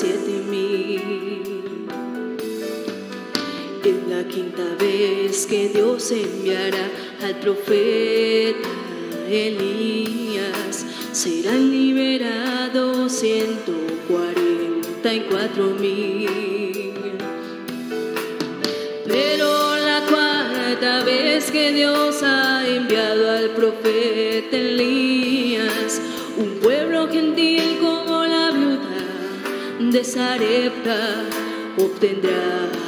siete mil. Es la quinta vez que Dios enviará al profeta Elías. Serán liberados ciento cuarenta y cuatro mil. Pero la cuarta vez que Dios ha enviado al profeta obtendrás.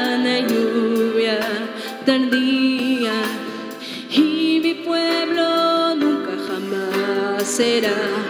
tardía y mi pueblo nunca jamás será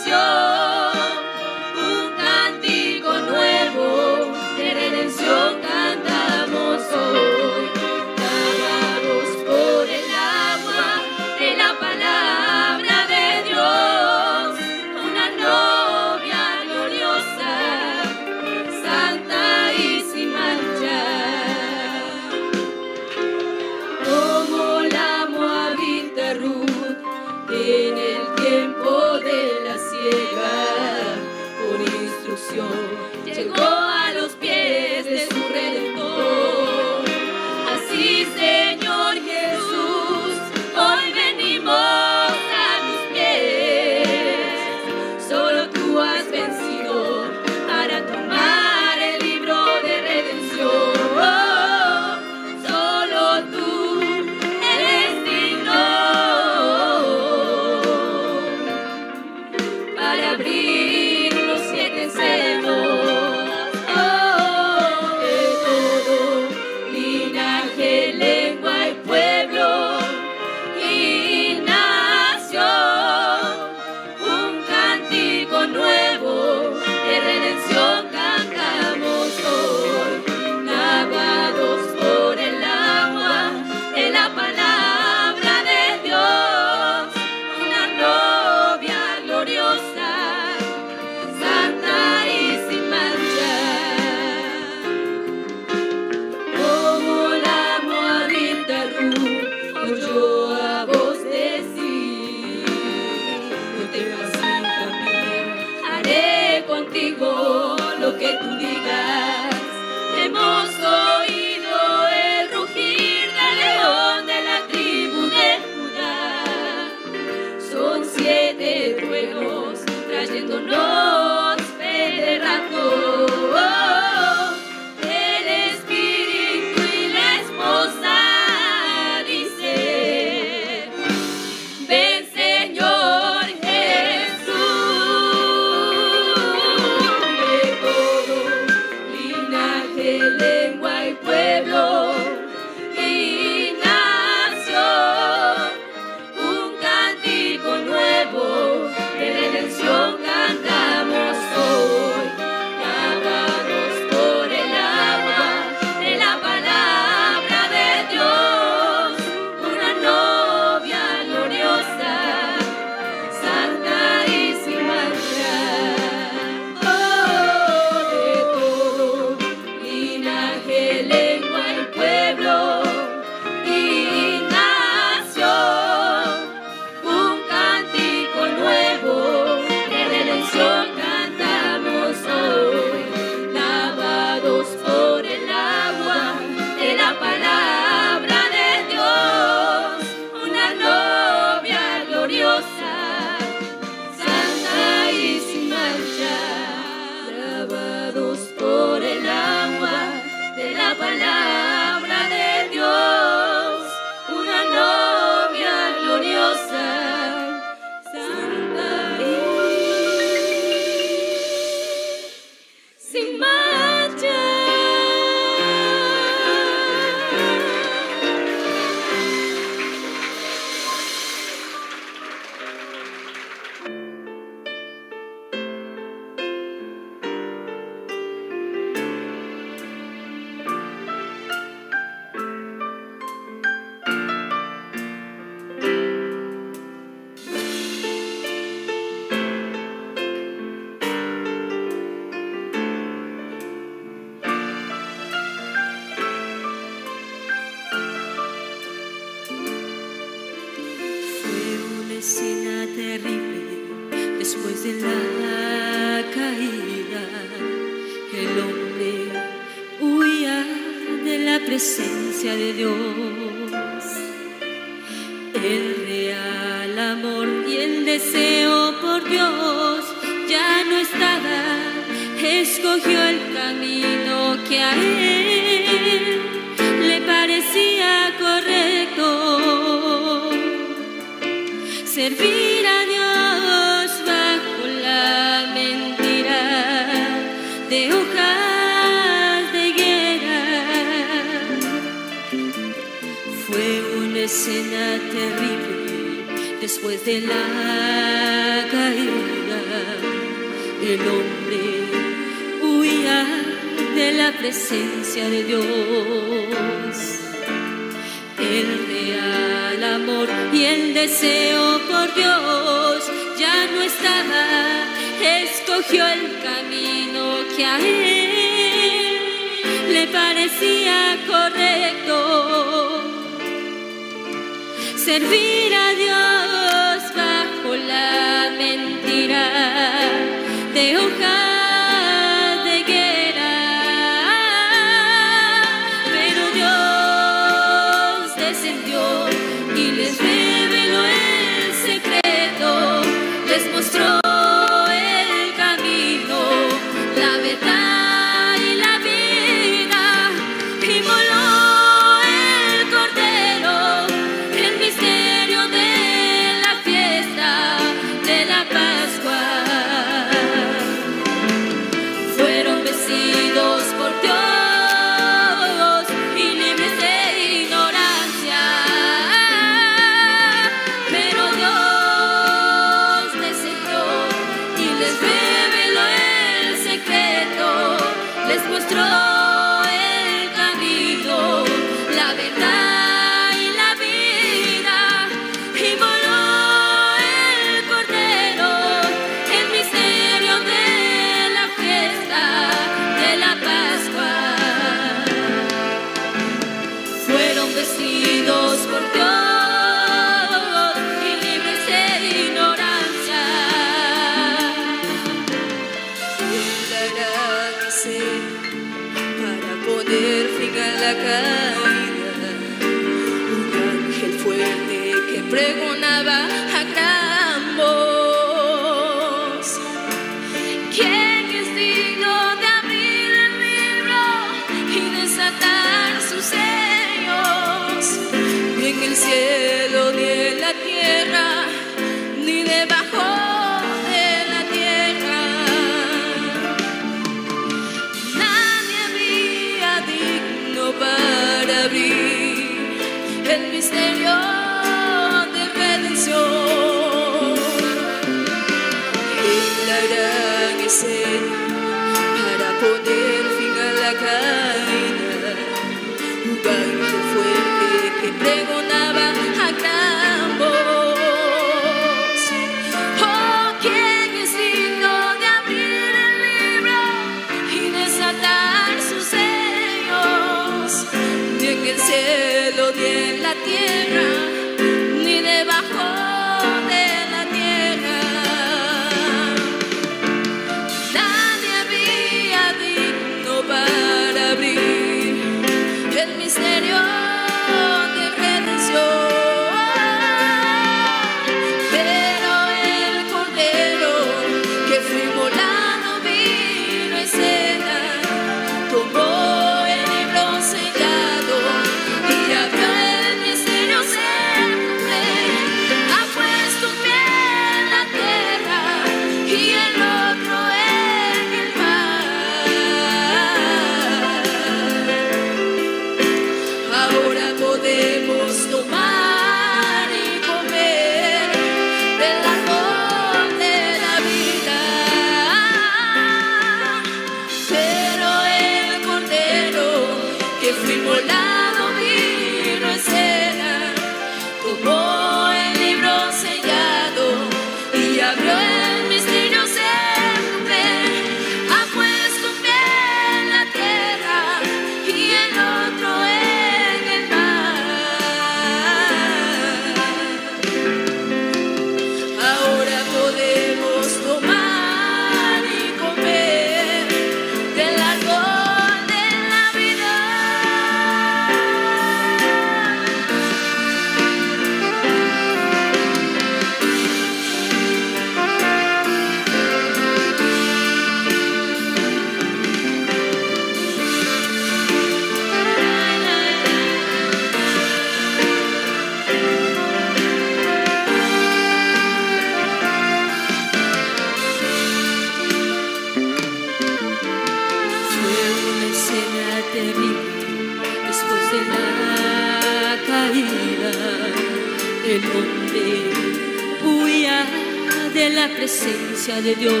de Dios.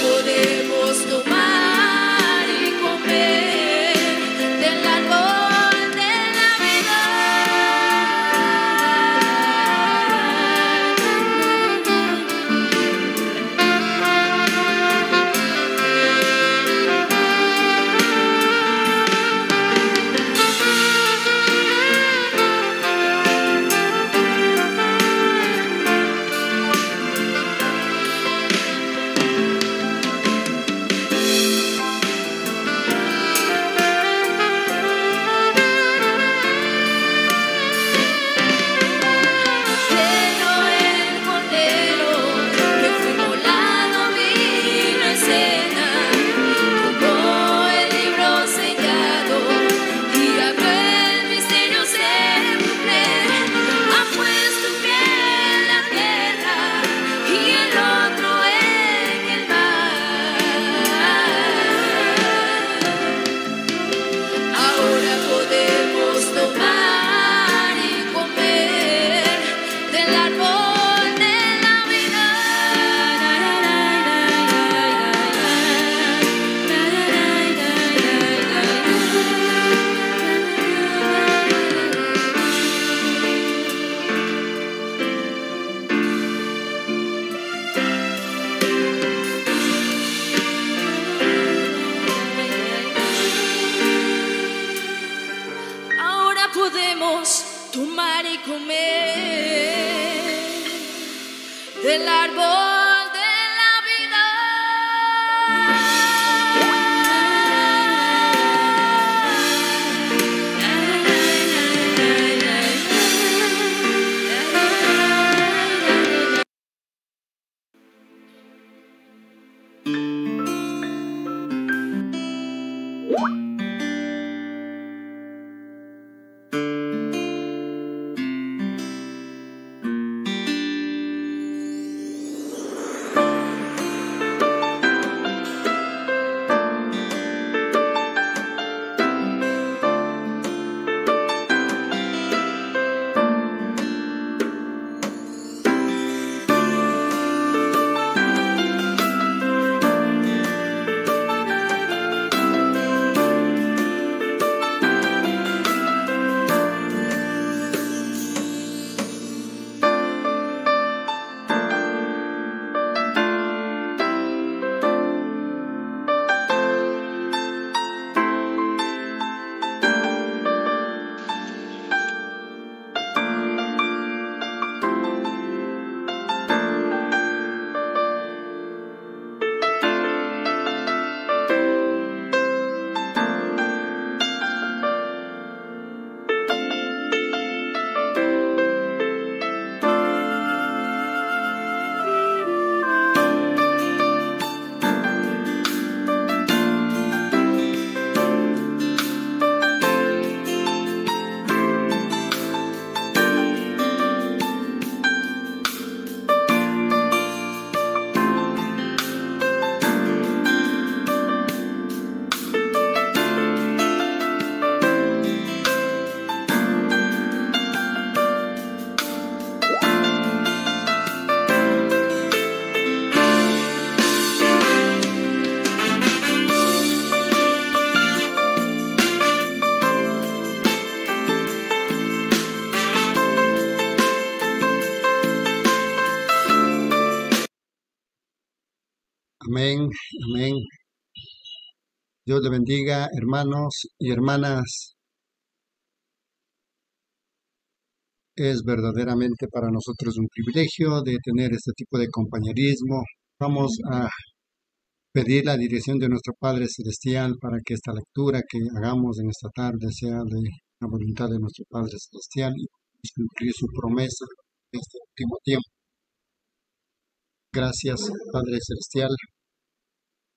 poder. Dios le bendiga, hermanos y hermanas. Es verdaderamente para nosotros un privilegio de tener este tipo de compañerismo. Vamos a pedir la dirección de nuestro Padre Celestial para que esta lectura que hagamos en esta tarde sea de la voluntad de nuestro Padre Celestial y cumplir su promesa en este último tiempo. Gracias, Padre Celestial.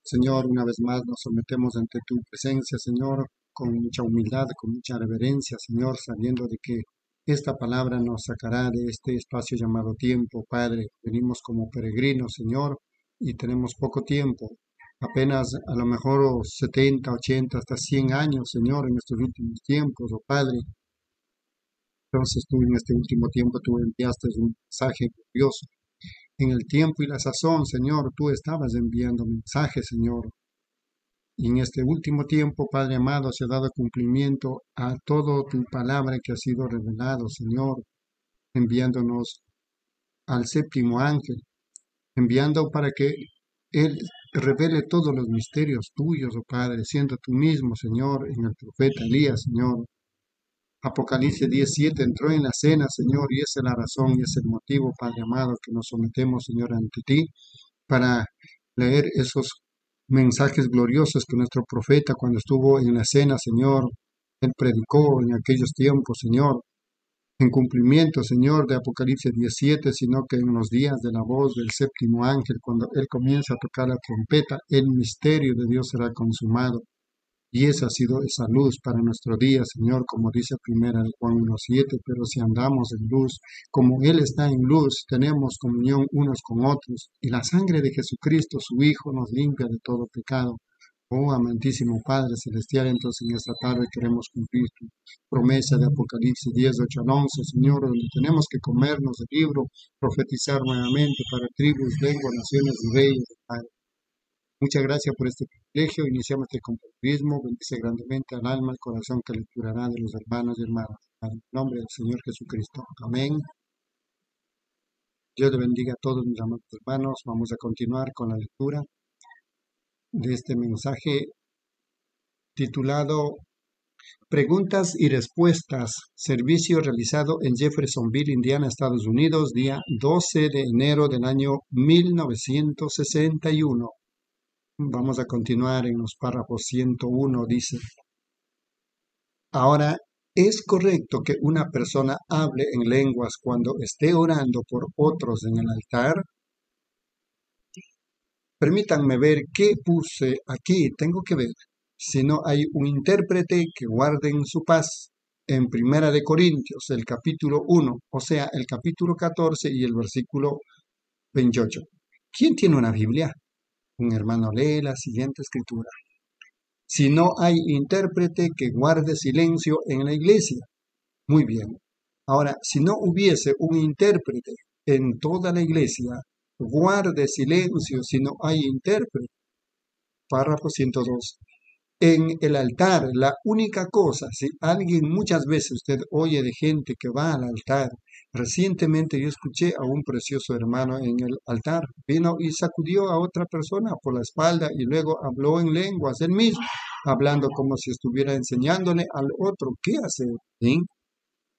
Señor, una vez más nos sometemos ante tu presencia, Señor, con mucha humildad, con mucha reverencia, Señor, sabiendo de que esta palabra nos sacará de este espacio llamado tiempo, Padre. Venimos como peregrinos, Señor, y tenemos poco tiempo, apenas a lo mejor 70, 80, hasta 100 años, Señor, en estos últimos tiempos, oh Padre. Entonces tú en este último tiempo tú enviaste un mensaje glorioso en el tiempo y la sazón, Señor, tú estabas enviando mensajes, Señor. Y en este último tiempo, Padre amado, se ha dado cumplimiento a toda tu palabra que ha sido revelado, Señor, enviándonos al séptimo ángel, enviando para que Él revele todos los misterios tuyos, oh Padre, siendo tú mismo, Señor, en el profeta Elías, Señor, Apocalipsis 17 entró en la cena, Señor, y esa es la razón y es el motivo, Padre amado, que nos sometemos, Señor, ante ti, para leer esos mensajes gloriosos que nuestro profeta, cuando estuvo en la cena, Señor, él predicó en aquellos tiempos, Señor, en cumplimiento, Señor, de Apocalipsis 17, sino que en los días de la voz del séptimo ángel, cuando Él comienza a tocar la trompeta, el misterio de Dios será consumado. Y esa ha sido esa luz para nuestro día, Señor, como dice primera de Juan 1.7, pero si andamos en luz, como Él está en luz, tenemos comunión unos con otros, y la sangre de Jesucristo, su Hijo, nos limpia de todo pecado. Oh amantísimo Padre Celestial, entonces en esta tarde queremos cumplir tu promesa de Apocalipsis 10, 8 al 11, Señor, donde tenemos que comernos el libro, profetizar nuevamente para tribus, lenguas, naciones y reyes, Padre. Muchas gracias por este privilegio. Iniciamos este compañerismo. Bendice grandemente al alma, al corazón que lecturará de los hermanos y hermanas. En nombre del Señor Jesucristo. Amén. Dios le bendiga a todos mis amados hermanos. Vamos a continuar con la lectura de este mensaje titulado Preguntas y respuestas. Servicio realizado en Jeffersonville, Indiana, Estados Unidos, día 12 de enero del año 1961. Vamos a continuar en los párrafos 101. Dice, ahora, ¿es correcto que una persona hable en lenguas cuando esté orando por otros en el altar? Permítanme ver qué puse aquí. Tengo que ver si no hay un intérprete que guarde en su paz. En Primera de Corintios, el capítulo 1, o sea, el capítulo 14 y el versículo 28. ¿Quién tiene una Biblia? Un hermano lee la siguiente escritura. Si no hay intérprete que guarde silencio en la iglesia. Muy bien. Ahora, si no hubiese un intérprete en toda la iglesia, guarde silencio si no hay intérprete. Párrafo 102 en el altar, la única cosa, si alguien muchas veces usted oye de gente que va al altar, recientemente yo escuché a un precioso hermano en el altar, vino y sacudió a otra persona por la espalda y luego habló en lenguas él mismo, hablando como si estuviera enseñándole al otro qué hacer.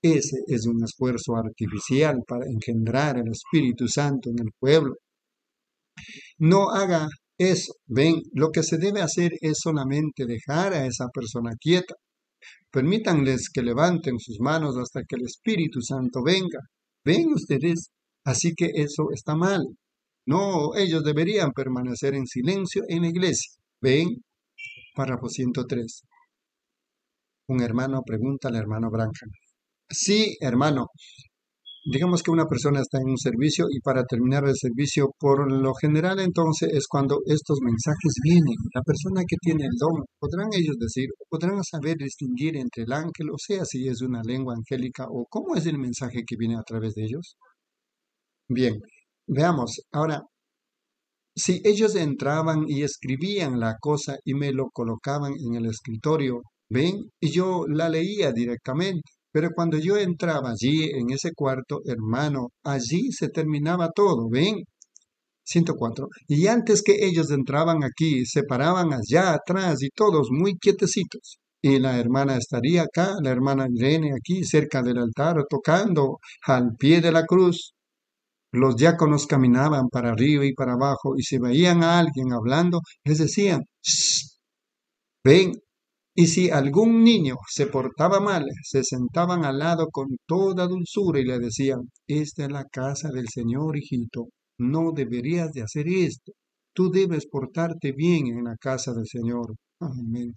Ese es un esfuerzo artificial para engendrar el Espíritu Santo en el pueblo. No haga eso. Ven, lo que se debe hacer es solamente dejar a esa persona quieta. Permítanles que levanten sus manos hasta que el Espíritu Santo venga. Ven ustedes, así que eso está mal. No, ellos deberían permanecer en silencio en la iglesia. Ven, párrafo 103. Un hermano pregunta al hermano Branham. Sí, hermano, digamos que una persona está en un servicio y para terminar el servicio, por lo general entonces es cuando estos mensajes vienen. La persona que tiene el don, podrán ellos decir, podrán saber distinguir entre el ángel, o sea, si es una lengua angélica o cómo es el mensaje que viene a través de ellos. Bien, veamos. Ahora, si ellos entraban y escribían la cosa y me lo colocaban en el escritorio, ven, y yo la leía directamente pero cuando yo entraba allí en ese cuarto, hermano, allí se terminaba todo, ¿ven? 104. Y antes que ellos entraban aquí, se paraban allá atrás y todos muy quietecitos. Y la hermana estaría acá, la hermana Irene aquí cerca del altar, tocando al pie de la cruz. Los diáconos caminaban para arriba y para abajo y si veían a alguien hablando, les decían, ven, y si algún niño se portaba mal, se sentaban al lado con toda dulzura y le decían, esta es la casa del Señor, hijito, no deberías de hacer esto, tú debes portarte bien en la casa del Señor. Amén.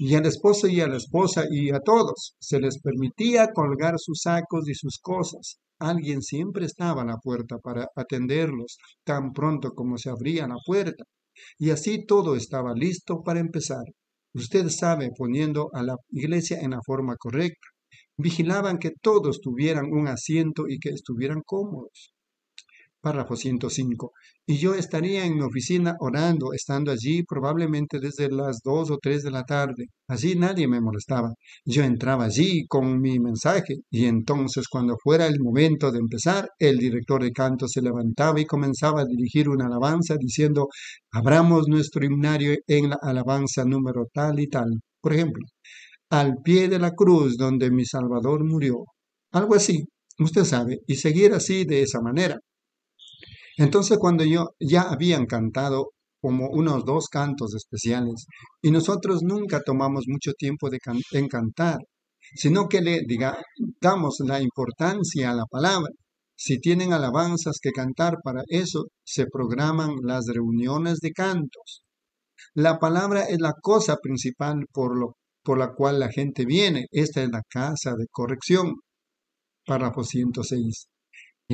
Y al esposo y a la esposa y a todos se les permitía colgar sus sacos y sus cosas. Alguien siempre estaba a la puerta para atenderlos tan pronto como se abría la puerta. Y así todo estaba listo para empezar. Usted sabe, poniendo a la iglesia en la forma correcta. Vigilaban que todos tuvieran un asiento y que estuvieran cómodos. Párrafo 105. Y yo estaría en mi oficina orando, estando allí probablemente desde las 2 o 3 de la tarde. Allí nadie me molestaba. Yo entraba allí con mi mensaje y entonces cuando fuera el momento de empezar, el director de canto se levantaba y comenzaba a dirigir una alabanza diciendo, abramos nuestro himnario en la alabanza número tal y tal. Por ejemplo, al pie de la cruz donde mi Salvador murió. Algo así, usted sabe, y seguir así de esa manera. Entonces cuando yo ya habían cantado como unos dos cantos especiales y nosotros nunca tomamos mucho tiempo de en cantar, sino que le diga, damos la importancia a la palabra. Si tienen alabanzas que cantar para eso, se programan las reuniones de cantos. La palabra es la cosa principal por, lo, por la cual la gente viene. Esta es la casa de corrección. Párrafo 106.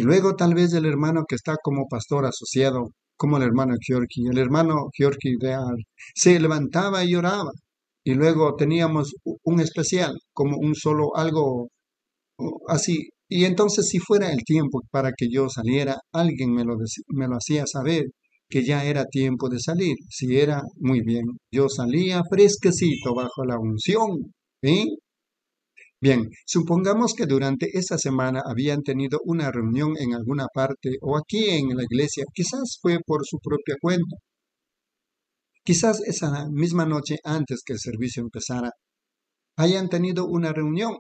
Y luego tal vez el hermano que está como pastor asociado, como el hermano Georgi. El hermano Georgi Real se levantaba y lloraba. Y luego teníamos un especial, como un solo algo así. Y entonces si fuera el tiempo para que yo saliera, alguien me lo, me lo hacía saber que ya era tiempo de salir. Si era muy bien, yo salía fresquecito bajo la unción. ¿eh? Bien, supongamos que durante esa semana habían tenido una reunión en alguna parte o aquí en la iglesia, quizás fue por su propia cuenta. Quizás esa misma noche antes que el servicio empezara, hayan tenido una reunión.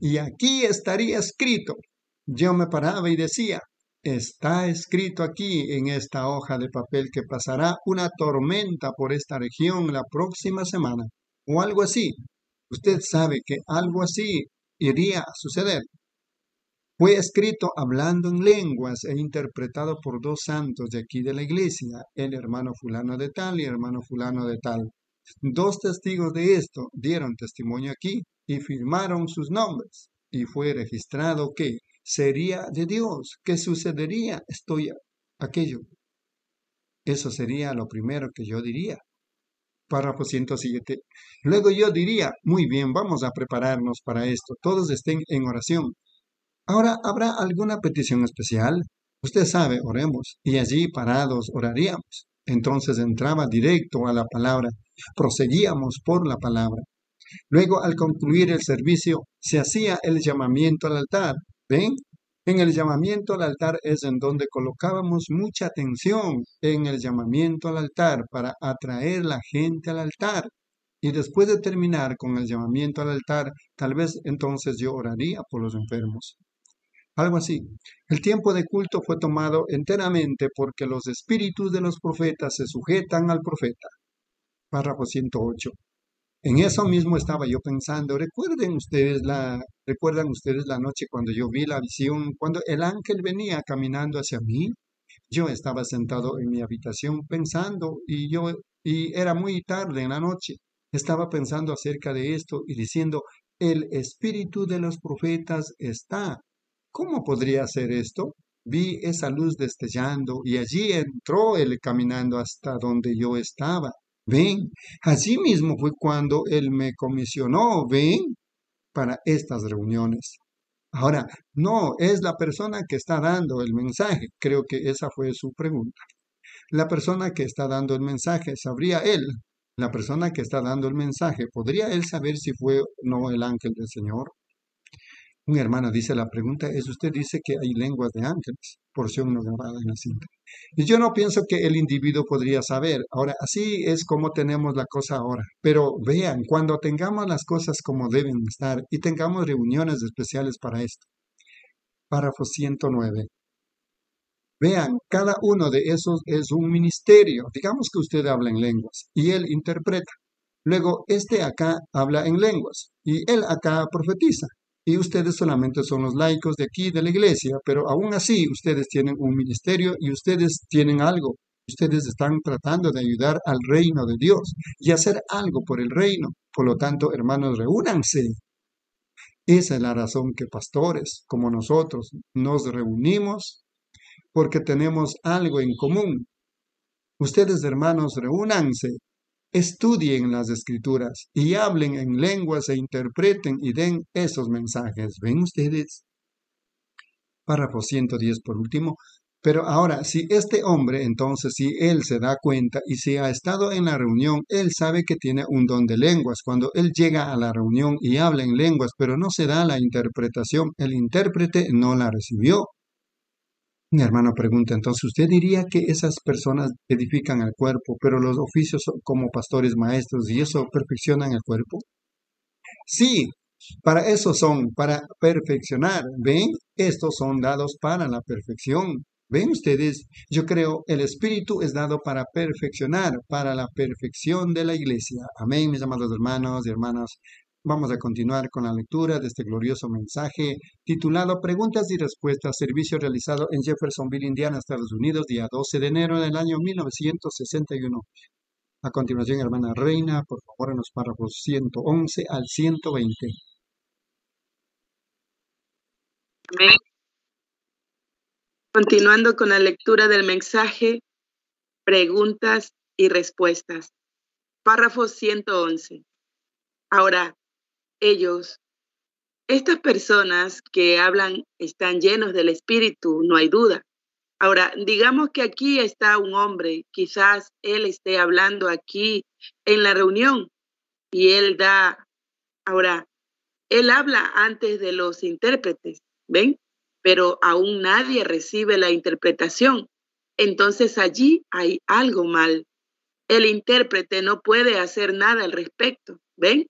Y aquí estaría escrito. Yo me paraba y decía, está escrito aquí en esta hoja de papel que pasará una tormenta por esta región la próxima semana, o algo así. Usted sabe que algo así iría a suceder. Fue escrito hablando en lenguas e interpretado por dos santos de aquí de la iglesia, el hermano fulano de tal y el hermano fulano de tal. Dos testigos de esto dieron testimonio aquí y firmaron sus nombres, y fue registrado que sería de Dios, que sucedería esto aquello. Eso sería lo primero que yo diría. Párrafo 107. Luego yo diría, muy bien, vamos a prepararnos para esto, todos estén en oración. Ahora, ¿habrá alguna petición especial? Usted sabe, oremos, y allí parados oraríamos. Entonces entraba directo a la palabra, proseguíamos por la palabra. Luego, al concluir el servicio, se hacía el llamamiento al altar. ¿Ven? En el llamamiento al altar es en donde colocábamos mucha atención en el llamamiento al altar para atraer la gente al altar. Y después de terminar con el llamamiento al altar, tal vez entonces yo oraría por los enfermos. Algo así. El tiempo de culto fue tomado enteramente porque los espíritus de los profetas se sujetan al profeta. Párrafo 108. En eso mismo estaba yo pensando, recuerden ustedes la, recuerdan ustedes la noche cuando yo vi la visión, cuando el ángel venía caminando hacia mí. Yo estaba sentado en mi habitación pensando y yo y era muy tarde en la noche. Estaba pensando acerca de esto y diciendo, el espíritu de los profetas está. ¿Cómo podría ser esto? Vi esa luz destellando y allí entró él caminando hasta donde yo estaba. Ven, así mismo fue cuando Él me comisionó, ven, para estas reuniones. Ahora, no es la persona que está dando el mensaje, creo que esa fue su pregunta. La persona que está dando el mensaje, ¿sabría él? La persona que está dando el mensaje, ¿podría él saber si fue o no el ángel del Señor? Un hermano dice, la pregunta es, usted dice que hay lenguas de ángeles, porción no grabada en la cinta. Y yo no pienso que el individuo podría saber. Ahora, así es como tenemos la cosa ahora. Pero vean, cuando tengamos las cosas como deben estar y tengamos reuniones especiales para esto. Párrafo 109. Vean, cada uno de esos es un ministerio. Digamos que usted habla en lenguas y él interpreta. Luego, este acá habla en lenguas y él acá profetiza y ustedes solamente son los laicos de aquí, de la iglesia, pero aún así ustedes tienen un ministerio y ustedes tienen algo. Ustedes están tratando de ayudar al reino de Dios y hacer algo por el reino. Por lo tanto, hermanos, reúnanse. Esa es la razón que pastores como nosotros nos reunimos porque tenemos algo en común. Ustedes, hermanos, reúnanse estudien las escrituras y hablen en lenguas e interpreten y den esos mensajes. ¿Ven ustedes? Párrafo 110 por último. Pero ahora, si este hombre, entonces, si él se da cuenta y si ha estado en la reunión, él sabe que tiene un don de lenguas. Cuando él llega a la reunión y habla en lenguas, pero no se da la interpretación, el intérprete no la recibió. Mi hermano pregunta, entonces, ¿usted diría que esas personas edifican el cuerpo, pero los oficios como pastores maestros y eso perfeccionan el cuerpo? Sí, para eso son, para perfeccionar. ¿Ven? Estos son dados para la perfección. ¿Ven ustedes? Yo creo el Espíritu es dado para perfeccionar, para la perfección de la iglesia. Amén, mis amados hermanos y hermanas. Vamos a continuar con la lectura de este glorioso mensaje titulado Preguntas y Respuestas, servicio realizado en Jeffersonville, Indiana, Estados Unidos, día 12 de enero del año 1961. A continuación, hermana Reina, por favor, en los párrafos 111 al 120. Continuando con la lectura del mensaje, preguntas y respuestas. Párrafo 111. Ahora, ellos, estas personas que hablan están llenos del Espíritu, no hay duda. Ahora, digamos que aquí está un hombre, quizás él esté hablando aquí en la reunión y él da, ahora, él habla antes de los intérpretes, ¿ven? Pero aún nadie recibe la interpretación. Entonces allí hay algo mal. El intérprete no puede hacer nada al respecto, ¿ven?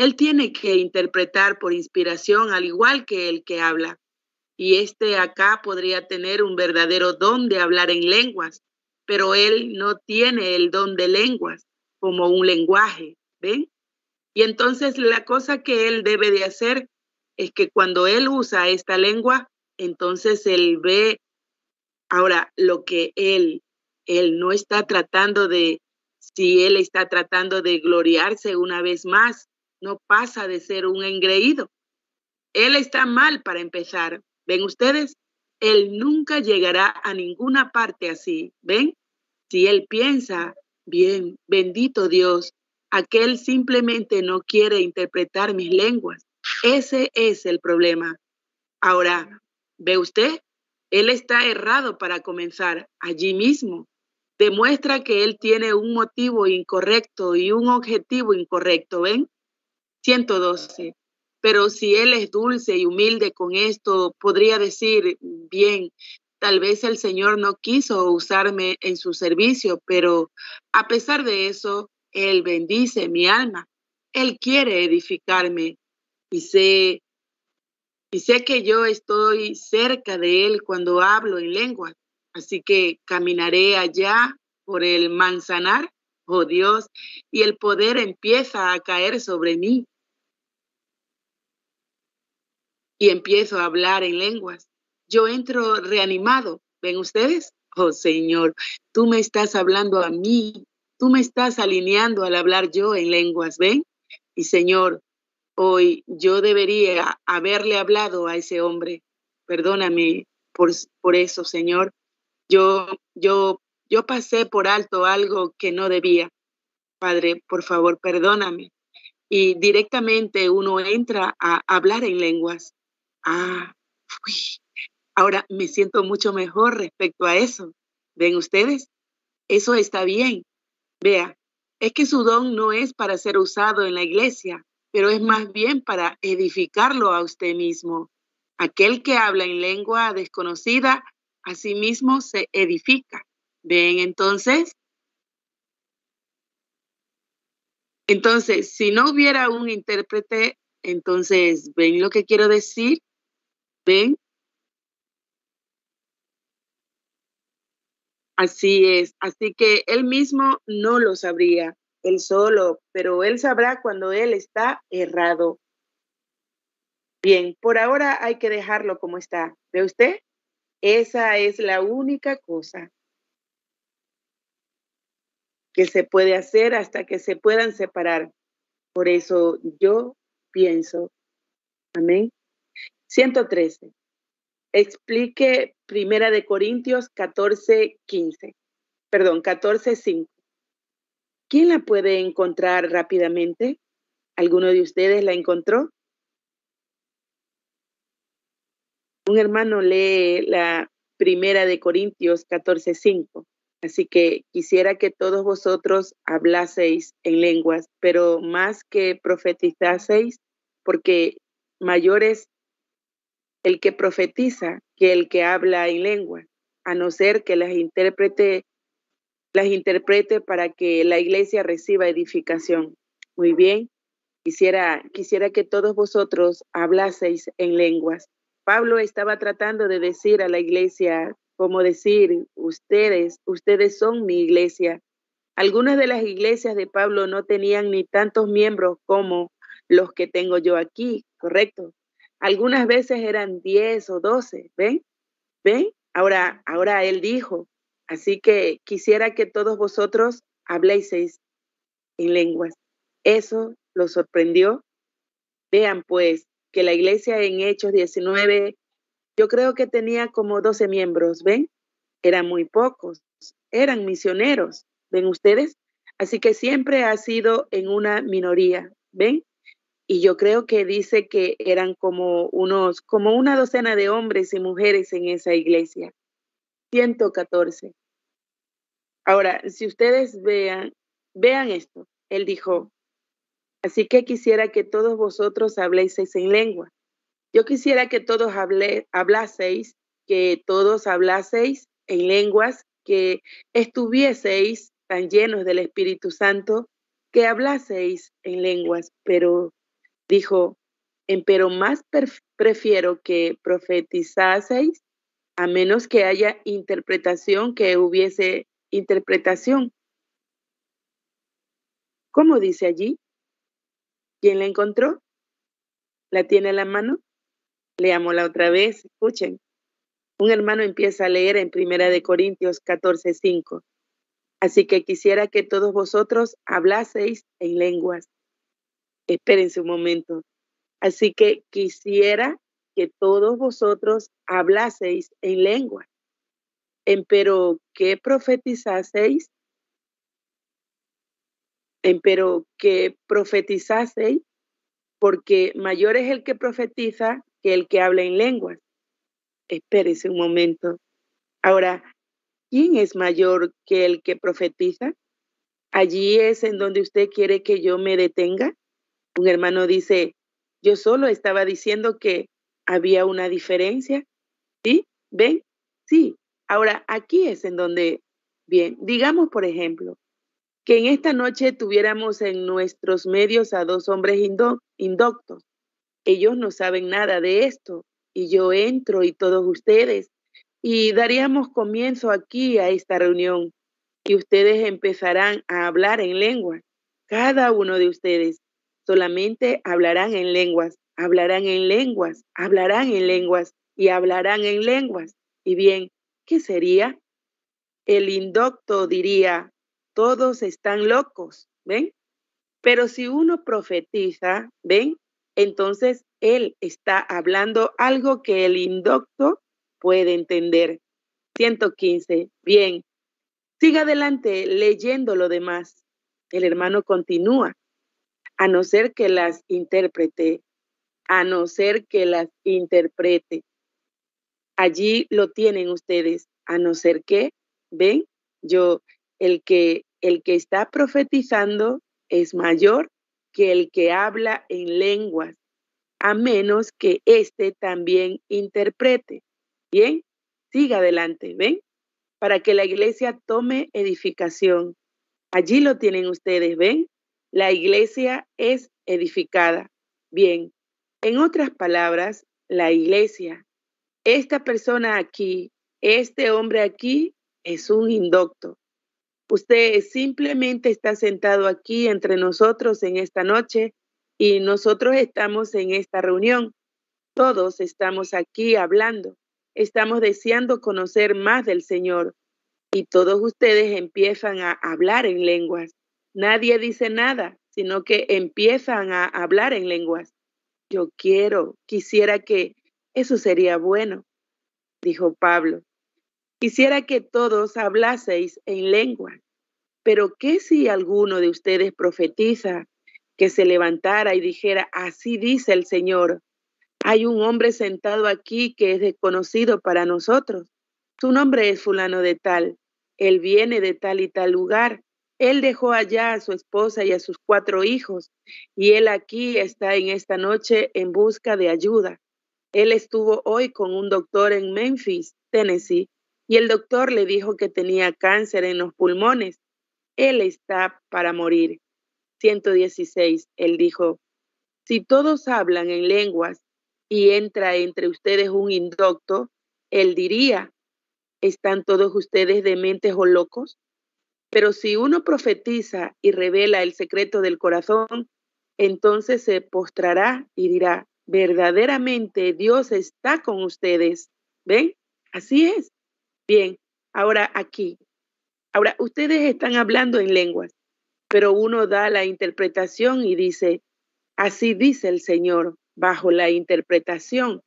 Él tiene que interpretar por inspiración al igual que el que habla. Y este acá podría tener un verdadero don de hablar en lenguas, pero él no tiene el don de lenguas como un lenguaje, ¿ven? Y entonces la cosa que él debe de hacer es que cuando él usa esta lengua, entonces él ve ahora lo que él, él no está tratando de, si él está tratando de gloriarse una vez más, no pasa de ser un engreído. Él está mal para empezar. ¿Ven ustedes? Él nunca llegará a ninguna parte así. ¿Ven? Si él piensa, bien, bendito Dios, aquel simplemente no quiere interpretar mis lenguas. Ese es el problema. Ahora, ¿ve usted? Él está errado para comenzar allí mismo. Demuestra que él tiene un motivo incorrecto y un objetivo incorrecto, ¿ven? 112. Pero si él es dulce y humilde con esto, podría decir, bien, Tal vez el Señor no quiso usarme en su servicio, pero a pesar de eso, Él bendice mi alma. Él quiere edificarme y sé, y sé que yo estoy cerca de Él cuando hablo en lengua. Así que caminaré allá por el manzanar, oh Dios, y el poder empieza a caer sobre mí. Y empiezo a hablar en lenguas yo entro reanimado. ¿Ven ustedes? Oh Señor, tú me estás hablando a mí, tú me estás alineando al hablar yo en lenguas, ¿ven? Y Señor, hoy yo debería haberle hablado a ese hombre. Perdóname por, por eso, Señor. Yo, yo, yo pasé por alto algo que no debía. Padre, por favor, perdóname. Y directamente uno entra a hablar en lenguas. Ah, fui Ahora me siento mucho mejor respecto a eso. ¿Ven ustedes? Eso está bien. Vea, es que su don no es para ser usado en la iglesia, pero es más bien para edificarlo a usted mismo. Aquel que habla en lengua desconocida, a sí mismo se edifica. ¿Ven entonces? Entonces, si no hubiera un intérprete, entonces, ¿ven lo que quiero decir? ¿Ven? Así es, así que él mismo no lo sabría, él solo, pero él sabrá cuando él está errado. Bien, por ahora hay que dejarlo como está. ¿Ve usted? Esa es la única cosa que se puede hacer hasta que se puedan separar. Por eso yo pienso. Amén. 113 explique Primera de Corintios 14, 15. Perdón, 14, 5. ¿Quién la puede encontrar rápidamente? ¿Alguno de ustedes la encontró? Un hermano lee la Primera de Corintios 14, 5. Así que quisiera que todos vosotros hablaseis en lenguas, pero más que profetizaseis, porque mayores el que profetiza que el que habla en lengua, a no ser que las interprete, las interprete para que la iglesia reciba edificación. Muy bien, quisiera, quisiera que todos vosotros hablaseis en lenguas. Pablo estaba tratando de decir a la iglesia, como decir, ustedes, ustedes son mi iglesia. Algunas de las iglesias de Pablo no tenían ni tantos miembros como los que tengo yo aquí, ¿correcto? Algunas veces eran 10 o 12, ¿ven? ¿Ven? Ahora, ahora él dijo, así que quisiera que todos vosotros habléis en lenguas. Eso lo sorprendió. Vean pues que la iglesia en Hechos 19, yo creo que tenía como 12 miembros, ¿ven? Eran muy pocos, eran misioneros, ¿ven ustedes? Así que siempre ha sido en una minoría, ¿ven? Y yo creo que dice que eran como unos, como una docena de hombres y mujeres en esa iglesia. 114. Ahora, si ustedes vean, vean esto. Él dijo, así que quisiera que todos vosotros habléis en lengua. Yo quisiera que todos hable, hablaseis, que todos hablaseis en lenguas, que estuvieseis tan llenos del Espíritu Santo, que hablaseis en lenguas, pero Dijo, pero más prefiero que profetizaseis a menos que haya interpretación, que hubiese interpretación. ¿Cómo dice allí? ¿Quién la encontró? ¿La tiene en la mano? Leámosla otra vez, escuchen. Un hermano empieza a leer en Primera de Corintios 14:5. Así que quisiera que todos vosotros hablaseis en lenguas. Espérense un momento. Así que quisiera que todos vosotros hablaseis en lengua. Pero que profetizaseis, pero que profetizaseis, porque mayor es el que profetiza que el que habla en lenguas. Espérese un momento. Ahora, ¿quién es mayor que el que profetiza? Allí es en donde usted quiere que yo me detenga. Un hermano dice, yo solo estaba diciendo que había una diferencia. ¿Sí? ¿Ven? Sí. Ahora, aquí es en donde, bien, digamos, por ejemplo, que en esta noche tuviéramos en nuestros medios a dos hombres indoctos. Ellos no saben nada de esto y yo entro y todos ustedes y daríamos comienzo aquí a esta reunión y ustedes empezarán a hablar en lengua. Cada uno de ustedes solamente hablarán en lenguas, hablarán en lenguas, hablarán en lenguas y hablarán en lenguas. Y bien, ¿qué sería? El indocto diría, todos están locos, ¿ven? Pero si uno profetiza, ¿ven? Entonces él está hablando algo que el indocto puede entender. 115. Bien. Siga adelante leyendo lo demás. El hermano continúa a no ser que las interprete, a no ser que las interprete. Allí lo tienen ustedes, a no ser que, ven, yo, el que, el que está profetizando es mayor que el que habla en lenguas, a menos que éste también interprete. Bien, siga adelante, ven, para que la iglesia tome edificación. Allí lo tienen ustedes, ven, la iglesia es edificada. Bien, en otras palabras, la iglesia, esta persona aquí, este hombre aquí, es un indocto. Usted simplemente está sentado aquí entre nosotros en esta noche y nosotros estamos en esta reunión. Todos estamos aquí hablando. Estamos deseando conocer más del Señor y todos ustedes empiezan a hablar en lenguas. Nadie dice nada, sino que empiezan a hablar en lenguas. Yo quiero, quisiera que eso sería bueno, dijo Pablo. Quisiera que todos hablaseis en lengua. Pero ¿qué si alguno de ustedes profetiza que se levantara y dijera, así dice el Señor? Hay un hombre sentado aquí que es desconocido para nosotros. Su nombre es fulano de tal. Él viene de tal y tal lugar él dejó allá a su esposa y a sus cuatro hijos, y él aquí está en esta noche en busca de ayuda. Él estuvo hoy con un doctor en Memphis, Tennessee, y el doctor le dijo que tenía cáncer en los pulmones. Él está para morir. 116. Él dijo, si todos hablan en lenguas y entra entre ustedes un indocto, él diría, ¿están todos ustedes dementes o locos? Pero si uno profetiza y revela el secreto del corazón, entonces se postrará y dirá, verdaderamente Dios está con ustedes. ¿Ven? Así es. Bien, ahora aquí. Ahora, ustedes están hablando en lenguas, pero uno da la interpretación y dice, así dice el Señor, bajo la interpretación.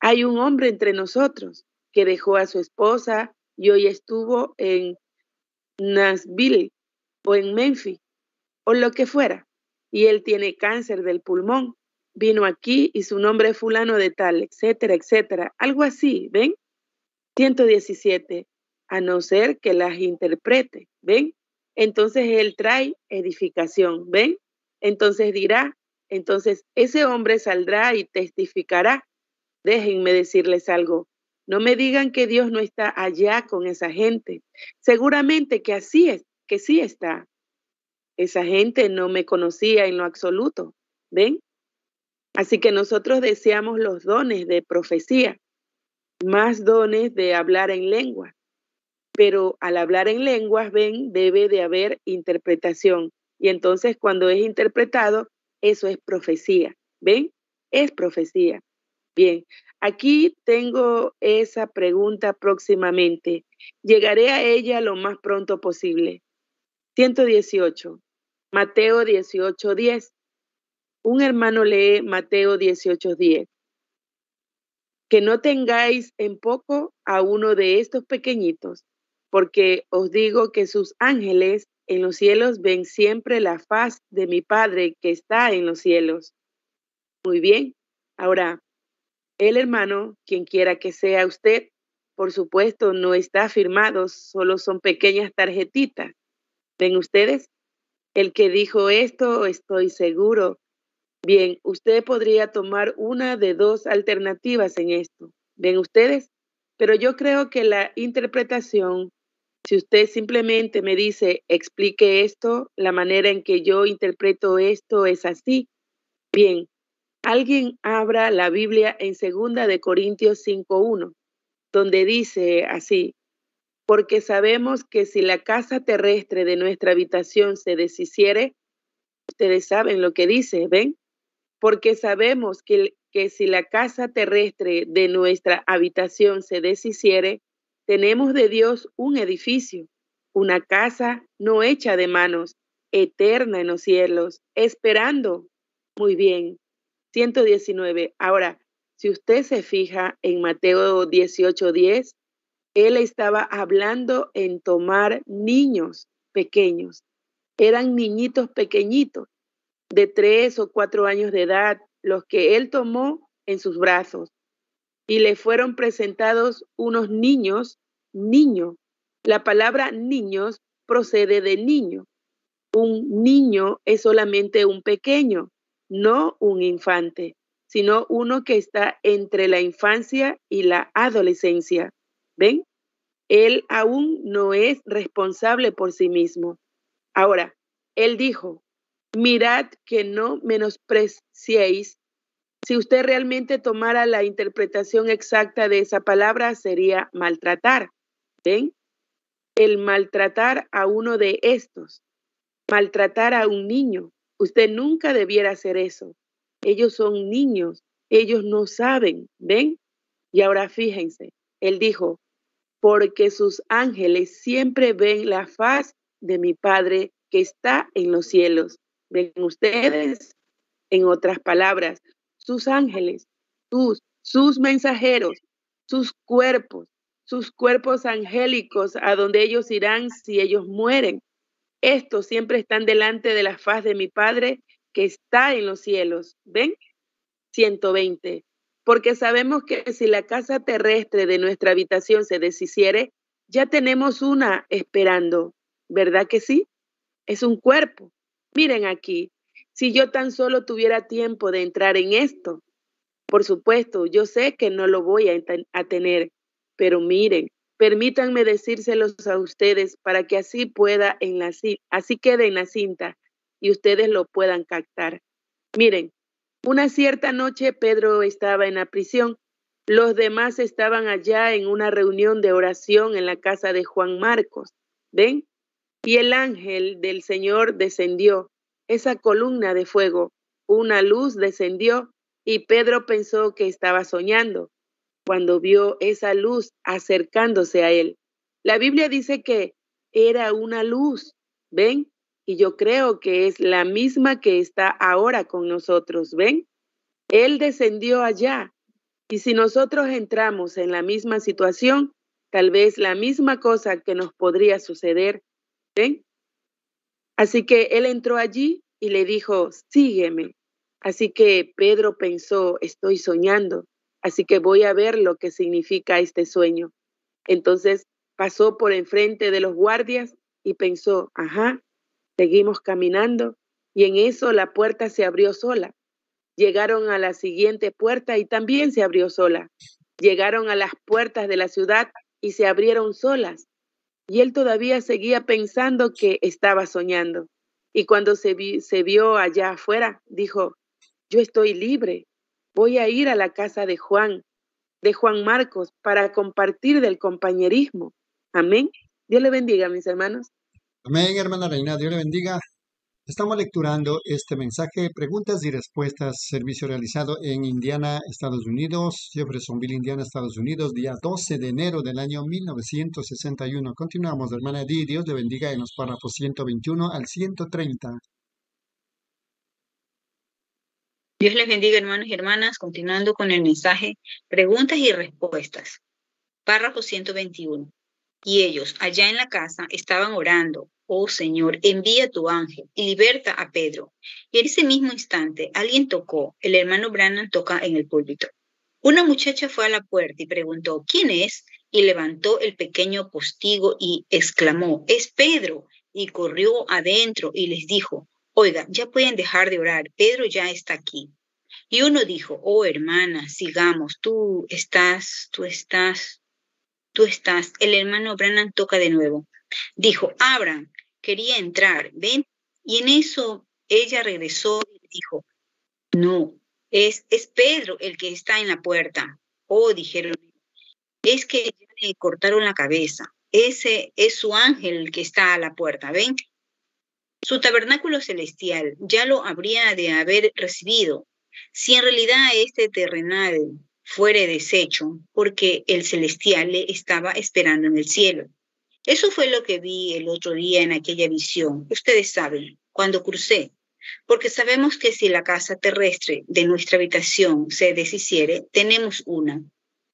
Hay un hombre entre nosotros que dejó a su esposa y hoy estuvo en Nashville o en Memphis o lo que fuera, y él tiene cáncer del pulmón, vino aquí y su nombre es fulano de tal, etcétera, etcétera, algo así, ¿ven? 117, a no ser que las interprete, ¿ven? Entonces él trae edificación, ¿ven? Entonces dirá, entonces ese hombre saldrá y testificará. Déjenme decirles algo, no me digan que Dios no está allá con esa gente. Seguramente que así es, que sí está. Esa gente no me conocía en lo absoluto. ¿Ven? Así que nosotros deseamos los dones de profecía, más dones de hablar en lengua. Pero al hablar en lenguas, ven, debe de haber interpretación. Y entonces cuando es interpretado, eso es profecía. ¿Ven? Es profecía. Bien, aquí tengo esa pregunta próximamente. Llegaré a ella lo más pronto posible. 118. Mateo 18, 10. Un hermano lee Mateo 18, 10. Que no tengáis en poco a uno de estos pequeñitos, porque os digo que sus ángeles en los cielos ven siempre la faz de mi Padre que está en los cielos. Muy bien. Ahora, el hermano, quien quiera que sea usted, por supuesto, no está firmado, solo son pequeñas tarjetitas. ¿Ven ustedes? El que dijo esto, estoy seguro. Bien, usted podría tomar una de dos alternativas en esto. ¿Ven ustedes? Pero yo creo que la interpretación, si usted simplemente me dice, explique esto, la manera en que yo interpreto esto es así. Bien, alguien abra la Biblia en segunda de Corintios 5.1, donde dice así, porque sabemos que si la casa terrestre de nuestra habitación se deshiciere, ustedes saben lo que dice, ¿ven? Porque sabemos que, que si la casa terrestre de nuestra habitación se deshiciere, tenemos de Dios un edificio, una casa no hecha de manos, eterna en los cielos, esperando. Muy bien. 119. Ahora, si usted se fija en Mateo 18:10, él estaba hablando en tomar niños pequeños. Eran niñitos pequeñitos de tres o cuatro años de edad, los que él tomó en sus brazos. Y le fueron presentados unos niños, niño. La palabra niños procede de niño. Un niño es solamente un pequeño, no un infante, sino uno que está entre la infancia y la adolescencia. ¿Ven? Él aún no es responsable por sí mismo. Ahora, él dijo, mirad que no menospreciéis. Si usted realmente tomara la interpretación exacta de esa palabra, sería maltratar. ¿Ven? El maltratar a uno de estos, maltratar a un niño. Usted nunca debiera hacer eso. Ellos son niños, ellos no saben, ¿ven? Y ahora fíjense, él dijo, porque sus ángeles siempre ven la faz de mi Padre que está en los cielos. Ven ustedes, en otras palabras, sus ángeles, sus, sus mensajeros, sus cuerpos, sus cuerpos angélicos a donde ellos irán si ellos mueren. Estos siempre están delante de la faz de mi Padre que está en los cielos. ¿Ven? 120 porque sabemos que si la casa terrestre de nuestra habitación se deshiciere, ya tenemos una esperando, ¿verdad que sí? Es un cuerpo. Miren aquí, si yo tan solo tuviera tiempo de entrar en esto, por supuesto, yo sé que no lo voy a, tener, pero miren, permítanme decírselos a ustedes para que así pueda en la así quede en la cinta y ustedes lo puedan captar. Miren, una cierta noche Pedro estaba en la prisión. Los demás estaban allá en una reunión de oración en la casa de Juan Marcos. ¿Ven? Y el ángel del Señor descendió, esa columna de fuego, una luz descendió y Pedro pensó que estaba soñando cuando vio esa luz acercándose a él. La Biblia dice que era una luz, ¿ven? y yo creo que es la misma que está ahora con nosotros. ¿Ven? Él descendió allá. Y si nosotros entramos en la misma situación, tal vez la misma cosa que nos podría suceder. ¿Ven? Así que él entró allí y le dijo, sígueme. Así que Pedro pensó, estoy soñando, así que voy a ver lo que significa este sueño. Entonces pasó por enfrente de los guardias y pensó, ajá, Seguimos caminando y en eso la puerta se abrió sola. Llegaron a la siguiente puerta y también se abrió sola. Llegaron a las puertas de la ciudad y se abrieron solas. Y él todavía seguía pensando que estaba soñando. Y cuando se, se vio allá afuera, dijo, yo estoy libre. Voy a ir a la casa de Juan, de Juan Marcos, para compartir del compañerismo. Amén. Dios le bendiga, mis hermanos. Amén, hermana Reina. Dios le bendiga. Estamos lecturando este mensaje, preguntas y respuestas, servicio realizado en Indiana, Estados Unidos, Jeffersonville, Indiana, Estados Unidos, día 12 de enero del año 1961. Continuamos, hermana Di, Dios le bendiga en los párrafos 121 al 130. Dios les bendiga, hermanos y hermanas, continuando con el mensaje, preguntas y respuestas. Párrafo 121. Y ellos, allá en la casa, estaban orando Oh Señor, envía tu ángel y liberta a Pedro. Y en ese mismo instante alguien tocó, el hermano Brannan toca en el púlpito. Una muchacha fue a la puerta y preguntó, ¿quién es? Y levantó el pequeño postigo y exclamó, es Pedro. Y corrió adentro y les dijo, oiga, ya pueden dejar de orar, Pedro ya está aquí. Y uno dijo, oh hermana, sigamos, tú estás, tú estás, tú estás. El hermano Brannan toca de nuevo. Dijo, abran, quería entrar, ven. Y en eso ella regresó y dijo, no, es, es Pedro el que está en la puerta. Oh, dijeron, es que ya le cortaron la cabeza. Ese es su ángel el que está a la puerta, ven. Su tabernáculo celestial ya lo habría de haber recibido, si en realidad este terrenal fuere deshecho, porque el celestial le estaba esperando en el cielo. Eso fue lo que vi el otro día en aquella visión. Ustedes saben, cuando crucé, porque sabemos que si la casa terrestre de nuestra habitación se deshiciere, tenemos una.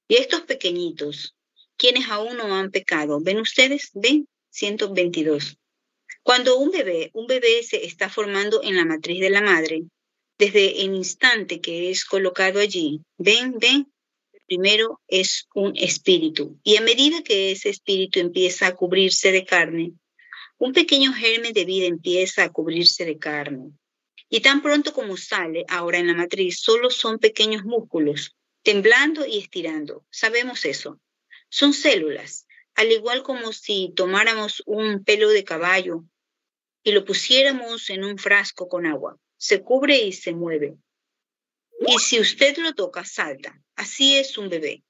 Y estos pequeñitos, quienes aún no han pecado, ¿ven ustedes? ¿Ven? 122. Cuando un bebé, un bebé se está formando en la matriz de la madre, desde el instante que es colocado allí, ven, ven, primero es un espíritu. Y a medida que ese espíritu empieza a cubrirse de carne, un pequeño germen de vida empieza a cubrirse de carne. Y tan pronto como sale ahora en la matriz, solo son pequeños músculos, temblando y estirando. Sabemos eso. Son células, al igual como si tomáramos un pelo de caballo y lo pusiéramos en un frasco con agua. Se cubre y se mueve. Y si usted lo toca, salta. Así es un bebé.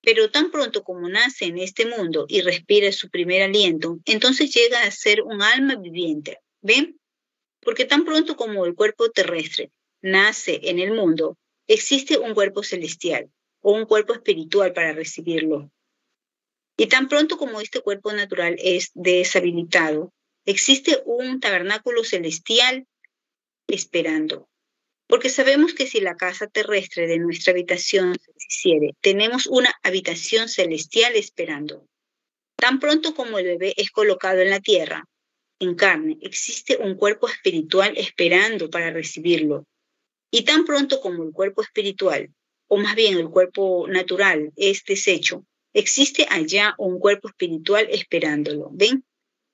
Pero tan pronto como nace en este mundo y respira su primer aliento, entonces llega a ser un alma viviente. ¿Ven? Porque tan pronto como el cuerpo terrestre nace en el mundo, existe un cuerpo celestial o un cuerpo espiritual para recibirlo. Y tan pronto como este cuerpo natural es deshabilitado, existe un tabernáculo celestial esperando porque sabemos que si la casa terrestre de nuestra habitación se hiciere, tenemos una habitación celestial esperando. Tan pronto como el bebé es colocado en la tierra, en carne, existe un cuerpo espiritual esperando para recibirlo. Y tan pronto como el cuerpo espiritual, o más bien el cuerpo natural, es deshecho, existe allá un cuerpo espiritual esperándolo. ¿Ven?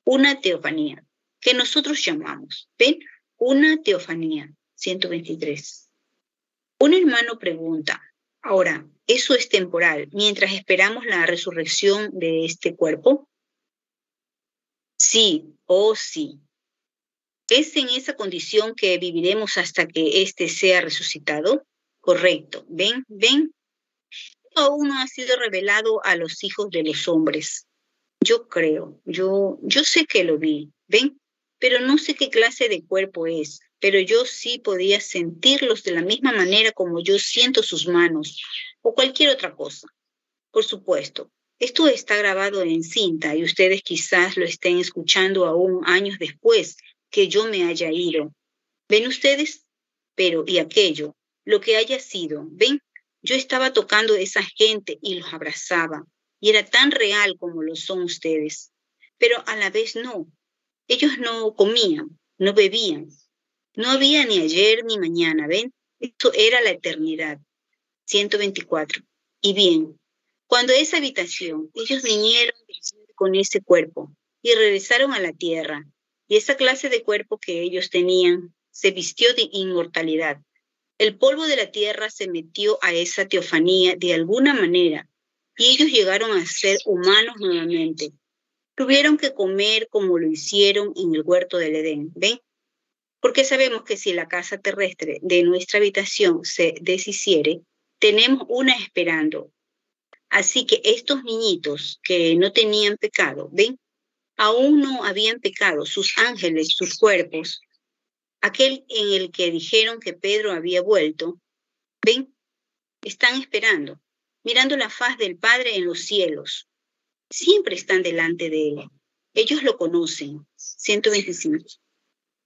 Una teofanía, que nosotros llamamos. ¿Ven? Una teofanía. 123. Un hermano pregunta, ahora, ¿eso es temporal mientras esperamos la resurrección de este cuerpo? Sí, oh sí. ¿Es en esa condición que viviremos hasta que éste sea resucitado? Correcto. Ven, ven. Aún no ha sido revelado a los hijos de los hombres. Yo creo, yo, yo sé que lo vi. Ven, pero no sé qué clase de cuerpo es, pero yo sí podía sentirlos de la misma manera como yo siento sus manos o cualquier otra cosa. Por supuesto, esto está grabado en cinta y ustedes quizás lo estén escuchando aún años después que yo me haya ido. ¿Ven ustedes? Pero, ¿y aquello? Lo que haya sido, ¿ven? Yo estaba tocando a esa gente y los abrazaba, y era tan real como lo son ustedes. Pero a la vez no, ellos no comían, no bebían. No había ni ayer ni mañana, ¿ven? Eso era la eternidad. 124. Y bien, cuando esa habitación, ellos vinieron con ese cuerpo y regresaron a la tierra, y esa clase de cuerpo que ellos tenían se vistió de inmortalidad. El polvo de la tierra se metió a esa teofanía de alguna manera, y ellos llegaron a ser humanos nuevamente. Tuvieron que comer como lo hicieron en el huerto del Edén. ¿Ven? Porque sabemos que si la casa terrestre de nuestra habitación se deshiciere, tenemos una esperando. Así que estos niñitos que no tenían pecado, ven, aún no habían pecado sus ángeles, sus cuerpos, aquel en el que dijeron que Pedro había vuelto, ven, están esperando, mirando la faz del Padre en los cielos. Siempre están delante de Él. Ellos lo conocen. 125.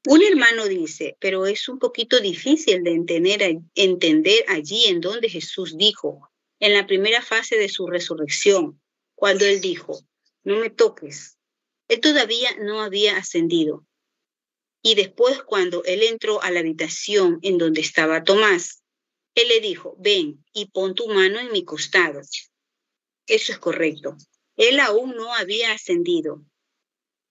Un hermano dice, pero es un poquito difícil de entender, entender allí en donde Jesús dijo, en la primera fase de su resurrección, cuando Él dijo, no me toques. Él todavía no había ascendido. Y después cuando Él entró a la habitación en donde estaba Tomás, Él le dijo, ven y pon tu mano en mi costado. Eso es correcto. Él aún no había ascendido.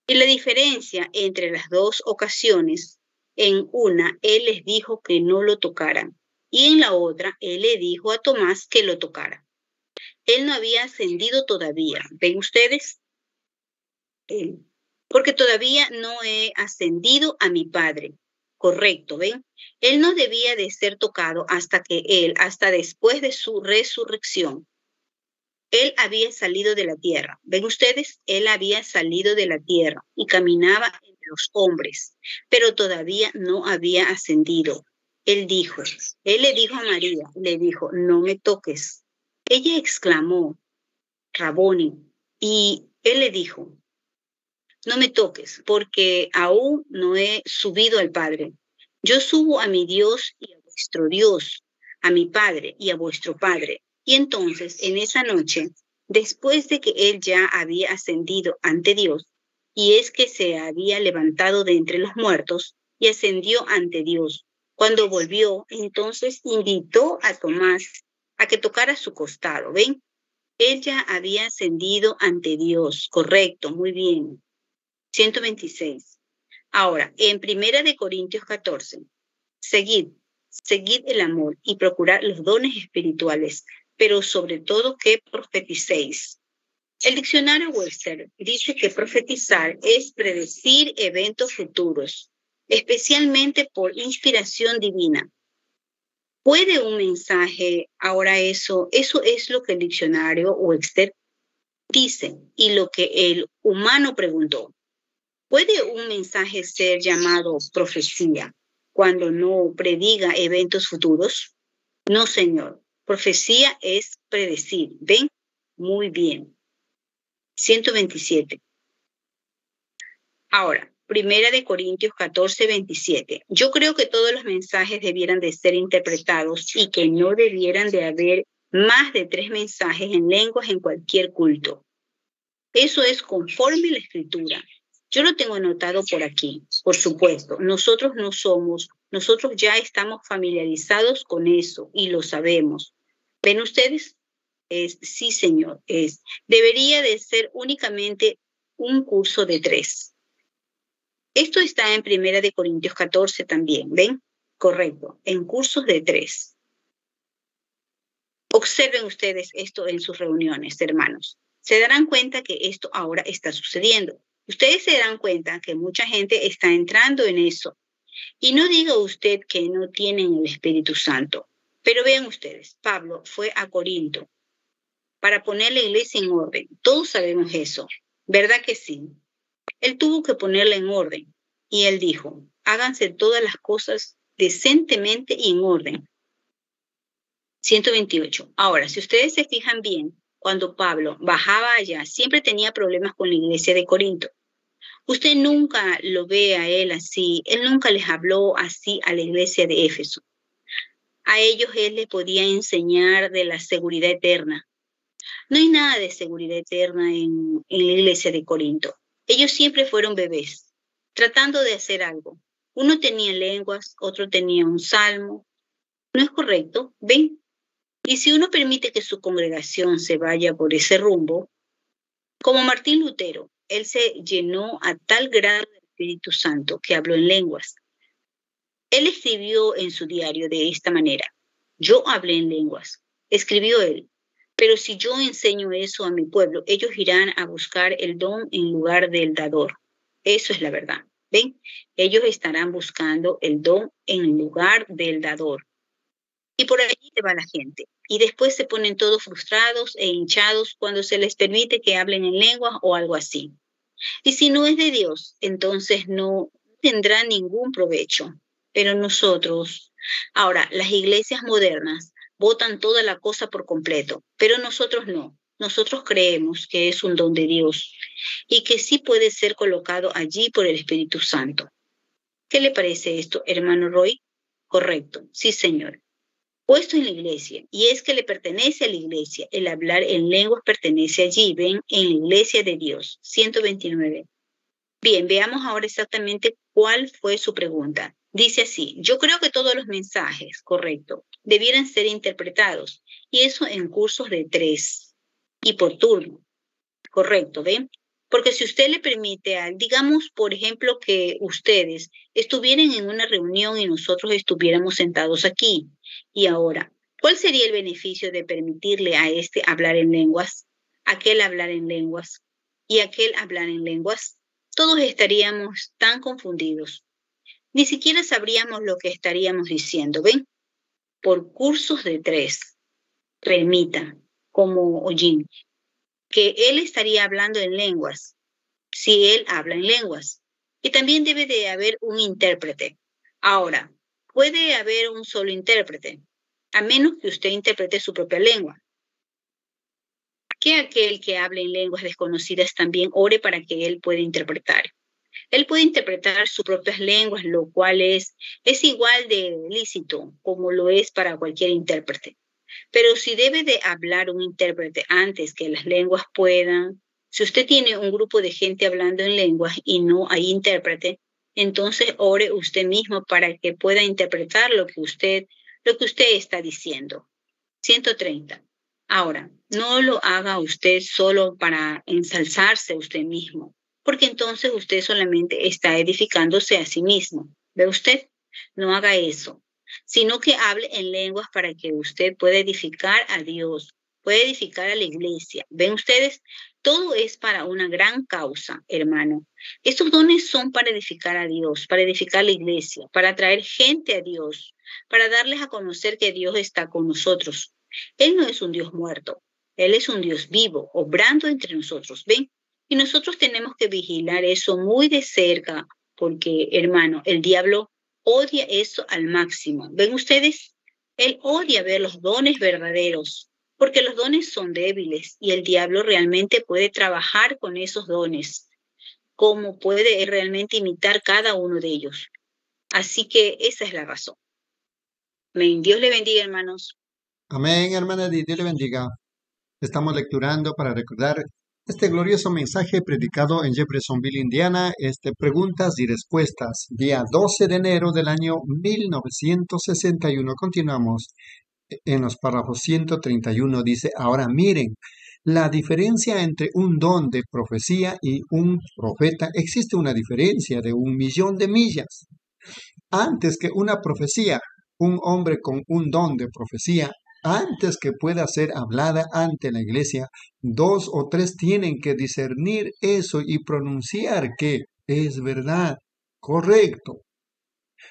Y la diferencia entre las dos ocasiones, en una Él les dijo que no lo tocaran y en la otra Él le dijo a Tomás que lo tocara. Él no había ascendido todavía. ¿Ven ustedes? Él. Porque todavía no he ascendido a mi Padre. Correcto, ¿ven? Él no debía de ser tocado hasta que Él, hasta después de su resurrección, él había salido de la tierra. ¿Ven ustedes? Él había salido de la tierra y caminaba entre los hombres, pero todavía no había ascendido. Él dijo, él le dijo a María, le dijo, no me toques. Ella exclamó, Raboni, y él le dijo, no me toques, porque aún no he subido al Padre. Yo subo a mi Dios y a vuestro Dios, a mi Padre y a vuestro Padre. Y entonces, en esa noche, después de que él ya había ascendido ante Dios, y es que se había levantado de entre los muertos y ascendió ante Dios, cuando volvió, entonces invitó a Tomás a que tocara su costado. ¿Ven? Él ya había ascendido ante Dios. Correcto, muy bien. 126. Ahora, en Primera de Corintios 14, seguid, seguid el amor y procurad los dones espirituales, pero sobre todo que profeticéis. El diccionario Webster dice que profetizar es predecir eventos futuros, especialmente por inspiración divina. ¿Puede un mensaje, ahora eso, eso es lo que el diccionario Webster dice y lo que el humano preguntó? ¿Puede un mensaje ser llamado profecía cuando no prediga eventos futuros? No, señor. Profecía es predecir. ¿Ven? Muy bien. 127. Ahora, Primera de Corintios 14, 27. Yo creo que todos los mensajes debieran de ser interpretados y que no debieran de haber más de tres mensajes en lenguas en cualquier culto. Eso es conforme a la escritura. Yo lo tengo anotado por aquí, por supuesto. Nosotros no somos, nosotros ya estamos familiarizados con eso y lo sabemos. ¿Ven ustedes? Es, sí, señor, es. Debería de ser únicamente un curso de tres. Esto está en Primera de Corintios 14 también, ¿ven? Correcto, en cursos de tres. Observen ustedes esto en sus reuniones, hermanos. Se darán cuenta que esto ahora está sucediendo. Ustedes se dan cuenta que mucha gente está entrando en eso. Y no diga usted que no tienen el Espíritu Santo. Pero vean ustedes, Pablo fue a Corinto para poner la iglesia en orden. Todos sabemos eso, ¿verdad que sí? Él tuvo que ponerla en orden. Y él dijo, háganse todas las cosas decentemente y en orden. 128. Ahora, si ustedes se fijan bien, cuando Pablo bajaba allá, siempre tenía problemas con la iglesia de Corinto. Usted nunca lo ve a él así, él nunca les habló así a la iglesia de Éfeso. A ellos él les podía enseñar de la seguridad eterna. No hay nada de seguridad eterna en, en la iglesia de Corinto. Ellos siempre fueron bebés, tratando de hacer algo. Uno tenía lenguas, otro tenía un salmo. ¿No es correcto? ¿Ven? Y si uno permite que su congregación se vaya por ese rumbo, como Martín Lutero, él se llenó a tal grado del Espíritu Santo que habló en lenguas. Él escribió en su diario de esta manera, yo hablé en lenguas, escribió él, pero si yo enseño eso a mi pueblo, ellos irán a buscar el don en lugar del dador. Eso es la verdad. ¿Ven? Ellos estarán buscando el don en lugar del dador. Y por allí te va la gente. Y después se ponen todos frustrados e hinchados cuando se les permite que hablen en lengua o algo así. Y si no es de Dios, entonces no tendrá ningún provecho. Pero nosotros, ahora, las iglesias modernas votan toda la cosa por completo, pero nosotros no. Nosotros creemos que es un don de Dios y que sí puede ser colocado allí por el Espíritu Santo. ¿Qué le parece esto, hermano Roy? Correcto, sí, señor. Puesto en la iglesia, y es que le pertenece a la iglesia, el hablar en lenguas pertenece allí, ven, en la iglesia de Dios. 129. Bien, veamos ahora exactamente cuál fue su pregunta. Dice así, yo creo que todos los mensajes, correcto, debieran ser interpretados, y eso en cursos de tres y por turno. Correcto, ¿ven? Porque si usted le permite, a, digamos, por ejemplo, que ustedes estuvieran en una reunión y nosotros estuviéramos sentados aquí, y ahora, ¿cuál sería el beneficio de permitirle a este hablar en lenguas, aquel hablar en lenguas y aquel hablar en lenguas? Todos estaríamos tan confundidos. Ni siquiera sabríamos lo que estaríamos diciendo, ¿ven? Por cursos de tres, remita, como Ojin, que él estaría hablando en lenguas, si él habla en lenguas. Y también debe de haber un intérprete. Ahora, puede haber un solo intérprete, a menos que usted interprete su propia lengua. Que aquel que hable en lenguas desconocidas también ore para que él pueda interpretar. Él puede interpretar sus propias lenguas, lo cual es, es igual de lícito como lo es para cualquier intérprete. Pero si debe de hablar un intérprete antes que las lenguas puedan, si usted tiene un grupo de gente hablando en lenguas y no hay intérprete, entonces ore usted mismo para que pueda interpretar lo que usted, lo que usted está diciendo. 130. Ahora, no lo haga usted solo para ensalzarse usted mismo, porque entonces usted solamente está edificándose a sí mismo. ¿Ve usted? No haga eso sino que hable en lenguas para que usted pueda edificar a Dios, puede edificar a la iglesia. ¿Ven ustedes? Todo es para una gran causa, hermano. Estos dones son para edificar a Dios, para edificar la iglesia, para traer gente a Dios, para darles a conocer que Dios está con nosotros. Él no es un Dios muerto, Él es un Dios vivo, obrando entre nosotros. ¿Ven? Y nosotros tenemos que vigilar eso muy de cerca, porque, hermano, el diablo odia eso al máximo. ¿Ven ustedes? Él odia ver los dones verdaderos, porque los dones son débiles y el diablo realmente puede trabajar con esos dones, como puede realmente imitar cada uno de ellos. Así que esa es la razón. Amén. Dios le bendiga, hermanos. Amén, hermana. Dios le bendiga. Estamos lecturando para recordar este glorioso mensaje predicado en Jeffersonville, Indiana, este preguntas y respuestas, día 12 de enero del año 1961. Continuamos en los párrafos 131. Dice, ahora miren, la diferencia entre un don de profecía y un profeta, existe una diferencia de un millón de millas. Antes que una profecía, un hombre con un don de profecía antes que pueda ser hablada ante la iglesia, dos o tres tienen que discernir eso y pronunciar que es verdad, correcto.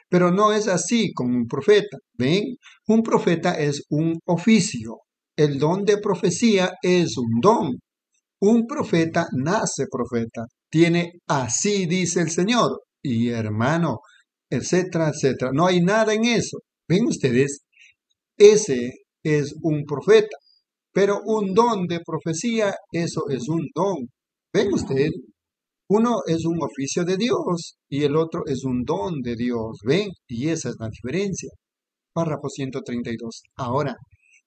Pero no es así con un profeta. ¿Ven? Un profeta es un oficio. El don de profecía es un don. Un profeta nace profeta. Tiene así dice el Señor. Y hermano, etcétera, etcétera. No hay nada en eso. ¿Ven ustedes? Ese es un profeta, pero un don de profecía, eso es un don. ¿Ven usted? Uno es un oficio de Dios y el otro es un don de Dios. ¿Ven? Y esa es la diferencia. Párrafo 132. Ahora,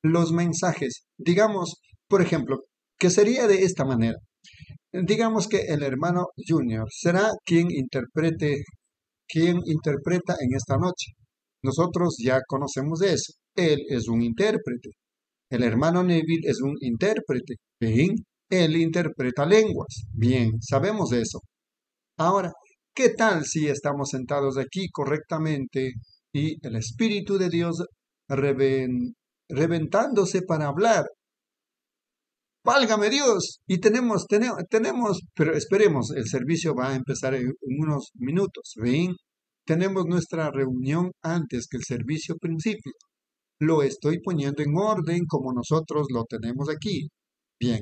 los mensajes. Digamos, por ejemplo, que sería de esta manera. Digamos que el hermano Junior será quien interprete, quien interpreta en esta noche. Nosotros ya conocemos eso. Él es un intérprete. El hermano Neville es un intérprete. Bien, él interpreta lenguas. Bien, sabemos eso. Ahora, ¿qué tal si estamos sentados aquí correctamente y el Espíritu de Dios reventándose para hablar? válgame Dios, y tenemos, tenemos, tenemos, pero esperemos, el servicio va a empezar en, unos minutos, ¿ven? Tenemos nuestra reunión antes que el servicio principio. Lo estoy poniendo en orden como nosotros lo tenemos aquí. Bien.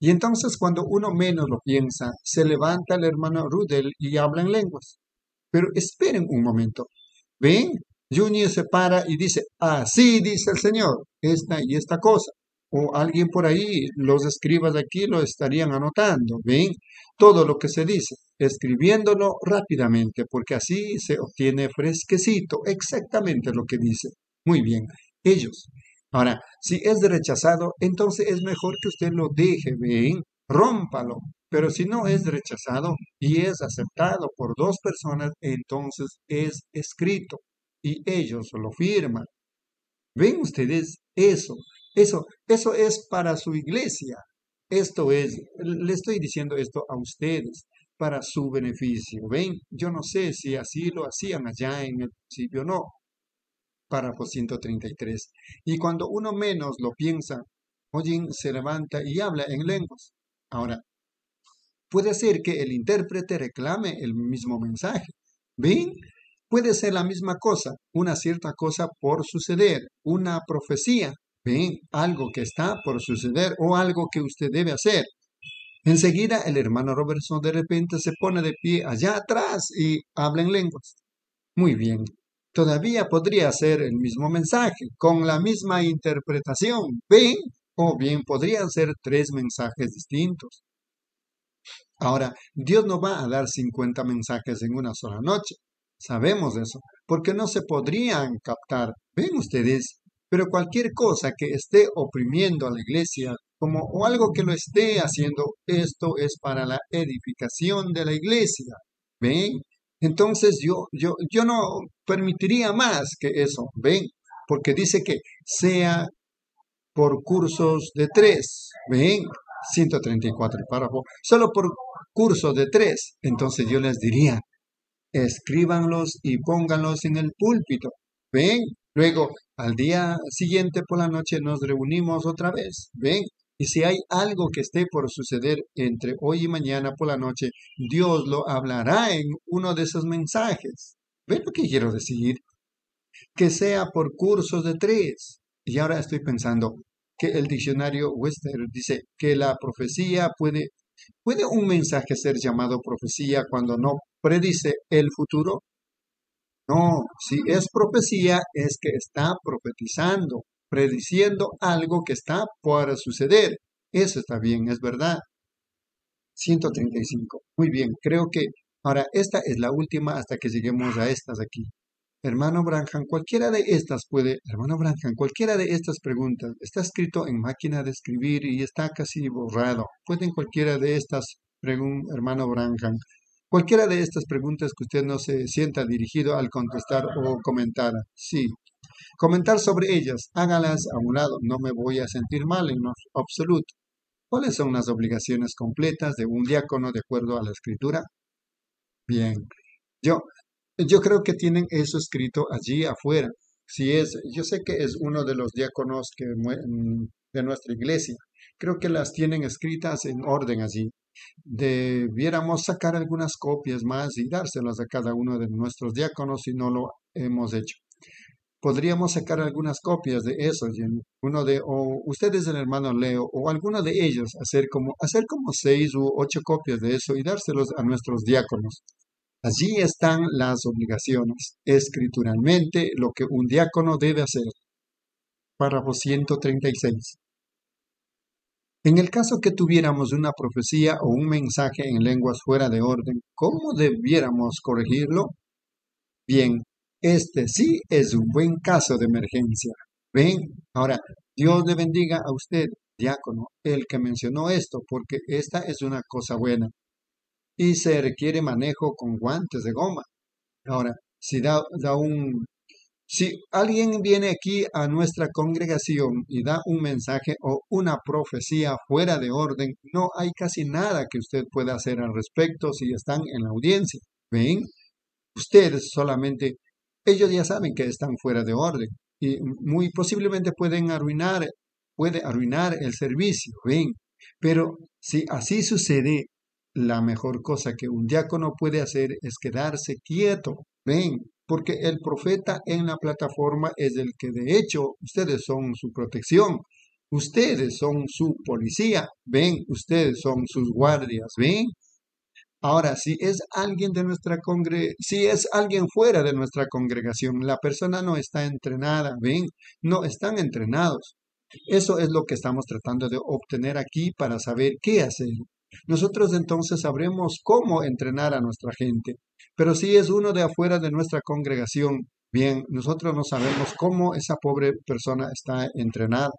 Y entonces cuando uno menos lo piensa, se levanta el hermano Rudel y habla en lenguas. Pero esperen un momento. ¿Ven? Junior se para y dice, así dice el Señor, esta y esta cosa. O alguien por ahí, los escribas de aquí lo estarían anotando, ¿ven? Todo lo que se dice, escribiéndolo rápidamente, porque así se obtiene fresquecito exactamente lo que dice. Muy bien, ellos. Ahora, si es rechazado, entonces es mejor que usted lo deje, ¿ven? Rómpalo. Pero si no es rechazado y es aceptado por dos personas, entonces es escrito y ellos lo firman. ¿Ven ustedes eso? Eso, eso es para su iglesia. Esto es, le estoy diciendo esto a ustedes para su beneficio. Ven, yo no sé si así lo hacían allá en el principio o no. Párrafo 133. Y cuando uno menos lo piensa, oyen, se levanta y habla en lenguas. Ahora, puede ser que el intérprete reclame el mismo mensaje. ¿Ven? Puede ser la misma cosa, una cierta cosa por suceder, una profecía, ven, algo que está por suceder o algo que usted debe hacer. Enseguida el hermano Robertson de repente se pone de pie allá atrás y habla en lenguas. Muy bien, todavía podría ser el mismo mensaje, con la misma interpretación, ven, o bien podrían ser tres mensajes distintos. Ahora, Dios no va a dar 50 mensajes en una sola noche. Sabemos eso, porque no se podrían captar. Ven ustedes, pero cualquier cosa que esté oprimiendo a la iglesia, como o algo que lo esté haciendo, esto es para la edificación de la iglesia. ¿Ven? Entonces yo, yo, yo no permitiría más que eso. ¿Ven? Porque dice que sea por cursos de tres. ¿Ven? 134 el párrafo. Solo por cursos de tres. Entonces yo les diría, escríbanlos y pónganlos en el púlpito. ¿Ven? Luego, al día siguiente por la noche nos reunimos otra vez. ¿Ven? Y si hay algo que esté por suceder entre hoy y mañana por la noche, Dios lo hablará en uno de esos mensajes. ¿Ven lo que quiero decir? Que sea por cursos de tres. Y ahora estoy pensando que el diccionario Wester dice que la profecía puede ¿Puede un mensaje ser llamado profecía cuando no predice el futuro? No, si es profecía es que está profetizando, prediciendo algo que está por suceder. Eso está bien, es verdad. 135. Muy bien, creo que ahora esta es la última hasta que lleguemos a estas aquí. Hermano Branham, cualquiera de estas puede, hermano Branham, cualquiera de estas preguntas está escrito en máquina de escribir y está casi borrado. Pueden cualquiera de estas preguntas, hermano Branham, cualquiera de estas preguntas que usted no se sienta dirigido al contestar o comentar. Sí. Comentar sobre ellas, hágalas a un lado, no me voy a sentir mal en absoluto. ¿Cuáles son las obligaciones completas de un diácono de acuerdo a la escritura? Bien. Yo, yo creo que tienen eso escrito allí afuera. Si es, yo sé que es uno de los diáconos que, de nuestra iglesia. Creo que las tienen escritas en orden allí. Debiéramos sacar algunas copias más y dárselas a cada uno de nuestros diáconos si no lo hemos hecho. Podríamos sacar algunas copias de eso, uno de, o ustedes el hermano Leo, o alguno de ellos, hacer como, hacer como seis u ocho copias de eso y dárselos a nuestros diáconos. Allí están las obligaciones, escrituralmente lo que un diácono debe hacer. Párrafo 136. En el caso que tuviéramos una profecía o un mensaje en lenguas fuera de orden, ¿cómo debiéramos corregirlo? Bien, este sí es un buen caso de emergencia. Ven, ahora, Dios le bendiga a usted, diácono, el que mencionó esto, porque esta es una cosa buena y se requiere manejo con guantes de goma. Ahora, si da, da un si alguien viene aquí a nuestra congregación y da un mensaje o una profecía fuera de orden, no hay casi nada que usted pueda hacer al respecto si están en la audiencia. ¿Ven? Ustedes solamente, ellos ya saben que están fuera de orden y muy posiblemente pueden arruinar, puede arruinar el servicio. ¿Ven? Pero si así sucede, la mejor cosa que un diácono puede hacer es quedarse quieto. Ven, porque el profeta en la plataforma es el que de hecho ustedes son su protección. Ustedes son su policía, ven, ustedes son sus guardias, ven. Ahora, si es alguien de nuestra congre si es alguien fuera de nuestra congregación, la persona no está entrenada, ven, no están entrenados. Eso es lo que estamos tratando de obtener aquí para saber qué hacer. Nosotros entonces sabremos cómo entrenar a nuestra gente. Pero si es uno de afuera de nuestra congregación, bien, nosotros no sabemos cómo esa pobre persona está entrenada.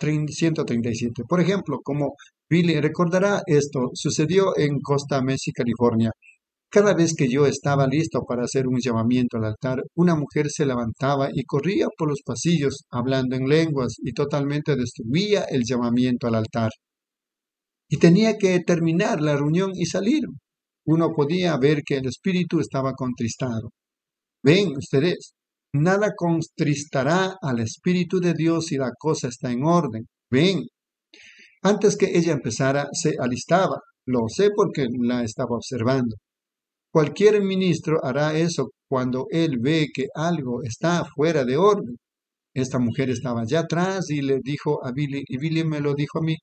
137. Por ejemplo, como Billy recordará esto, sucedió en Costa Mesa, California. Cada vez que yo estaba listo para hacer un llamamiento al altar, una mujer se levantaba y corría por los pasillos hablando en lenguas y totalmente destruía el llamamiento al altar. Y tenía que terminar la reunión y salir. Uno podía ver que el espíritu estaba contristado. Ven ustedes, nada contristará al espíritu de Dios si la cosa está en orden. Ven. Antes que ella empezara, se alistaba. Lo sé porque la estaba observando. Cualquier ministro hará eso cuando él ve que algo está fuera de orden. Esta mujer estaba allá atrás y le dijo a Billy, y Billy me lo dijo a mí,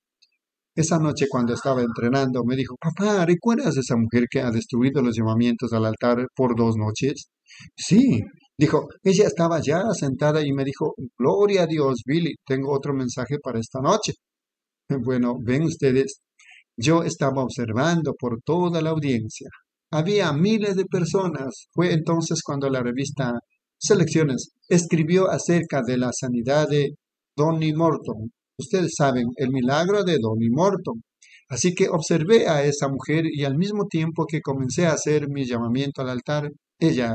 esa noche cuando estaba entrenando me dijo, papá, ¿recuerdas esa mujer que ha destruido los llamamientos al altar por dos noches? Sí, dijo, ella estaba ya sentada y me dijo, gloria a Dios, Billy, tengo otro mensaje para esta noche. Bueno, ven ustedes, yo estaba observando por toda la audiencia. Había miles de personas. Fue entonces cuando la revista Selecciones escribió acerca de la sanidad de Donny Morton, Ustedes saben el milagro de Donny Morton. Así que observé a esa mujer y al mismo tiempo que comencé a hacer mi llamamiento al altar, ella...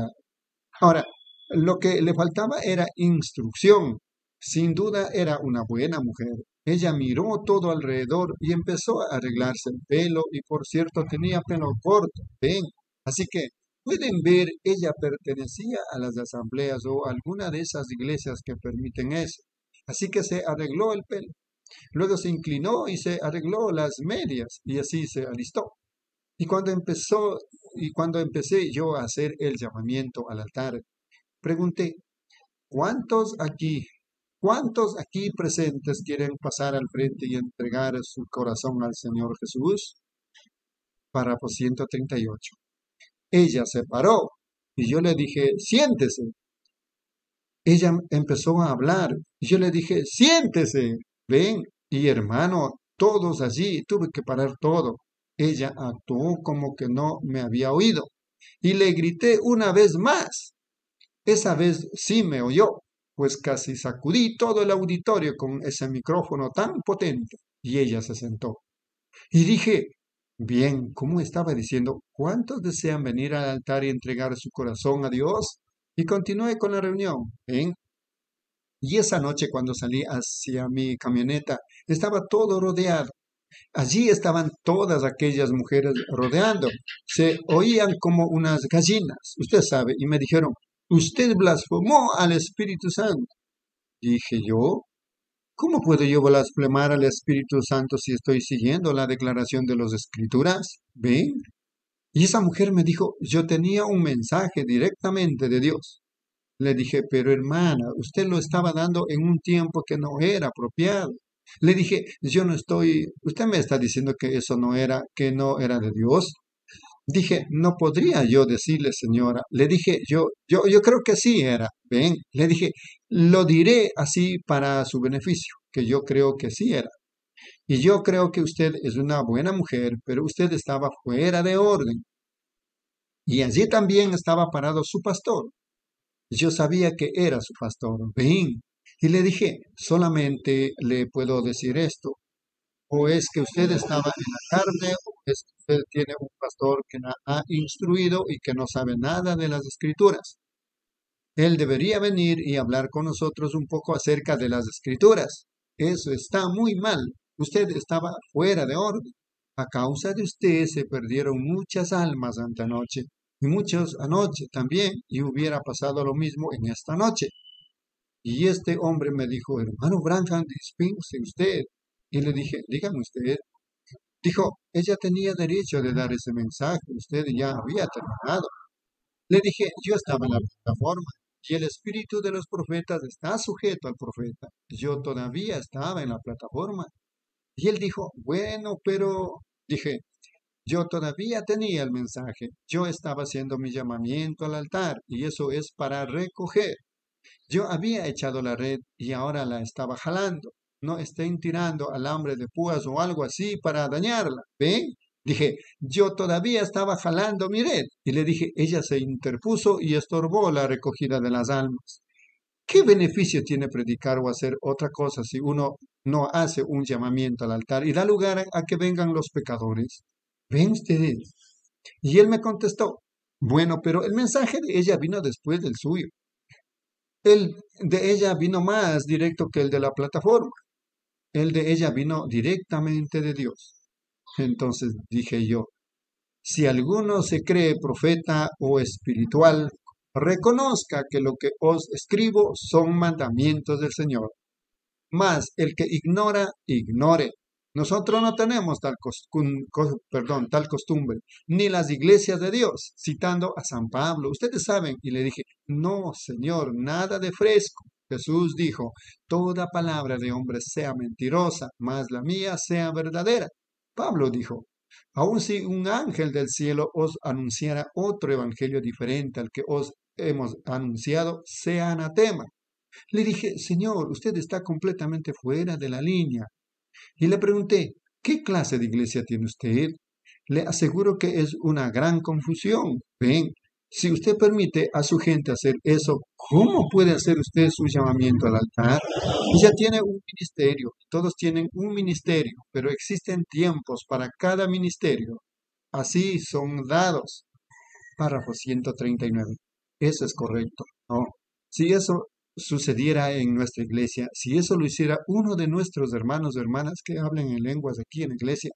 Ahora, lo que le faltaba era instrucción. Sin duda era una buena mujer. Ella miró todo alrededor y empezó a arreglarse el pelo y por cierto tenía pelo corto. Ven. Así que pueden ver, ella pertenecía a las asambleas o alguna de esas iglesias que permiten eso. Así que se arregló el pelo. Luego se inclinó y se arregló las medias y así se alistó. Y cuando empezó y cuando empecé yo a hacer el llamamiento al altar, pregunté, ¿cuántos aquí, cuántos aquí presentes quieren pasar al frente y entregar su corazón al Señor Jesús? Párrafo 138. Ella se paró y yo le dije, siéntese ella empezó a hablar y yo le dije, siéntese, ven. Y hermano, todos allí, tuve que parar todo. Ella actuó como que no me había oído y le grité una vez más. Esa vez sí me oyó, pues casi sacudí todo el auditorio con ese micrófono tan potente y ella se sentó. Y dije, bien, como estaba diciendo, ¿cuántos desean venir al altar y entregar su corazón a Dios? Y continué con la reunión. Y esa noche cuando salí hacia mi camioneta, estaba todo rodeado. Allí estaban todas aquellas mujeres rodeando. Se oían como unas gallinas, usted sabe, y me dijeron, usted blasfemó al Espíritu Santo. Dije yo, ¿cómo puedo yo blasfemar al Espíritu Santo si estoy siguiendo la declaración de las Escrituras? ¿Ven? Y esa mujer me dijo, yo tenía un mensaje directamente de Dios. Le dije, pero hermana, usted lo estaba dando en un tiempo que no era apropiado. Le dije, yo no estoy, usted me está diciendo que eso no era, que no era de Dios. Dije, no podría yo decirle, señora. Le dije, yo, yo, yo creo que sí era. Ven, le dije, lo diré así para su beneficio, que yo creo que sí era. Y yo creo que usted es una buena mujer, pero usted estaba fuera de orden. Y allí también estaba parado su pastor. Yo sabía que era su pastor, Ven. Y le dije, solamente le puedo decir esto. O es que usted estaba en la carne, o es que usted tiene un pastor que la ha instruido y que no sabe nada de las escrituras. Él debería venir y hablar con nosotros un poco acerca de las escrituras. Eso está muy mal. Usted estaba fuera de orden. A causa de usted se perdieron muchas almas antenoche y muchas anoche también, y hubiera pasado lo mismo en esta noche. Y este hombre me dijo, hermano Branham, dispense usted. Y le dije, dígame usted. Dijo, ella tenía derecho de dar ese mensaje, usted ya había terminado. Le dije, yo estaba en la plataforma y el espíritu de los profetas está sujeto al profeta. Yo todavía estaba en la plataforma. Y él dijo, bueno, pero dije, yo todavía tenía el mensaje. Yo estaba haciendo mi llamamiento al altar y eso es para recoger. Yo había echado la red y ahora la estaba jalando. No estén tirando alambre de púas o algo así para dañarla. ¿Ven? Dije, yo todavía estaba jalando mi red. Y le dije, ella se interpuso y estorbó la recogida de las almas. ¿Qué beneficio tiene predicar o hacer otra cosa si uno no hace un llamamiento al altar y da lugar a, que vengan los pecadores? ¿Ven ustedes? Y él me contestó, bueno, pero el mensaje de ella vino después del suyo. El de ella vino más directo que el de la plataforma. El de ella vino directamente de Dios. Entonces dije yo, si alguno se cree profeta o espiritual, reconozca que lo que os escribo son mandamientos del Señor. Mas el que ignora, ignore. Nosotros no tenemos tal, tal costumbre, ni las iglesias de Dios, citando a San Pablo. Ustedes saben, y le dije, no, Señor, nada de fresco. Jesús dijo, toda palabra de hombre sea mentirosa, mas la mía sea verdadera. Pablo dijo, aun si un ángel del cielo os anunciara otro evangelio diferente al que os hemos anunciado, sea anatema. Le dije, Señor, usted está completamente fuera de la línea. Y le pregunté, ¿qué clase de iglesia tiene usted? Le aseguro que es una gran confusión. Ven, si usted permite a su gente hacer eso, ¿cómo puede hacer usted su llamamiento al altar? Ella tiene un ministerio, todos tienen un ministerio, pero existen tiempos para cada ministerio. Así son dados. Párrafo 139. Eso es correcto. ¿no? Si eso sucediera en nuestra iglesia, si eso lo hiciera uno de nuestros hermanos o hermanas que hablen en lenguas aquí en la iglesia,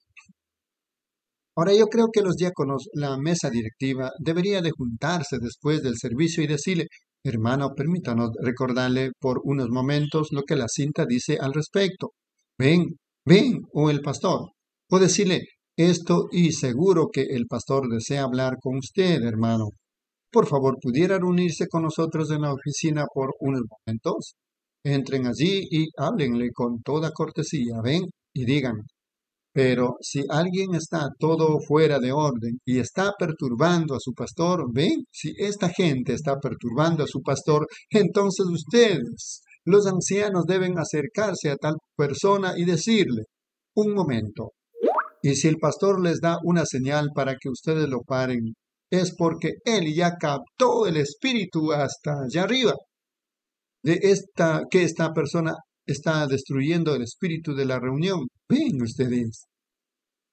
Ahora yo creo que los diáconos, la mesa directiva, debería de juntarse después del servicio y decirle, hermano, permítanos recordarle por unos momentos lo que la cinta dice al respecto. Ven, ven, o el pastor. O decirle esto y seguro que el pastor desea hablar con usted, hermano. Por favor, ¿pudiera reunirse con nosotros en la oficina por unos momentos? Entren allí y háblenle con toda cortesía, ven, y digan, pero si alguien está todo fuera de orden y está perturbando a su pastor, ven, si esta gente está perturbando a su pastor, entonces ustedes, los ancianos, deben acercarse a tal persona y decirle, un momento. Y si el pastor les da una señal para que ustedes lo paren, es porque él ya captó el espíritu hasta allá arriba de esta que esta persona está destruyendo el espíritu de la reunión. Ven ustedes.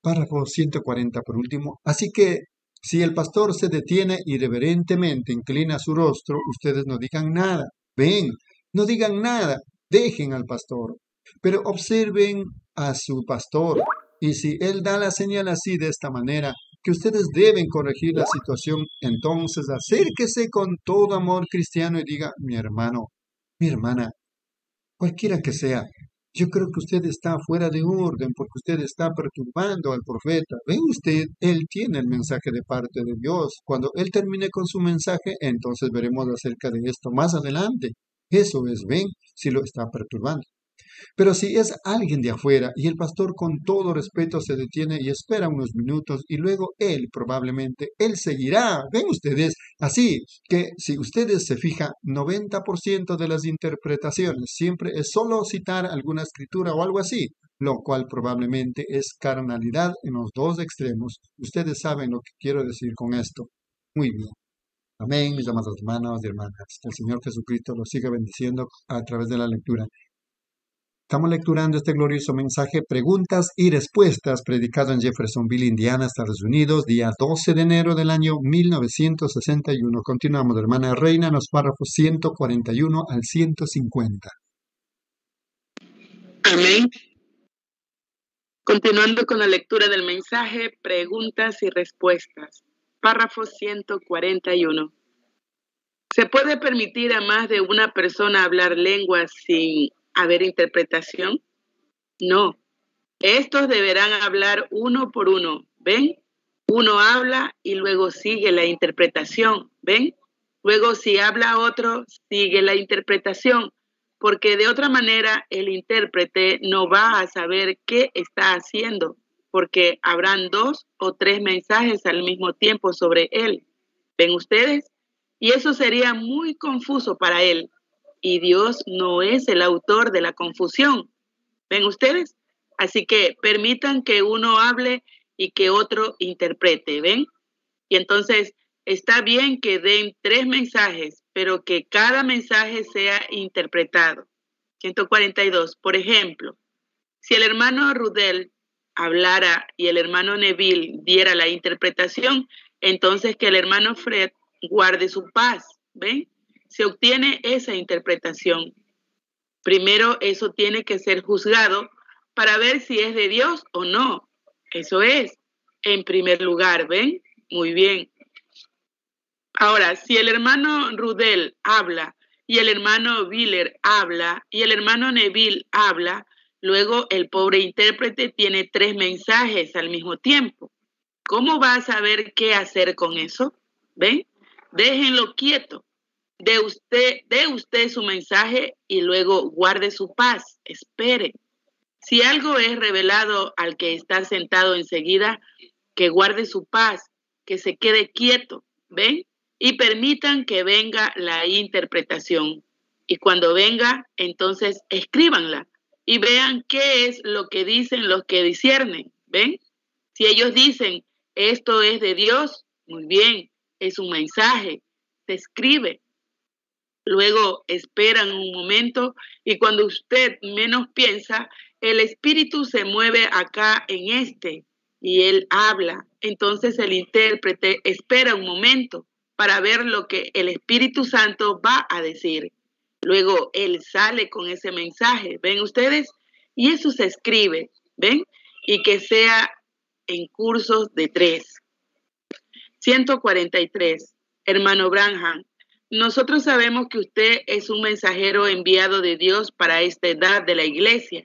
Párrafo 140 por último. Así que si el pastor se detiene y reverentemente inclina su rostro, ustedes no digan nada. Ven, no digan nada. Dejen al pastor. Pero observen a su pastor. Y si él da la señal así de esta manera, que ustedes deben corregir la situación, entonces acérquese con todo amor cristiano y diga, mi hermano, mi hermana, cualquiera que sea, yo creo que usted está fuera de orden porque usted está perturbando al profeta. Ve usted, él tiene el mensaje de parte de Dios. Cuando él termine con su mensaje, entonces veremos acerca de esto más adelante. Eso es, ven, si lo está perturbando. Pero si es alguien de afuera y el pastor con todo respeto se detiene y espera unos minutos y luego él probablemente, él seguirá. Ven ustedes, así que si ustedes se fijan, 90% de las interpretaciones siempre es solo citar alguna escritura o algo así, lo cual probablemente es carnalidad en los dos extremos. Ustedes saben lo que quiero decir con esto. Muy bien. Amén, mis amados hermanos y hermanas. El Señor Jesucristo los siga bendiciendo a través de la lectura. Estamos lecturando este glorioso mensaje, preguntas y respuestas, predicado en Jeffersonville, Indiana, Estados Unidos, día 12 de enero del año 1961. Continuamos, hermana Reina, en los párrafos 141 al 150. Amén. Continuando con la lectura del mensaje, preguntas y respuestas. Párrafo 141. ¿Se puede permitir a más de una persona hablar lenguas sin haber interpretación? No. Estos deberán hablar uno por uno. ¿Ven? Uno habla y luego sigue la interpretación. ¿Ven? Luego si habla otro, sigue la interpretación, porque de otra manera el intérprete no va a saber qué está haciendo, porque habrán dos o tres mensajes al mismo tiempo sobre él. ¿Ven ustedes? Y eso sería muy confuso para él. Y Dios no es el autor de la confusión. ¿Ven ustedes? Así que permitan que uno hable y que otro interprete, ¿ven? Y entonces está bien que den tres mensajes, pero que cada mensaje sea interpretado. 142, por ejemplo, si el hermano Rudel hablara y el hermano Neville diera la interpretación, entonces que el hermano Fred guarde su paz, ¿ven? Se obtiene esa interpretación. Primero eso tiene que ser juzgado para ver si es de Dios o no. Eso es, en primer lugar, ¿ven? Muy bien. Ahora, si el hermano Rudel habla y el hermano Willer habla y el hermano Neville habla, luego el pobre intérprete tiene tres mensajes al mismo tiempo. ¿Cómo va a saber qué hacer con eso? ¿Ven? Déjenlo quieto. De usted, su mensaje y luego guarde su paz. Espere. Si algo es revelado al que está sentado enseguida, que guarde su paz, que se quede quieto. ¿Ven? y permitan que venga la interpretación. Y cuando venga, entonces escríbanla y vean qué es lo que dicen los que disciernen. ¿Ven? Si ellos dicen, esto es de Dios, muy bien, es un mensaje, se escribe. Luego esperan un momento y cuando usted menos piensa, el espíritu se mueve acá en este y él habla. Entonces el intérprete espera un momento para ver lo que el Espíritu Santo va a decir. Luego Él sale con ese mensaje, ¿ven ustedes? Y eso se escribe, ¿ven? Y que sea en cursos de tres. 143. Hermano Branham, nosotros sabemos que usted es un mensajero enviado de Dios para esta edad de la iglesia.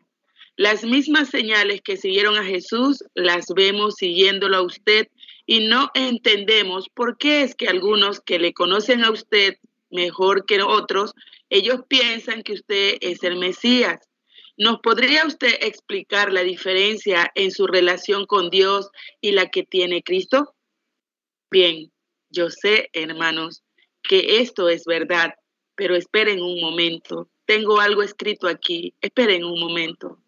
Las mismas señales que siguieron a Jesús las vemos siguiéndolo a usted y no entendemos por qué es que algunos que le conocen a usted mejor que otros, ellos piensan que usted es el Mesías. ¿Nos podría usted explicar la diferencia en su relación con Dios y la que tiene Cristo? Bien, yo sé, hermanos, que esto es verdad, pero esperen un momento. Tengo algo escrito aquí. Esperen un momento.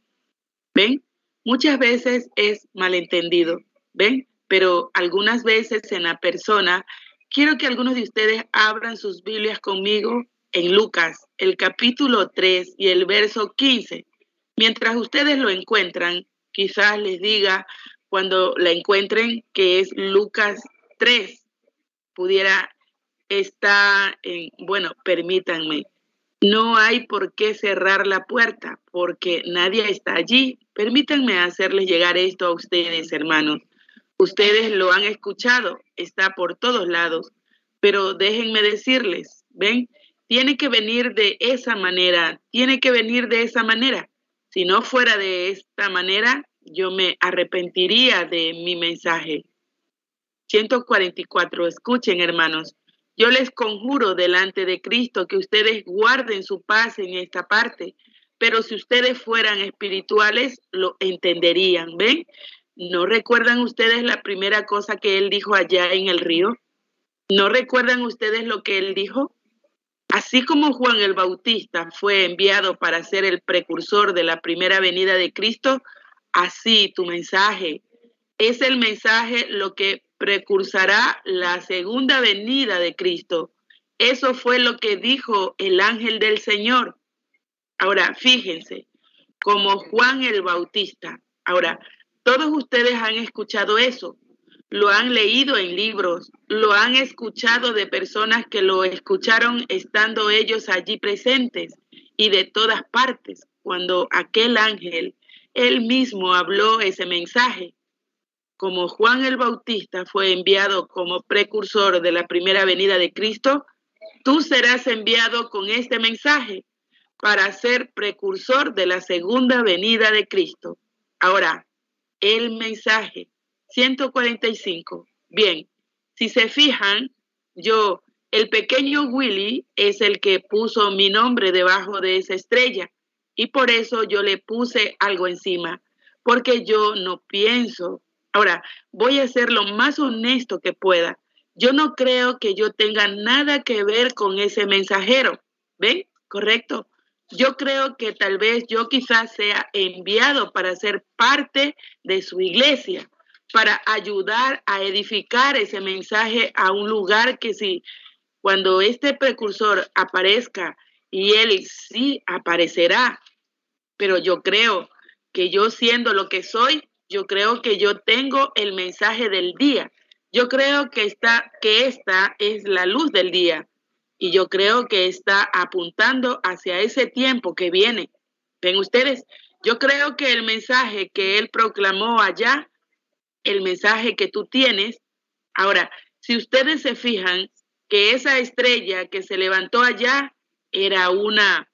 ¿Ven? Muchas veces es malentendido. ¿Ven? pero algunas veces en la persona, quiero que algunos de ustedes abran sus Biblias conmigo en Lucas, el capítulo 3 y el verso 15. Mientras ustedes lo encuentran, quizás les diga cuando la encuentren que es Lucas 3. Pudiera estar en, bueno, permítanme, no hay por qué cerrar la puerta porque nadie está allí. Permítanme hacerles llegar esto a ustedes, hermanos. Ustedes lo han escuchado, está por todos lados, pero déjenme decirles, ven, tiene que venir de esa manera, tiene que venir de esa manera. Si no fuera de esta manera, yo me arrepentiría de mi mensaje. 144. Escuchen, hermanos. Yo les conjuro delante de Cristo que ustedes guarden su paz en esta parte, pero si ustedes fueran espirituales, lo entenderían. ¿Ven? ¿No recuerdan ustedes la primera cosa que él dijo allá en el río? ¿No recuerdan ustedes lo que él dijo? Así como Juan el Bautista fue enviado para ser el precursor de la primera venida de Cristo, así tu mensaje es el mensaje lo que precursará la segunda venida de Cristo. Eso fue lo que dijo el ángel del Señor. Ahora, fíjense, como Juan el Bautista. Ahora, todos ustedes han escuchado eso, lo han leído en libros, lo han escuchado de personas que lo escucharon estando ellos allí presentes y de todas partes, cuando aquel ángel, él mismo habló ese mensaje. Como Juan el Bautista fue enviado como precursor de la primera venida de Cristo, tú serás enviado con este mensaje para ser precursor de la segunda venida de Cristo. Ahora, el mensaje 145. Bien, si se fijan, yo, el pequeño Willy es el que puso mi nombre debajo de esa estrella y por eso yo le puse algo encima, porque yo no pienso. Ahora, voy a ser lo más honesto que pueda. Yo no creo que yo tenga nada que ver con ese mensajero. ¿Ven? Correcto. Yo creo que tal vez yo quizás sea enviado para ser parte de su iglesia para ayudar a edificar ese mensaje a un lugar que si cuando este precursor aparezca y él sí aparecerá, pero yo creo que yo siendo lo que soy, yo creo que yo tengo el mensaje del día. Yo creo que esta, que esta es la luz del día y yo creo que está apuntando hacia ese tiempo que viene. Ven ustedes, yo creo que el mensaje que él proclamó allá el mensaje que tú tienes. Ahora, si ustedes se fijan que esa estrella que se levantó allá era una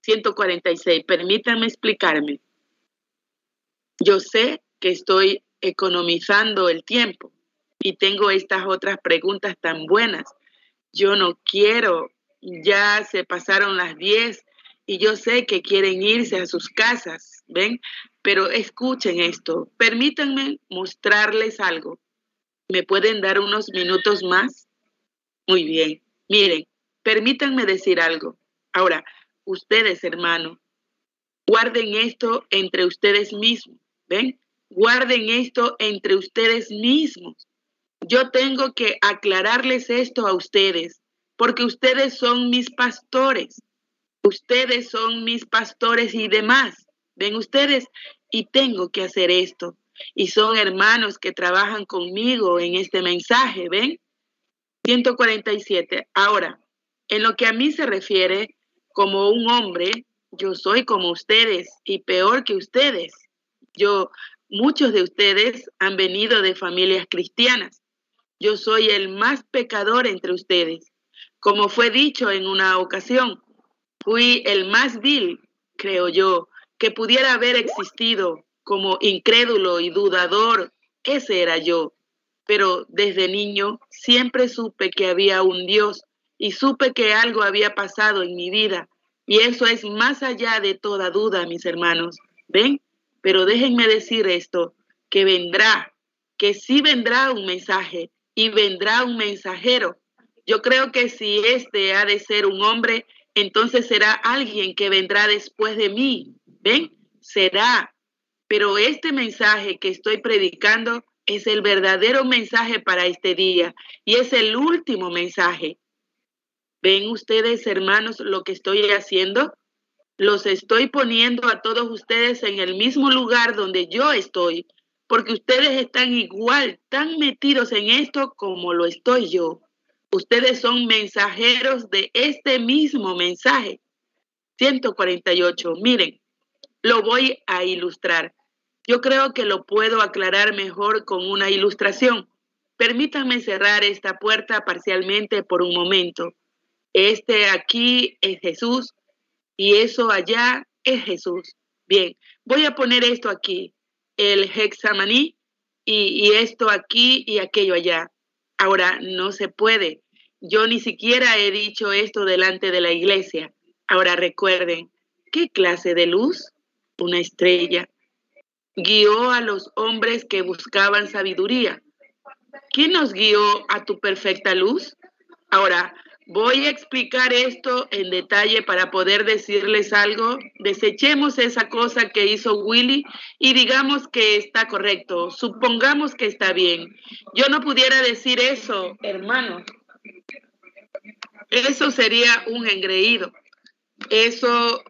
146, permítanme explicarme. Yo sé que estoy economizando el tiempo y tengo estas otras preguntas tan buenas. Yo no quiero, ya se pasaron las 10 y yo sé que quieren irse a sus casas, ¿ven? Pero escuchen esto, permítanme mostrarles algo. ¿Me pueden dar unos minutos más? Muy bien. Miren, permítanme decir algo. Ahora, ustedes, hermanos, guarden esto entre ustedes mismos. ¿Ven? Guarden esto entre ustedes mismos. Yo tengo que aclararles esto a ustedes, porque ustedes son mis pastores. Ustedes son mis pastores y demás. Ven ustedes, y tengo que hacer esto. Y son hermanos que trabajan conmigo en este mensaje, ¿ven? 147. Ahora, en lo que a mí se refiere, como un hombre, yo soy como ustedes y peor que ustedes. Yo, muchos de ustedes han venido de familias cristianas. Yo soy el más pecador entre ustedes. Como fue dicho en una ocasión, fui el más vil, creo yo, que pudiera haber existido como incrédulo y dudador, ese era yo. Pero desde niño siempre supe que había un Dios y supe que algo había pasado en mi vida. Y eso es más allá de toda duda, mis hermanos. ¿Ven? Pero déjenme decir esto, que vendrá, que sí vendrá un mensaje y vendrá un mensajero. Yo creo que si este ha de ser un hombre, entonces será alguien que vendrá después de mí. ¿Ven? Será. Pero este mensaje que estoy predicando es el verdadero mensaje para este día y es el último mensaje. ¿Ven ustedes, hermanos, lo que estoy haciendo? Los estoy poniendo a todos ustedes en el mismo lugar donde yo estoy, porque ustedes están igual, tan metidos en esto como lo estoy yo. Ustedes son mensajeros de este mismo mensaje. 148. Miren, lo voy a ilustrar. Yo creo que lo puedo aclarar mejor con una ilustración. Permítanme cerrar esta puerta parcialmente por un momento. Este aquí es Jesús y eso allá es Jesús. Bien, voy a poner esto aquí, el hexamaní y, y esto aquí y aquello allá. Ahora, no se puede. Yo ni siquiera he dicho esto delante de la iglesia. Ahora recuerden, ¿qué clase de luz? una estrella, guió a los hombres que buscaban sabiduría. ¿Quién nos guió a tu perfecta luz? Ahora, voy a explicar esto en detalle para poder decirles algo. Desechemos esa cosa que hizo Willy y digamos que está correcto. Supongamos que está bien. Yo no pudiera decir eso, hermano. Eso sería un engreído. Eso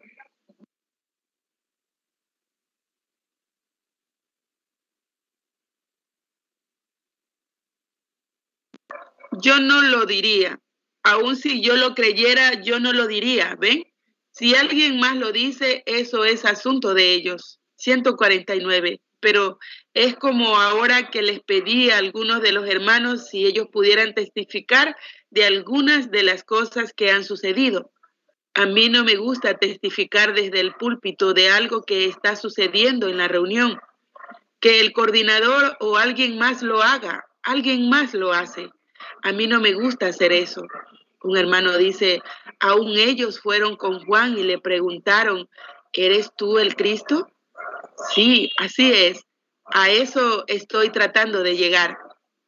yo no lo diría. Aun si yo lo creyera, yo no lo diría, ¿ven? Si alguien más lo dice, eso es asunto de ellos. 149. Pero es como ahora que les pedí a algunos de los hermanos si ellos pudieran testificar de algunas de las cosas que han sucedido. A mí no me gusta testificar desde el púlpito de algo que está sucediendo en la reunión. Que el coordinador o alguien más lo haga, alguien más lo hace. A mí no me gusta hacer eso. Un hermano dice, aún ellos fueron con Juan y le preguntaron, ¿eres tú el Cristo? Sí, así es. A eso estoy tratando de llegar.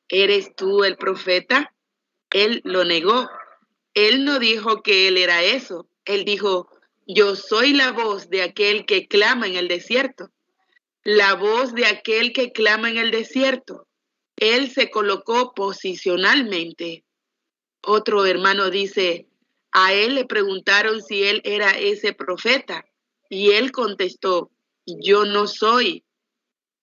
¿Eres tú el profeta? Él lo negó. Él no dijo que él era eso. Él dijo, yo soy la voz de aquel que clama en el desierto. La voz de aquel que clama en el desierto. Él se colocó posicionalmente. Otro hermano dice, a él le preguntaron si él era ese profeta y él contestó, yo no soy.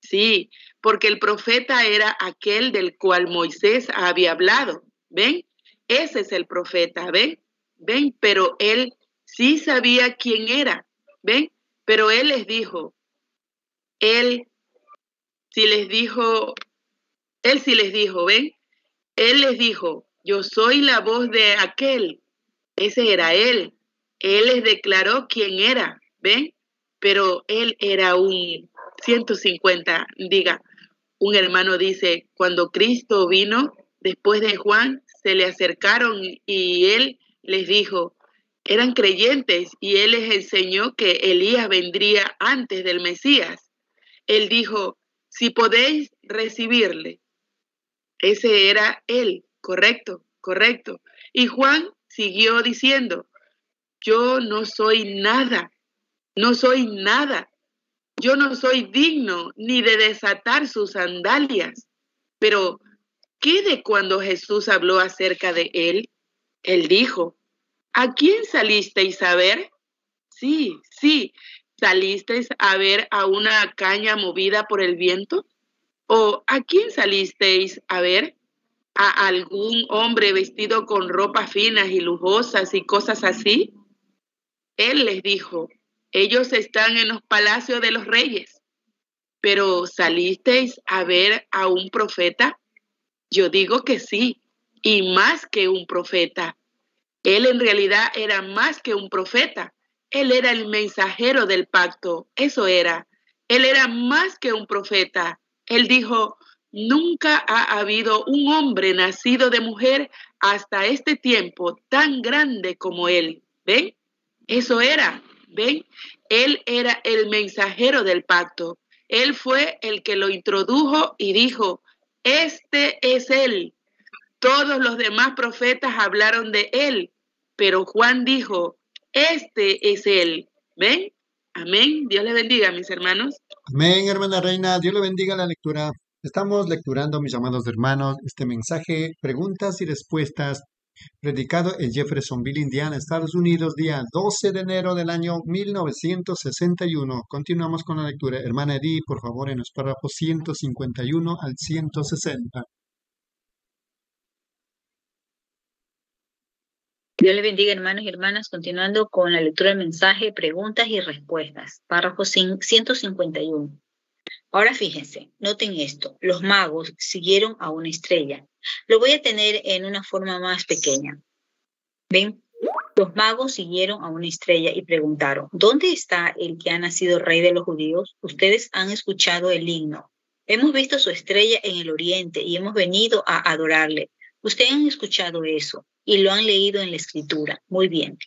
Sí, porque el profeta era aquel del cual Moisés había hablado. ¿Ven? Ese es el profeta, ¿ven? ¿Ven? Pero él sí sabía quién era, ¿ven? Pero él les dijo, él sí les dijo, él sí les dijo, ¿ven? Él les dijo, yo soy la voz de aquel. Ese era él. Él les declaró quién era, ¿ven? Pero él era un 150, diga, un hermano dice, cuando Cristo vino, después de Juan, se le acercaron y él les dijo, eran creyentes y él les enseñó que Elías vendría antes del Mesías. Él dijo, si podéis recibirle. Ese era él, correcto, correcto. Y Juan siguió diciendo, yo no soy nada, no soy nada. Yo no soy digno ni de desatar sus sandalias. Pero, ¿qué de cuando Jesús habló acerca de él? Él dijo, ¿a quién salisteis a ver? Sí, sí, ¿salisteis a ver a una caña movida por el viento? ¿O a quién salisteis a ver? ¿A algún hombre vestido con ropas finas y lujosas y cosas así? Él les dijo, ellos están en los palacios de los reyes. Pero ¿salisteis a ver a un profeta? Yo digo que sí, y más que un profeta. Él en realidad era más que un profeta. Él era el mensajero del pacto. Eso era. Él era más que un profeta. Él dijo, nunca ha habido un hombre nacido de mujer hasta este tiempo tan grande como él. ¿Ven? Eso era. ¿Ven? Él era el mensajero del pacto. Él fue el que lo introdujo y dijo, este es él. Todos los demás profetas hablaron de él, pero Juan dijo, este es él. ¿Ven? Amén. Dios le bendiga, mis hermanos. Amén, hermana Reina. Dios le bendiga la lectura. Estamos lecturando, mis amados hermanos, este mensaje, preguntas y respuestas predicado en Jeffersonville, Indiana, Estados Unidos, día 12 de enero del año 1961. Continuamos con la lectura. Hermana Edith, por favor, en los párrafos 151 al 160. Dios le bendiga, hermanos y hermanas. Continuando con la lectura del mensaje, preguntas y respuestas. Párrafo 151. Ahora fíjense, noten esto. Los magos siguieron a una estrella lo voy a tener en una forma más pequeña. ¿Ven? Los magos siguieron a una estrella y preguntaron, ¿dónde está el que ha nacido rey de los judíos? Ustedes han escuchado el himno. Hemos visto su estrella en el oriente y hemos venido a adorarle. Ustedes han escuchado eso y lo han leído en la escritura. Muy bien.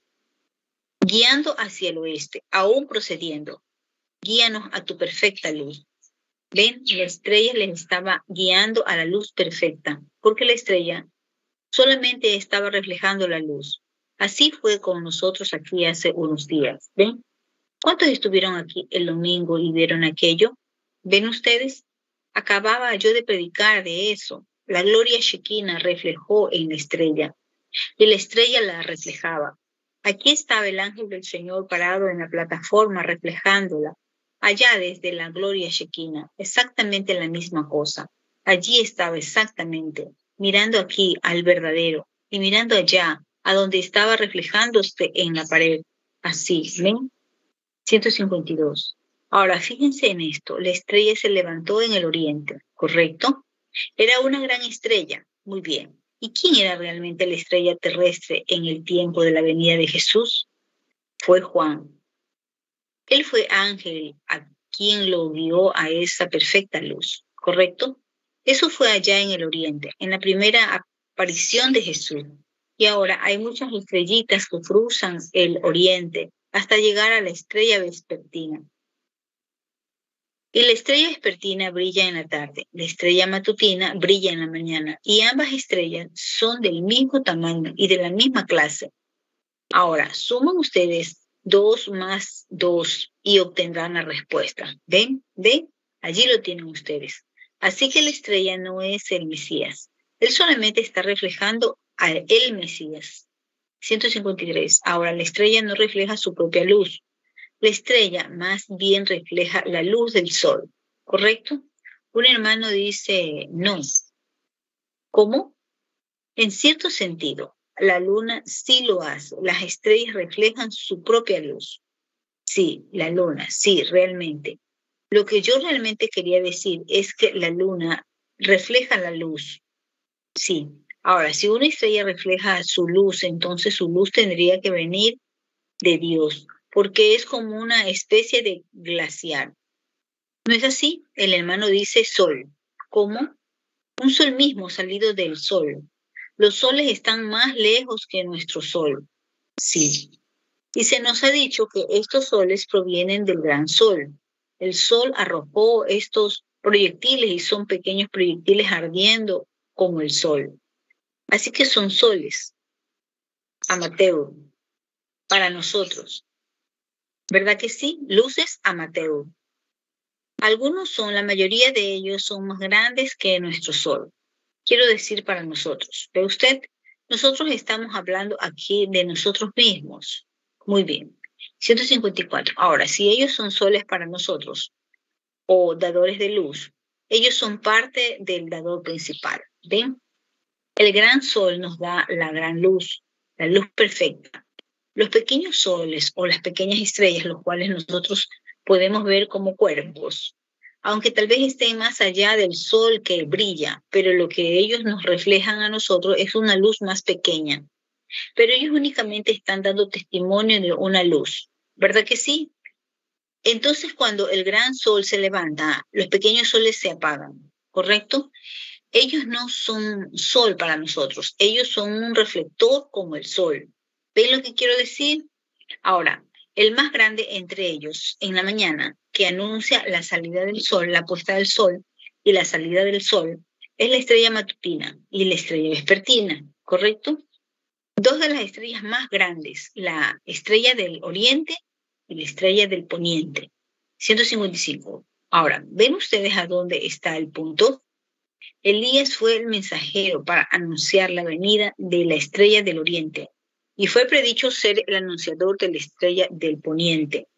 Guiando hacia el oeste, aún procediendo, guíanos a tu perfecta luz. Ven, la estrella les estaba guiando a la luz perfecta, porque la estrella solamente estaba reflejando la luz. Así fue con nosotros aquí hace unos días. ¿Ven? ¿Cuántos estuvieron aquí el domingo y vieron aquello? ¿Ven ustedes? Acababa yo de predicar de eso. La gloria shequina reflejó en la estrella y la estrella la reflejaba. Aquí estaba el ángel del Señor parado en la plataforma reflejándola allá desde la gloria Shekinah, exactamente la misma cosa. Allí estaba exactamente, mirando aquí al verdadero y mirando allá, a donde estaba reflejándose en la pared. Así, ¿ven? 152. Ahora, fíjense en esto, la estrella se levantó en el oriente, ¿correcto? Era una gran estrella, muy bien. ¿Y quién era realmente la estrella terrestre en el tiempo de la venida de Jesús? fue Juan. Él fue ángel a quien lo vio a esa perfecta luz, ¿correcto? Eso fue allá en el oriente, en la primera aparición de Jesús. Y ahora hay muchas estrellitas que cruzan el oriente hasta llegar a la estrella vespertina. Y la estrella vespertina brilla en la tarde, la estrella matutina brilla en la mañana, y ambas estrellas son del mismo tamaño y de la misma clase. Ahora, suman ustedes dos más dos y obtendrán la respuesta. ¿Ven? ¿Ven? Allí lo tienen ustedes. Así que la estrella no es el Mesías. Él solamente está reflejando a el Mesías. 153. Ahora, la estrella no refleja su propia luz, la estrella más bien refleja la luz del sol, ¿correcto? Un hermano dice, no. ¿Cómo? En cierto sentido, la luna sí lo hace. Las estrellas reflejan su propia luz. Sí, la luna, sí, realmente. Lo que yo realmente quería decir es que la luna refleja la luz. Sí. Ahora, si una estrella refleja su luz, entonces su luz tendría que venir de Dios porque es como una especie de glaciar. ¿No es así? El hermano dice sol. ¿Cómo? Un sol mismo salido del sol. Los soles están más lejos que nuestro sol. Sí. Y se nos ha dicho que estos soles provienen del gran sol. El sol arrojó estos proyectiles y son pequeños proyectiles ardiendo como el sol. Así que son soles. Amateur. Para nosotros. ¿Verdad que sí? Luces amateur. Algunos son, la mayoría de ellos son más grandes que nuestro Sol. Quiero decir para nosotros. ¿Ve usted? Nosotros estamos hablando aquí de nosotros mismos. Muy bien. 154. Ahora, si ellos son soles para nosotros o dadores de luz, ellos son parte del dador principal. ¿Ven? El gran sol nos da la gran luz, la luz perfecta. Los pequeños soles o las pequeñas estrellas, los cuales nosotros podemos ver como cuerpos, aunque tal vez estén más allá del sol que brilla, pero lo que ellos nos reflejan a nosotros es una luz más pequeña. Pero ellos únicamente están dando testimonio de una luz, ¿verdad que sí? Entonces cuando el gran sol se levanta, los pequeños soles se apagan, ¿correcto? Ellos no son sol para nosotros, ellos son un reflector como el sol. ¿Ven lo que quiero decir? Ahora, el más grande entre ellos en la mañana, que anuncia la salida del sol, la puesta del sol y la salida del sol, es la estrella matutina y la estrella vespertina, ¿correcto? Dos de las estrellas más grandes, la estrella del oriente y la estrella del poniente. 155. Ahora, ¿ven ustedes a dónde está el punto? Elías fue el mensajero para anunciar la venida de la estrella del oriente y fue predicho ser el anunciador de la estrella del poniente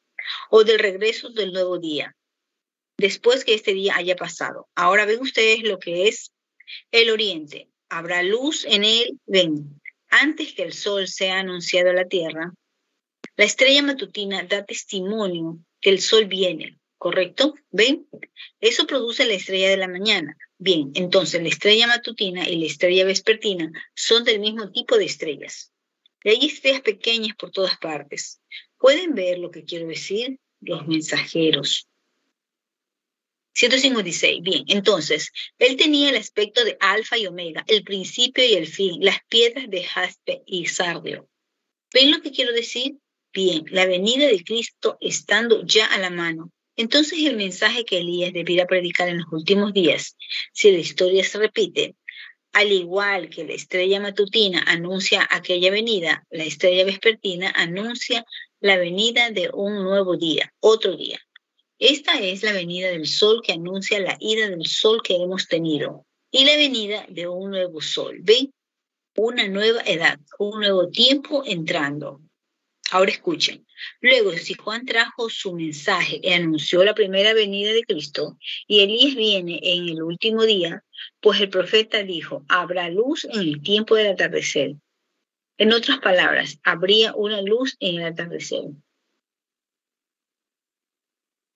o del regreso del nuevo día, después que este día haya pasado. Ahora ven ustedes lo que es el oriente. Habrá luz en él, ven, antes que el sol sea anunciado a la tierra. La estrella matutina da testimonio que el sol viene, ¿correcto? ¿Ven? Eso produce la estrella de la mañana. Bien, entonces la estrella matutina y la estrella vespertina son del mismo tipo de estrellas. Y hay estrellas pequeñas por todas partes. ¿Pueden ver lo que quiero decir? Los mensajeros. 156. Bien, entonces, él tenía el aspecto de alfa y omega, el principio y el fin, las piedras de jaspe y sardio. ¿Ven lo que quiero decir? Bien, la venida de Cristo estando ya a la mano. Entonces el mensaje que Elías debiera predicar en los últimos días, si la historia se repite, al igual que la estrella matutina anuncia aquella venida, la estrella vespertina anuncia la venida de un nuevo día, otro día. Esta es la venida del sol que anuncia la ida del sol que hemos tenido y la venida de un nuevo sol. ¿Ven? Una nueva edad, un nuevo tiempo entrando. Ahora escuchen. Luego, si Juan trajo su mensaje y anunció la primera venida de Cristo y Elías viene en el último día, pues el profeta dijo, habrá luz en el tiempo del atardecer. En otras palabras, habría una luz en el atardecer.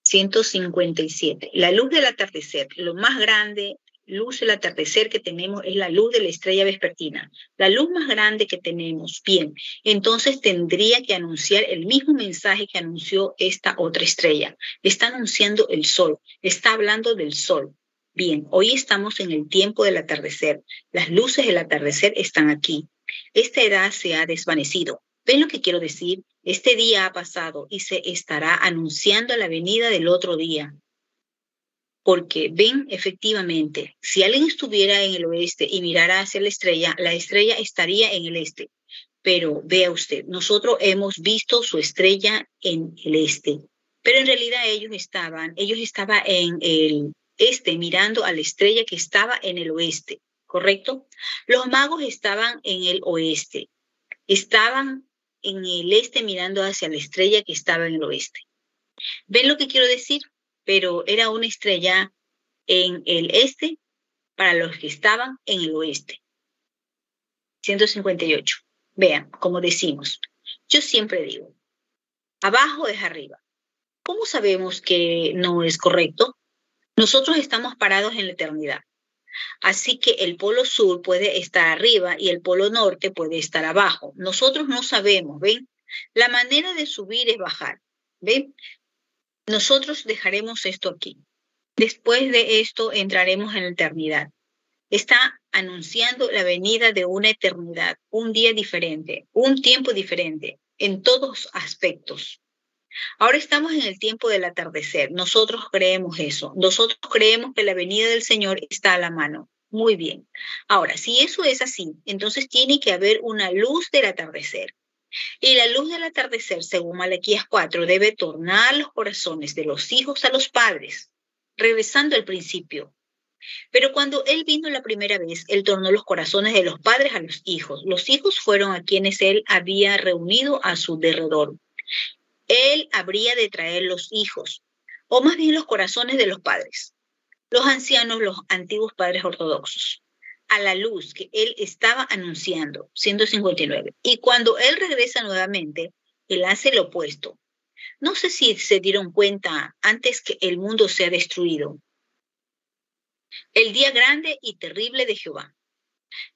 157. La luz del atardecer, lo más grande, luz del atardecer que tenemos es la luz de la estrella vespertina, la luz más grande que tenemos. Bien, entonces tendría que anunciar el mismo mensaje que anunció esta otra estrella. Está anunciando el sol, está hablando del sol. Bien, hoy estamos en el tiempo del atardecer. Las luces del atardecer están aquí. Esta edad se ha desvanecido. ¿Ven lo que quiero decir? Este día ha pasado y se estará anunciando la venida del otro día porque ven efectivamente, si alguien estuviera en el oeste y mirara hacia la estrella, la estrella estaría en el este. Pero vea usted, nosotros hemos visto su estrella en el este, pero en realidad ellos estaban, ellos estaban en el este mirando a la estrella que estaba en el oeste, ¿correcto? Los magos estaban en el oeste, estaban en el este mirando hacia la estrella que estaba en el oeste. ¿Ven lo que quiero decir? Pero era una estrella en el este para los que estaban en el oeste. 158. Vean, como decimos, yo siempre digo, abajo es arriba. ¿Cómo sabemos que no es correcto? Nosotros estamos parados en la eternidad. Así que el polo sur puede estar arriba y el polo norte puede estar abajo. Nosotros no sabemos, ¿ven? La manera de subir es bajar, ¿ven? Nosotros dejaremos esto aquí. Después de esto entraremos en la eternidad. Está anunciando la venida de una eternidad, un día diferente, un tiempo diferente, en todos aspectos. Ahora estamos en el tiempo del atardecer. Nosotros creemos eso. Nosotros creemos que la venida del Señor está a la mano. Muy bien. Ahora, si eso es así, entonces tiene que haber una luz del atardecer. Y la luz del atardecer, según Malaquías 4, debe tornar los corazones de los hijos a los padres, regresando al principio. Pero cuando él vino la primera vez, él tornó los corazones de los padres a los hijos. Los hijos fueron a quienes él había reunido a su derredor. Él habría de traer los hijos, o más bien los corazones de los padres, los ancianos, los antiguos padres ortodoxos a la luz que él estaba anunciando, 159. Y cuando él regresa nuevamente, él hace lo opuesto. No sé si se dieron cuenta antes que el mundo sea destruido. El día grande y terrible de Jehová.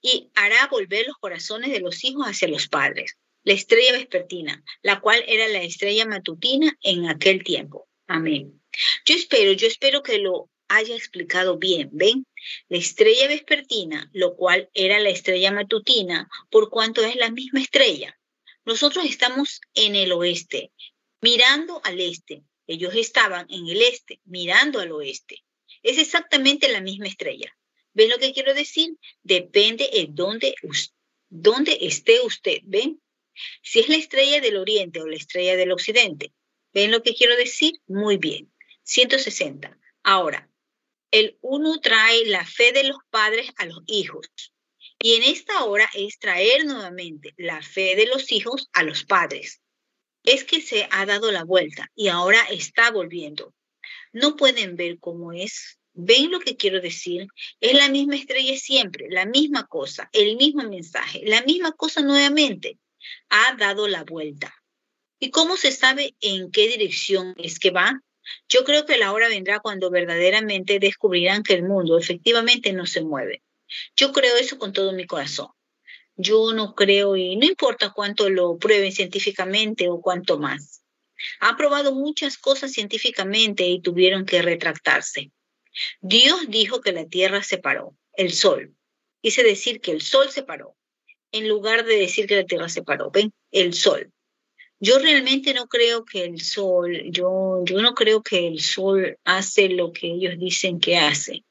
Y hará volver los corazones de los hijos hacia los padres. La estrella vespertina, la cual era la estrella matutina en aquel tiempo. Amén. Yo espero, yo espero que lo haya explicado bien, ¿ven? La estrella vespertina, lo cual era la estrella matutina, por cuanto es la misma estrella. Nosotros estamos en el oeste, mirando al este. Ellos estaban en el este, mirando al oeste. Es exactamente la misma estrella. ¿Ven lo que quiero decir? Depende de dónde, dónde esté usted, ¿ven? Si es la estrella del oriente o la estrella del occidente. ¿Ven lo que quiero decir? Muy bien. 160. Ahora, el uno trae la fe de los padres a los hijos. Y en esta hora es traer nuevamente la fe de los hijos a los padres. Es que se ha dado la vuelta y ahora está volviendo. No pueden ver cómo es. ¿Ven lo que quiero decir? Es la misma estrella siempre, la misma cosa, el mismo mensaje, la misma cosa nuevamente. Ha dado la vuelta. ¿Y cómo se sabe en qué dirección es que va? Yo creo que la hora vendrá cuando verdaderamente descubrirán que el mundo efectivamente no se mueve. Yo creo eso con todo mi corazón. Yo no creo, y no importa cuánto lo prueben científicamente o cuánto más. Han probado muchas cosas científicamente y tuvieron que retractarse. Dios dijo que la Tierra se paró, el Sol. Quise decir que el Sol se paró, en lugar de decir que la Tierra se paró. Ven, el Sol. Yo realmente no creo que el sol, yo, yo no creo que el sol hace lo que ellos dicen que hace.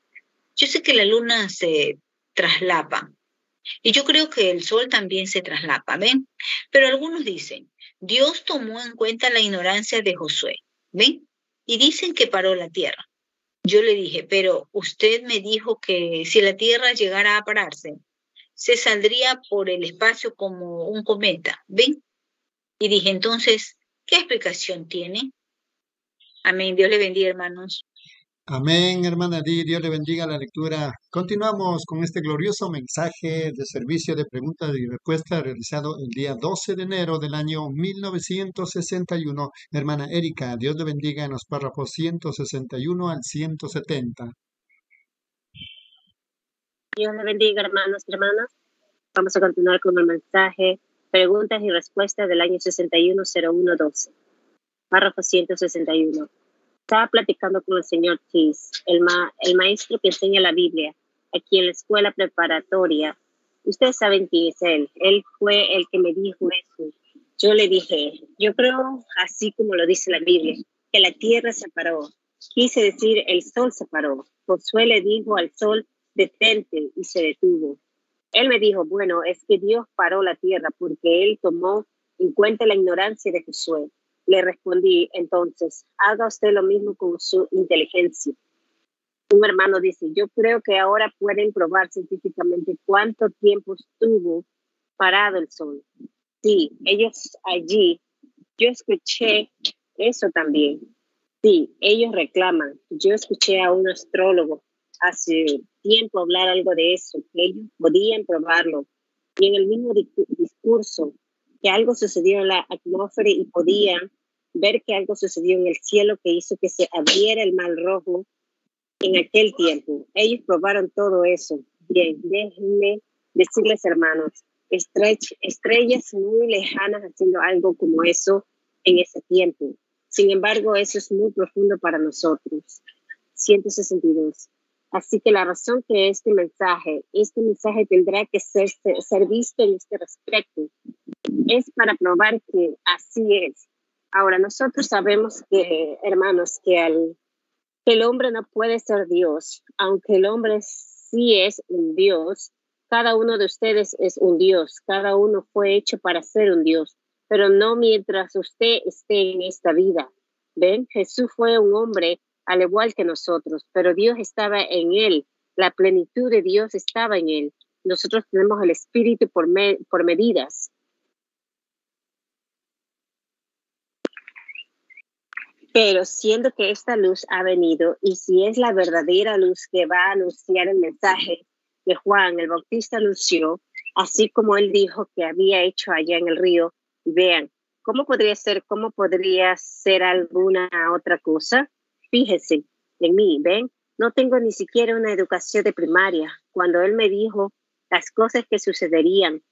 Yo sé que la luna se traslapa y yo creo que el sol también se traslapa, ¿ven? Pero algunos dicen, Dios tomó en cuenta la ignorancia de Josué, ¿ven? Y dicen que paró la tierra. Yo le dije, pero usted me dijo que si la tierra llegara a pararse, se saldría por el espacio como un cometa, ¿ven? Y dije, entonces, ¿qué explicación tiene? Amén. Dios le bendiga, hermanos. Amén, hermana Di. Dios le bendiga la lectura. Continuamos con este glorioso mensaje de servicio de preguntas y respuestas realizado el día 12 de enero del año 1961. Hermana Erika, Dios le bendiga en los párrafos 161 al 170. Dios le bendiga, hermanos y hermanas. Vamos a continuar con el mensaje, preguntas y respuestas del año 610112, párrafo 161. Estaba platicando con el señor Keys, el, el maestro que enseña la Biblia aquí en la escuela preparatoria. Ustedes saben quién es él. Él fue el que me dijo eso. Yo le dije, yo creo, así como lo dice la Biblia, que la tierra se paró. Quise decir, el sol se paró. Josué le dijo al sol, detente, y se detuvo. Él me dijo, bueno, es que Dios paró la tierra porque él tomó en cuenta la ignorancia de Josué. Le respondí, entonces, haga usted lo mismo con su inteligencia. Un hermano dice, yo creo que ahora pueden probar científicamente cuánto tiempo estuvo parado el sol. Sí, ellos allí, yo escuché eso también. Sí, ellos reclaman. Yo escuché a un astrólogo hace tiempo hablar algo de eso, que ellos podían probarlo. Y en el mismo discurso, que algo sucedió en la atmósfera y podían ver que algo sucedió en el cielo que hizo que se abriera el mar rojo en aquel tiempo. Ellos probaron todo eso. Bien, déjenme decirles, hermanos, estrellas muy lejanas haciendo algo como eso en ese tiempo. Sin embargo, eso es muy profundo para nosotros. 162. Así que la razón que este mensaje, este mensaje tendrá que ser, ser visto en este respecto, es para probar que así es. Ahora, nosotros sabemos que, hermanos, que, que el hombre no puede ser Dios, aunque el hombre sí es un Dios, cada uno de ustedes es un Dios, cada uno fue hecho para ser un Dios, pero no mientras usted esté en esta vida. ¿Ven? Jesús fue un hombre al igual que nosotros, pero Dios estaba en él, la plenitud de Dios estaba en él. Nosotros tenemos el Espíritu por, por medidas. Pero siendo que esta luz ha venido y si es la verdadera luz que va a anunciar el mensaje que Juan el Bautista anunció, así como él dijo que había hecho allá en el río, vean, ¿cómo podría ser, cómo podría ser alguna otra cosa? Fíjese en mí, ¿ven? No tengo ni siquiera una educación de primaria. Cuando él me dijo las cosas que sucederían,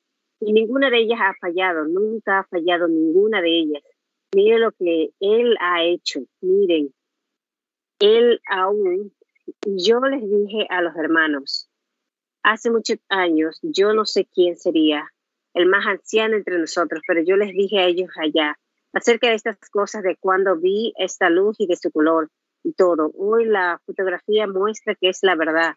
y ninguna de ellas ha fallado, nunca ha fallado ninguna de ellas. Miren lo que él ha hecho, miren, él aún, yo les dije a los hermanos, hace muchos años, yo no sé quién sería el más anciano entre nosotros, pero yo les dije a ellos allá acerca de estas cosas de cuando vi esta luz y de su color y todo. Hoy la fotografía muestra que es la verdad.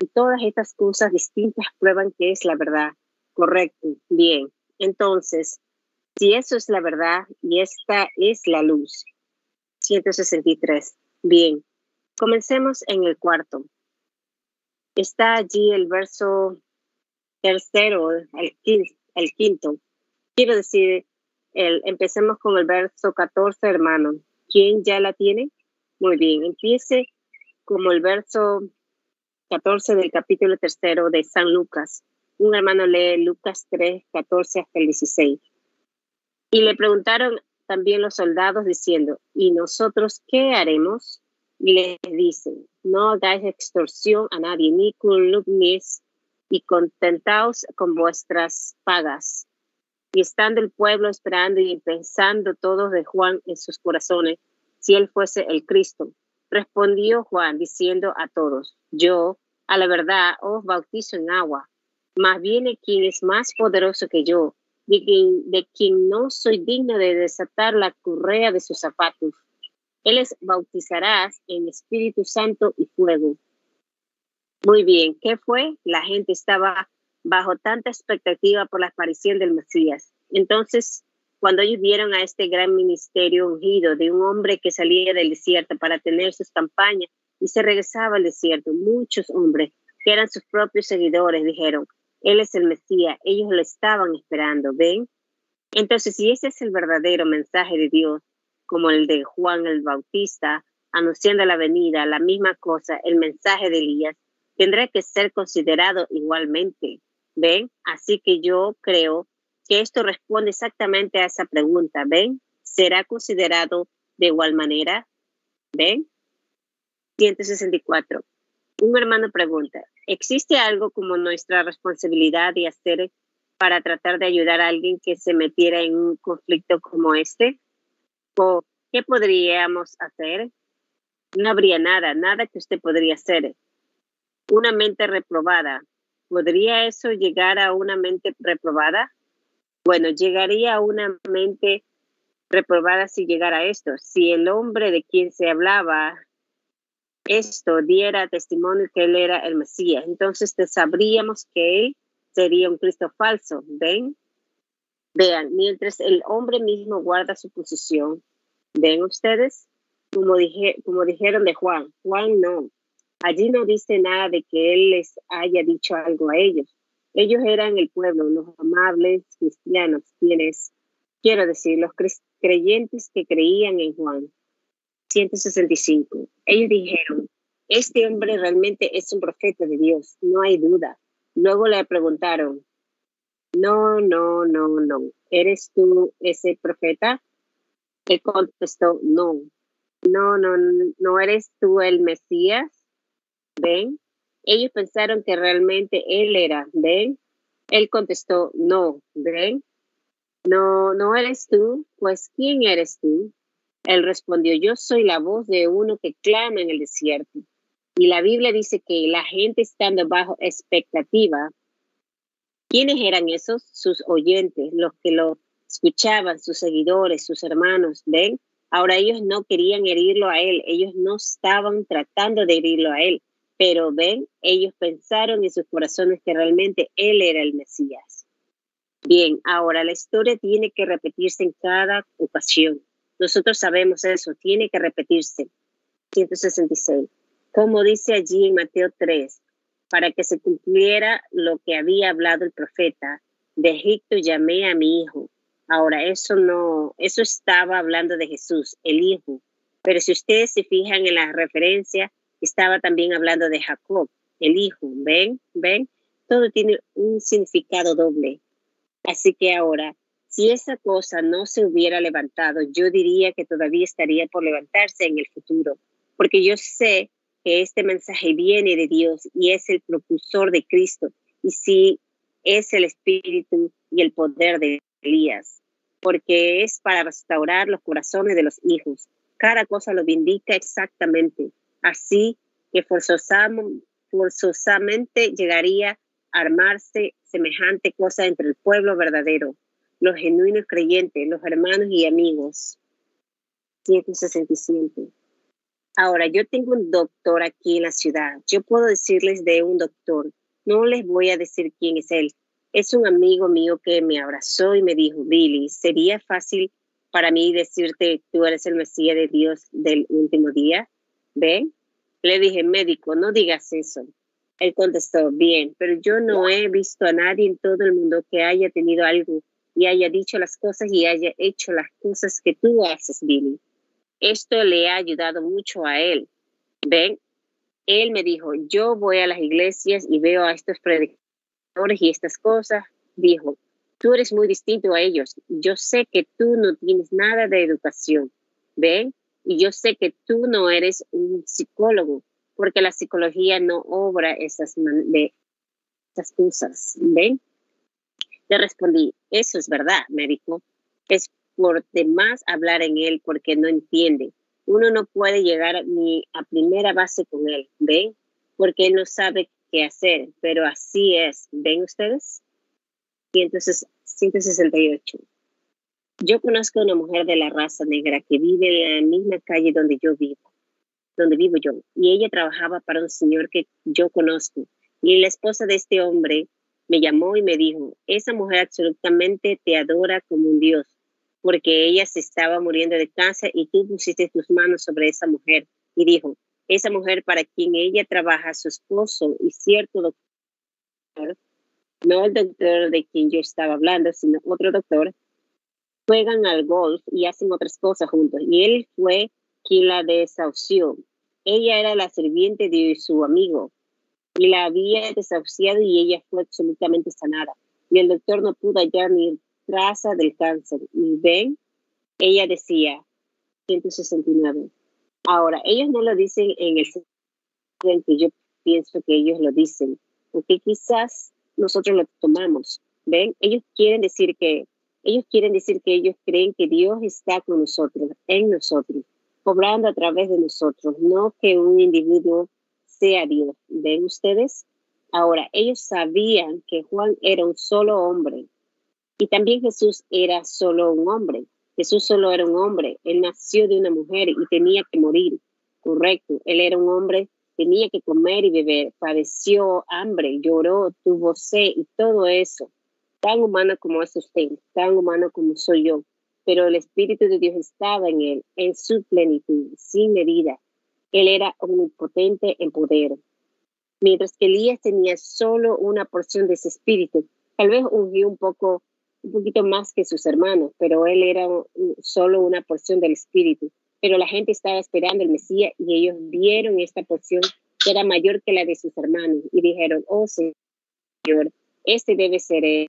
Y todas estas cosas distintas prueban que es la verdad. Correcto, bien. Entonces, si eso es la verdad y esta es la luz. 163. Bien, comencemos en el cuarto. Está allí el verso tercero, el quinto. Quiero decir, el, empecemos con el verso 14, hermano. ¿Quién ya la tiene? Muy bien, empiece como el verso 14 del capítulo tercero de San Lucas. Un hermano lee Lucas 3, 14 hasta el 16. Y le preguntaron también los soldados diciendo, ¿y nosotros qué haremos? Y le dicen, no hagáis extorsión a nadie, ni calumnies, y contentaos con vuestras pagas. Y estando el pueblo esperando y pensando todos de Juan en sus corazones, si él fuese el Cristo. Respondió Juan diciendo a todos, yo a la verdad os bautizo en agua, mas viene quien es más poderoso que yo, de quien, no soy digno de desatar la correa de sus zapatos. Él les bautizará en Espíritu Santo y fuego. Muy bien, ¿qué fue? La gente estaba bajo tanta expectativa por la aparición del Mesías. Entonces cuando ellos vieron a este gran ministerio ungido de un hombre que salía del desierto para tener sus campañas y se regresaba al desierto, muchos hombres que eran sus propios seguidores dijeron, Él es el Mesías, ellos lo estaban esperando, ¿ven? Entonces, si ese es el verdadero mensaje de Dios, como el de Juan el Bautista, anunciando la venida, la misma cosa, el mensaje de Elías, tendrá que ser considerado igualmente, ¿ven? Así que yo creo que esto responde exactamente a esa pregunta. ¿Ven? ¿Será considerado de igual manera? ¿Ven? 164. Un hermano pregunta, ¿existe algo como nuestra responsabilidad de hacer para tratar de ayudar a alguien que se metiera en un conflicto como este? ¿O qué podríamos hacer? No habría nada, nada que usted podría hacer. Una mente reprobada. ¿Podría eso llegar a una mente reprobada? Bueno, llegaría una mente reprobada si llegara esto. Si el hombre de quien se hablaba esto diera testimonio que él era el Mesías, entonces sabríamos que él sería un Cristo falso. ¿Ven? Vean, mientras el hombre mismo guarda su posición, ¿ven ustedes? Como, como dijeron de Juan, Juan no. Allí no dice nada de que él les haya dicho algo a ellos. Ellos eran el pueblo, los amables cristianos, quienes, quiero decir, los creyentes que creían en Juan. 165. Ellos dijeron, este hombre realmente es un profeta de Dios, no hay duda. Luego le preguntaron, no, no, no, no, ¿eres tú ese profeta? Él contestó, no, no, no, no eres tú el Mesías. ¿Ven? Ellos pensaron que realmente él era, ¿ven? Él contestó, no, ¿ven? No, no eres tú, pues ¿quién eres tú? Él respondió, yo soy la voz de uno que clama en el desierto. Y la Biblia dice que la gente estando bajo expectativa, ¿quiénes eran esos? Sus oyentes, los que lo escuchaban, sus seguidores, sus hermanos, ¿ven? Ahora ellos no querían herirlo a él, ellos no estaban tratando de herirlo a él, pero ven, ellos pensaron en sus corazones que realmente él era el Mesías. Bien, ahora la historia tiene que repetirse en cada ocasión. Nosotros sabemos eso, tiene que repetirse. 166. Como dice allí en Mateo 3, para que se cumpliera lo que había hablado el profeta, de Egipto llamé a mi hijo. Ahora, eso no, eso estaba hablando de Jesús, el hijo. Pero si ustedes se fijan en la referencia, estaba también hablando de Jacob, el hijo. ¿Ven? ¿Ven? Todo tiene un significado doble. Así que ahora, si esa cosa no se hubiera levantado, yo diría que todavía estaría por levantarse en el futuro, porque yo sé que este mensaje viene de Dios y es el propulsor de Cristo, y si es el espíritu y el poder de Elías, porque es para restaurar los corazones de los hijos. Cada cosa lo indica exactamente, así que forzosamente llegaría a armarse semejante cosa entre el pueblo verdadero, los genuinos creyentes, los hermanos y amigos. 167. Ahora, yo tengo un doctor aquí en la ciudad. Yo puedo decirles de un doctor. No les voy a decir quién es él. Es un amigo mío que me abrazó y me dijo, Billy, sería fácil para mí decirte, tú eres el Mesías de Dios del último día. ¿Ve? Le dije, médico, no digas eso. Él contestó, bien, pero yo no he visto a nadie en todo el mundo que haya tenido algo y haya dicho las cosas y haya hecho las cosas que tú haces, Billy. Esto le ha ayudado mucho a él. Ven, él me dijo, yo voy a las iglesias y veo a estos predicadores y estas cosas. Dijo, tú eres muy distinto a ellos. Yo sé que tú no tienes nada de educación. Ven, y yo sé que tú no eres un psicólogo porque la psicología no obra esas, de, esas cosas, ¿ven? Le respondí, eso es verdad, médico. Es por demás hablar en él porque no entiende. Uno no puede llegar ni a primera base con él, ¿ven? Porque él no sabe qué hacer, pero así es, ¿ven ustedes? Y entonces, 168. Yo conozco a una mujer de la raza negra que vive en la misma calle donde yo vivo donde vivo yo, y ella trabajaba para un señor que yo conozco. Y la esposa de este hombre me llamó y me dijo, esa mujer absolutamente te adora como un Dios, porque ella se estaba muriendo de cáncer y tú pusiste tus manos sobre esa mujer. Y dijo, esa mujer para quien ella trabaja, su esposo y cierto doctor, no el doctor de quien yo estaba hablando, sino otro doctor, juegan al golf y hacen otras cosas juntos. Y él fue quien la desahució. Ella era la sirviente de su amigo y la había desahuciado y ella fue absolutamente sanada. Y el doctor no pudo hallar ni traza del cáncer. Y ven, ella decía 169. Ahora, ellos no lo dicen en el en que yo pienso que ellos lo dicen, porque quizás nosotros lo tomamos. ¿Ven? Ellos quieren decir que ellos quieren decir que ellos creen que Dios está con nosotros, en nosotros, obrando a través de nosotros, no que un individuo sea Dios. ¿Ven ustedes? Ahora, ellos sabían que Juan era un solo hombre y también Jesús era solo un hombre. Jesús solo era un hombre. Él nació de una mujer y tenía que morir. Correcto. Él era un hombre, tenía que comer y beber. Padeció hambre, lloró, tuvo sed y todo eso. Tan humano como es usted, tan humano como soy yo. Pero el Espíritu de Dios estaba en él, en su plenitud, sin medida. Él era omnipotente en poder. Mientras que Elías tenía solo una porción de ese espíritu, tal vez ungió un poco un poquito más que sus hermanos, pero él era solo una porción del Espíritu. Pero la gente estaba esperando el Mesías y ellos vieron esta porción que era mayor que la de sus hermanos y dijeron, oh Señor, este debe ser él.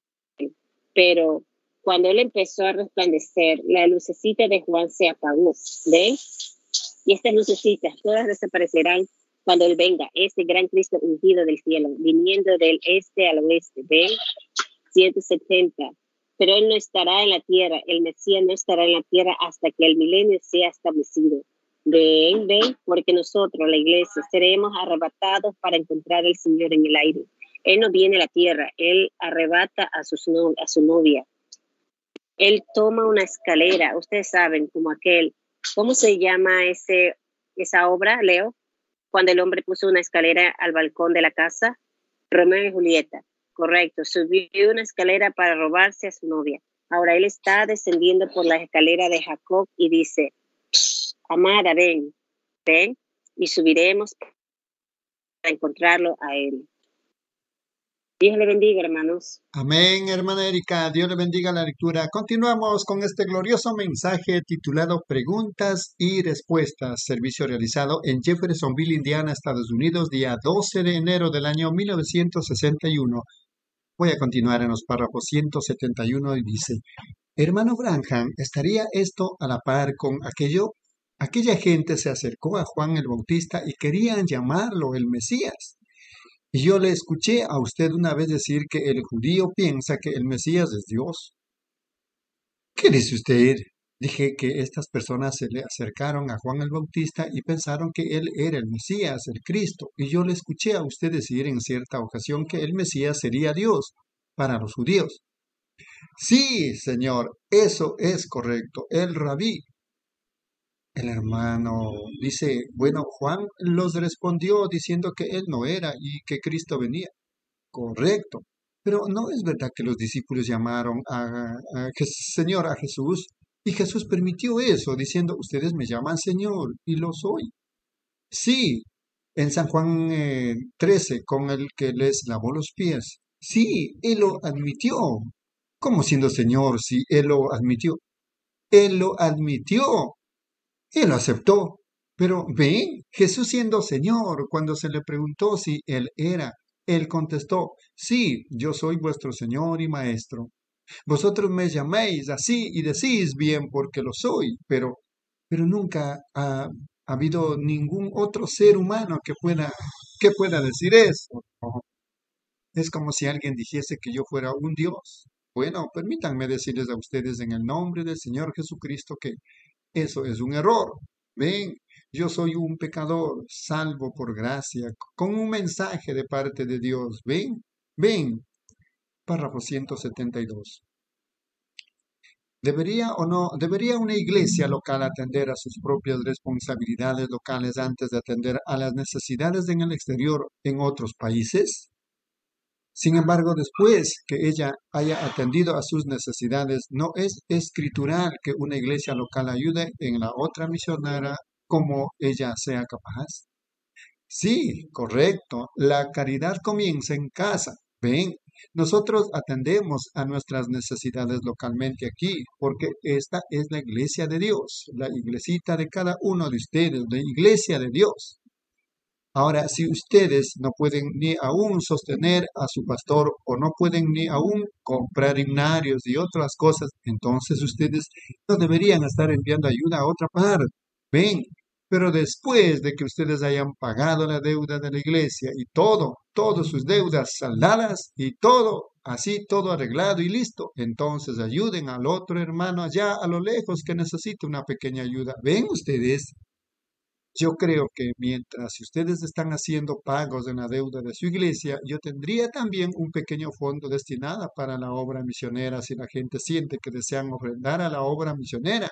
Pero cuando él empezó a resplandecer, la lucecita de Juan se apagó, ¿ven? Y estas lucecitas todas desaparecerán cuando él venga, este gran Cristo ungido del cielo, viniendo del este al oeste, ¿ven? 170 pero Él no estará en la tierra, el Mesías no estará en la tierra hasta que el milenio sea establecido. Ven, ven, porque nosotros, la iglesia, seremos arrebatados para encontrar al Señor en el aire. Él no viene a la tierra, Él arrebata a, a su novia. Él toma una escalera, ustedes saben, como aquel, ¿cómo se llama ese, esa obra, Leo? Cuando el hombre puso una escalera al balcón de la casa, Romeo y Julieta. Correcto, subió una escalera para robarse a su novia. Ahora él está descendiendo por la escalera de Jacob y dice, Amada, ven, ven, y subiremos para encontrarlo a él. Dios le bendiga, hermanos. Amén, hermana Erika. Dios le bendiga la lectura. Continuamos con este glorioso mensaje titulado Preguntas y Respuestas, servicio realizado en Jeffersonville, Indiana, Estados Unidos, día 12 de enero del año 1961. Voy a continuar en los párrafos 171 y dice, hermano Branham, ¿estaría esto a la par con aquello? Aquella gente se acercó a Juan el Bautista y querían llamarlo el Mesías. Y yo le escuché a usted una vez decir que el judío piensa que el Mesías es Dios. ¿Qué dice usted? Dije que estas personas se le acercaron a Juan el Bautista y pensaron que él era el Mesías, el Cristo, y yo le escuché a usted decir en cierta ocasión que el Mesías sería Dios para los judíos. Sí, Señor, eso es correcto, el rabí. El hermano dice, bueno, Juan los respondió diciendo que él no era y que Cristo venía. Correcto. Pero no es verdad que los discípulos llamaron a, Señor a Jesús y Jesús permitió eso, diciendo, ustedes me llaman Señor, y lo soy. Sí, en San Juan 13, eh, con el que les lavó los pies. Sí, Él lo admitió. ¿Cómo siendo Señor si Él lo admitió? Él lo admitió. Él lo aceptó. Pero ven, Jesús siendo Señor, cuando se le preguntó si Él era, Él contestó, sí, yo soy vuestro Señor y Maestro. Vosotros me llaméis así y decís bien porque lo soy, pero, pero nunca ha, habido ningún otro ser humano que pueda, que pueda decir eso. Es como si alguien dijese que yo fuera un Dios. Bueno, permítanme decirles a ustedes en el nombre del Señor Jesucristo que eso es un error. Ven, yo soy un pecador, salvo por gracia, con un mensaje de parte de Dios. Ven, ven, Párrafo 172. ¿Debería o no, debería una iglesia local atender a sus propias responsabilidades locales antes de atender a las necesidades en el exterior en otros países? Sin embargo, después que ella haya atendido a sus necesidades, no es escritural que una iglesia local ayude en la otra misionera como ella sea capaz. Sí, correcto. La caridad comienza en casa. Ven, nosotros atendemos a nuestras necesidades localmente aquí, porque esta es la iglesia de Dios, la iglesita de cada uno de ustedes, la iglesia de Dios. Ahora, si ustedes no pueden ni aún sostener a su pastor o no pueden ni aún comprar himnarios y otras cosas, entonces ustedes no deberían estar enviando ayuda a otra parte. Ven, Pero después de que ustedes hayan pagado la deuda de la iglesia y todo, todas sus deudas saldadas y todo, así todo arreglado y listo, entonces ayuden al otro hermano allá a lo lejos que necesita una pequeña ayuda. ¿Ven ustedes? Yo creo que mientras ustedes están haciendo pagos en la deuda de su iglesia, yo tendría también un pequeño fondo destinado para la obra misionera si la gente siente que desean ofrendar a la obra misionera.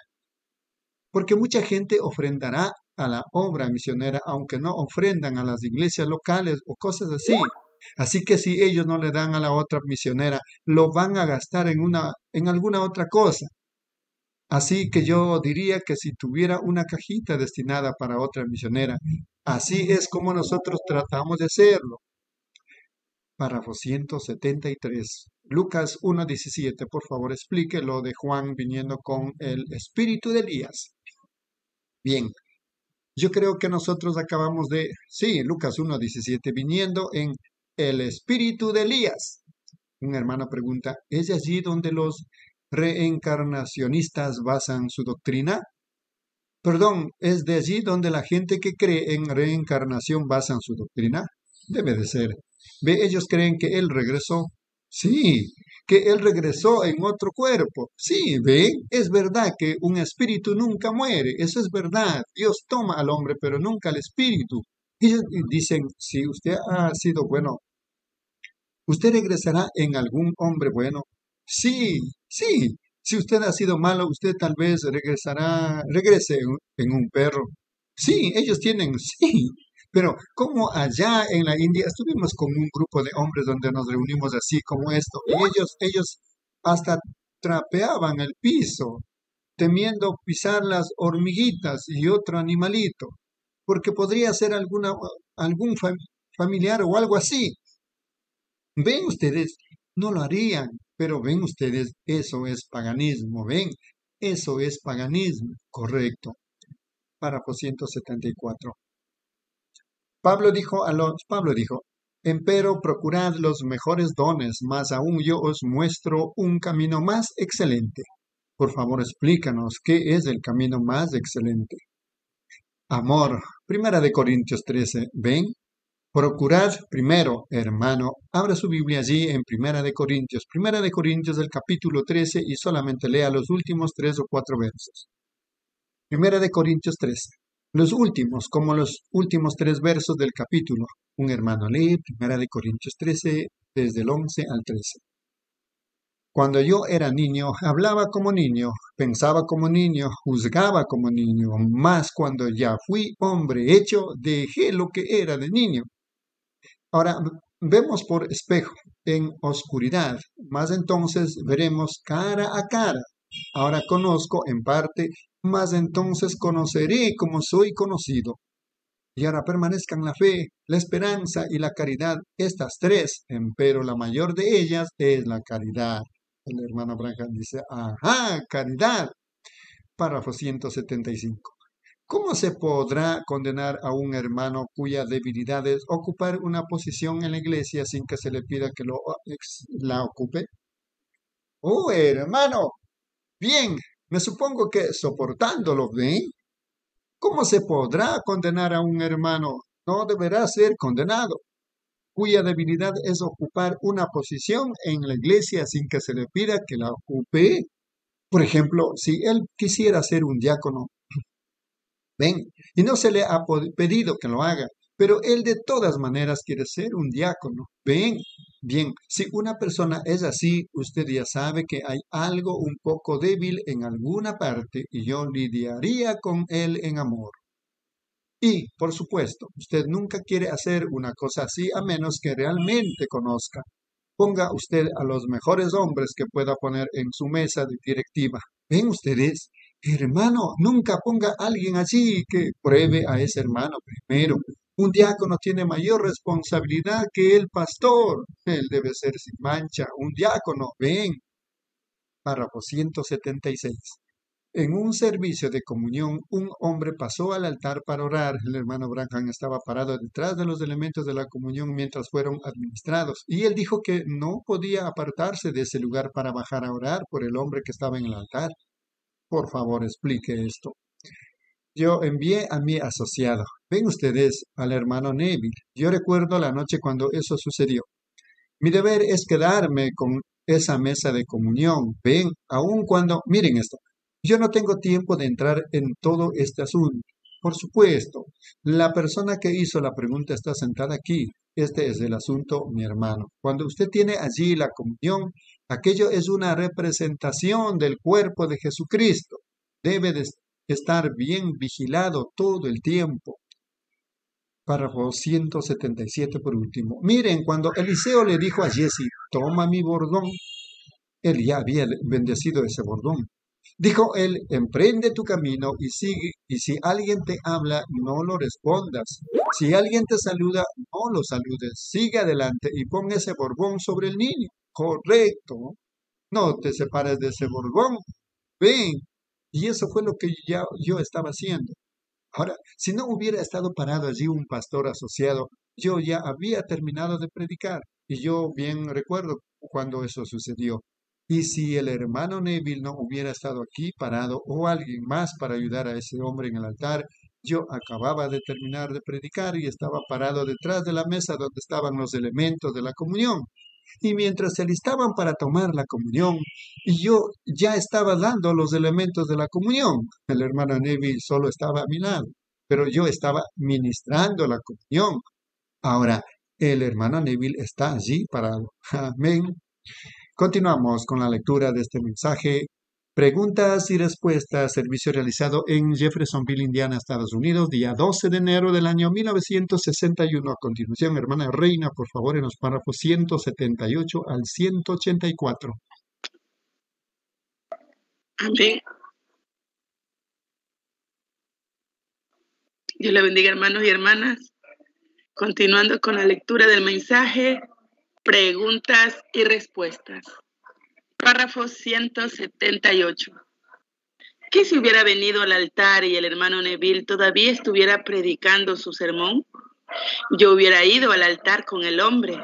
Porque mucha gente ofrendará a la obra misionera, aunque no ofrendan a las iglesias locales o cosas así. Así que si ellos no le dan a la otra misionera, lo van a gastar en, una, en alguna otra cosa. Así que yo diría que si tuviera una cajita destinada para otra misionera, así es como nosotros tratamos de hacerlo. Párrafo 173. Lucas 1.17, por favor, explique lo de Juan viniendo con el espíritu de Elías. Bien, yo creo que nosotros acabamos de, sí, Lucas 1.17, viniendo en el espíritu de Elías. Un hermano pregunta, ¿es allí donde los reencarnacionistas basan su doctrina? Perdón, ¿es de allí donde la gente que cree en reencarnación basan su doctrina? Debe de ser. ¿Ve? Ellos creen que Él regresó. Sí, que Él regresó en otro cuerpo. Sí, ve, es verdad que un espíritu nunca muere. Eso es verdad. Dios toma al hombre, pero nunca al espíritu. Ellos dicen, si usted ha sido bueno, ¿usted regresará en algún hombre bueno? Sí, sí. Si usted ha sido malo, usted tal vez regresará, regrese en un perro. Sí, ellos tienen, sí. Pero como allá en la India estuvimos con un grupo de hombres donde nos reunimos así como esto, y ellos, ellos hasta trapeaban el piso, temiendo pisar las hormiguitas y otro animalito, porque podría ser alguna, algún familiar o algo así. Ven ustedes, no lo harían. Pero ven ustedes, eso es paganismo, ven, eso es paganismo, correcto. Párrafo 174. Pablo dijo a los, Pablo dijo, empero procurad los mejores dones, más aún yo os muestro un camino más excelente. Por favor, explícanos qué es el camino más excelente. Amor. Primera de Corintios 13. Ven, Procurad primero, hermano, abra su Biblia allí en Primera de Corintios, Primera de Corintios del capítulo 13 y solamente lea los últimos tres o cuatro versos. Primera de Corintios 13. Los últimos, como los últimos tres versos del capítulo. Un hermano lee Primera de Corintios 13 desde el 11 al 13. Cuando yo era niño, hablaba como niño, pensaba como niño, juzgaba como niño, mas cuando ya fui hombre hecho, dejé lo que era de niño. Ahora, vemos por espejo en oscuridad, más entonces veremos cara a cara. Ahora conozco en parte, más entonces conoceré como soy conocido. Y ahora permanezcan la fe, la esperanza y la caridad, estas tres, pero la mayor de ellas es la caridad. El hermano Branham dice, ajá, caridad. Párrafo 175. ¿Cómo se podrá condenar a un hermano cuya debilidad es ocupar una posición en la iglesia sin que se le pida que lo, la ocupe? Oh, hermano, bien, me supongo que soportándolo, ¿ven? ¿Cómo se podrá condenar a un hermano? No deberá ser condenado, cuya debilidad es ocupar una posición en la iglesia sin que se le pida que la ocupe. Por ejemplo, si él quisiera ser un diácono, Ven, y no se le ha pedido que lo haga, pero él de todas maneras quiere ser un diácono. Ven, bien, si una persona es así, usted ya sabe que hay algo un poco débil en alguna parte y yo lidiaría con él en amor. Y, por supuesto, usted nunca quiere hacer una cosa así a menos que realmente conozca. Ponga usted a los mejores hombres que pueda poner en su mesa de directiva. Ven ustedes, Hermano, nunca ponga a alguien allí que pruebe a ese hermano primero. Un diácono tiene mayor responsabilidad que el pastor. Él debe ser sin mancha. Un diácono, ven. Párrafo 176. En un servicio de comunión, un hombre pasó al altar para orar. El hermano Branham estaba parado detrás de los elementos de la comunión mientras fueron administrados. Y él dijo que no podía apartarse de ese lugar para bajar a orar por el hombre que estaba en el altar. Por favor, explique esto. yo envié a mi asociado. Ven ustedes al hermano Neville. Yo recuerdo la noche cuando eso sucedió. Mi deber es quedarme con esa mesa de comunión. Ven, aun cuando, miren esto, yo no tengo tiempo de entrar en todo este asunto. Por supuesto, la persona que hizo la pregunta está sentada aquí. Este es el asunto, mi hermano. Cuando usted tiene allí la comunión, aquello es una representación del cuerpo de Jesucristo. Debe de estar bien vigilado todo el tiempo. Párrafo 177 por último. Miren, cuando Eliseo le dijo a Jesse, toma mi bordón, él ya había bendecido ese bordón. Dijo él, emprende tu camino y sigue, y si alguien te habla, no lo respondas. Si alguien te saluda, no lo saludes. Sigue adelante y pon ese bordón sobre el niño. Correcto. No te separes de ese bordón. Ven. Y eso fue lo que ya yo estaba haciendo. Ahora, si no hubiera estado parado allí un pastor asociado, yo ya había terminado de predicar. Y yo bien recuerdo cuando eso sucedió. Y si el hermano Neville no hubiera estado aquí parado o alguien más para ayudar a ese hombre en el altar, yo acababa de terminar de predicar y estaba parado detrás de la mesa donde estaban los elementos de la comunión. Y mientras se listaban para tomar la comunión, y yo ya estaba dando los elementos de la comunión, el hermano Neville solo estaba a mi lado, pero yo estaba ministrando la comunión. Ahora, el hermano Neville está allí parado. Amén. Continuamos con la lectura de este mensaje. Preguntas y respuestas, servicio realizado en Jeffersonville, Indiana, Estados Unidos, día 12 de enero del año 1961. A continuación, hermana Reina, por favor, en los párrafos 178 al 184. Amén. Dios le bendiga, hermanos y hermanas. Continuando con la lectura del mensaje, Preguntas y respuestas. Párrafo 178. ¿Qué si hubiera venido al altar y el hermano Neville todavía estuviera predicando su sermón? Yo hubiera ido al altar con el hombre.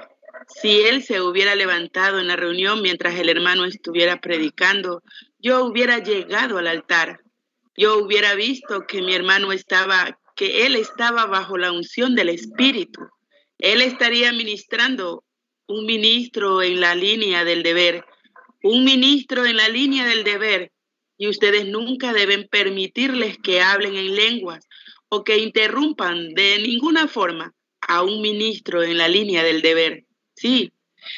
Si él se hubiera levantado en la reunión mientras el hermano estuviera predicando, yo hubiera llegado al altar. Yo hubiera visto que mi hermano estaba, que él estaba bajo la unción del Espíritu. Él estaría ministrando un ministro en la línea del deber, un ministro en la línea del deber, y ustedes nunca deben permitirles que hablen en lenguas o que interrumpan de ninguna forma a un ministro en la línea del deber. Sí,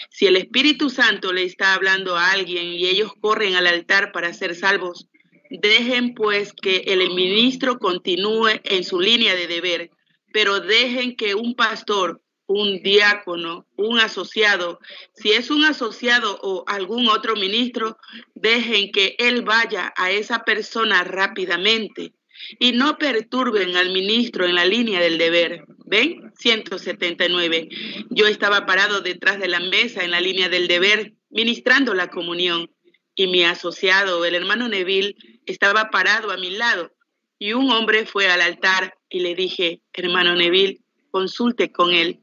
si el Espíritu Santo le está hablando a alguien y ellos corren al altar para ser salvos, dejen pues que el ministro continúe en su línea de deber, pero dejen que un pastor un diácono, un asociado, si es un asociado o algún otro ministro, dejen que él vaya a esa persona rápidamente y no perturben al ministro en la línea del deber. ¿Ven? 179. Yo estaba parado detrás de la mesa en la línea del deber, ministrando la comunión, y mi asociado, el hermano Neville, estaba parado a mi lado. Y un hombre fue al altar y le dije, hermano Neville, consulte con él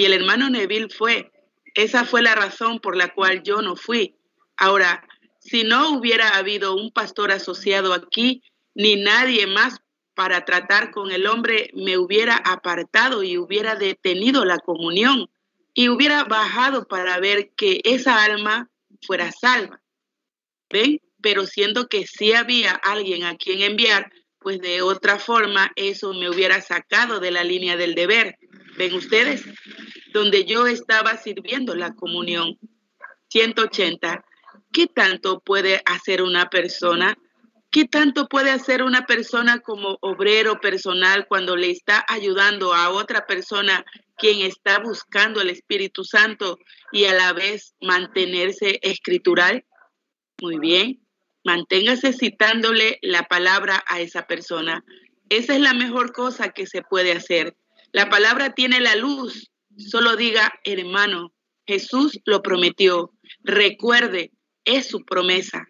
y el hermano Neville fue. Esa fue la razón por la cual yo no fui. Ahora, si no hubiera habido un pastor asociado aquí, ni nadie más para tratar con el hombre, me hubiera apartado y hubiera detenido la comunión y hubiera bajado para ver que esa alma fuera salva. ¿Ven? Pero siendo que sí había alguien a quien enviar, pues de otra forma eso me hubiera sacado de la línea del deber. ¿Ven ustedes? Donde yo estaba sirviendo la comunión. 180. ¿Qué tanto puede hacer una persona? ¿Qué tanto puede hacer una persona como obrero personal cuando le está ayudando a otra persona quien está buscando el Espíritu Santo y a la vez mantenerse escritural? Muy bien, manténgase citándole la palabra a esa persona. Esa es la mejor cosa que se puede hacer. La palabra tiene la luz. Solo diga, hermano, Jesús lo prometió. Recuerde, es su promesa.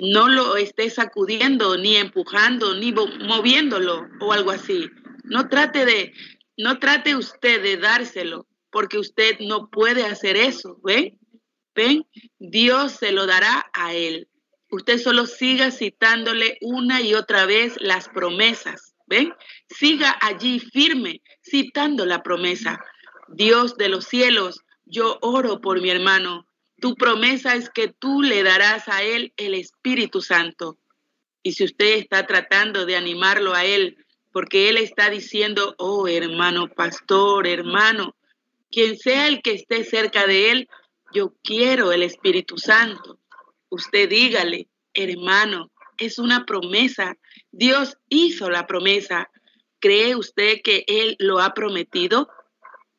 No lo esté sacudiendo, ni empujando, ni moviéndolo o algo así. No trate de, no trate usted de dárselo, porque usted no puede hacer eso. ¿Ven? ¿Ven? Dios se lo dará a él. usted solo siga citándole una y otra vez las promesas. ¿Ven? Siga allí firme, citando la promesa. Dios de los cielos, yo oro por mi hermano. Tu promesa es que tú le darás a él el Espíritu Santo. Y si usted está tratando de animarlo a él, porque él está diciendo, oh hermano pastor, hermano, quien sea el que esté cerca de él, yo quiero el Espíritu Santo. Usted dígale, hermano, es una promesa. Dios hizo la promesa. ¿Cree usted que Él lo ha prometido?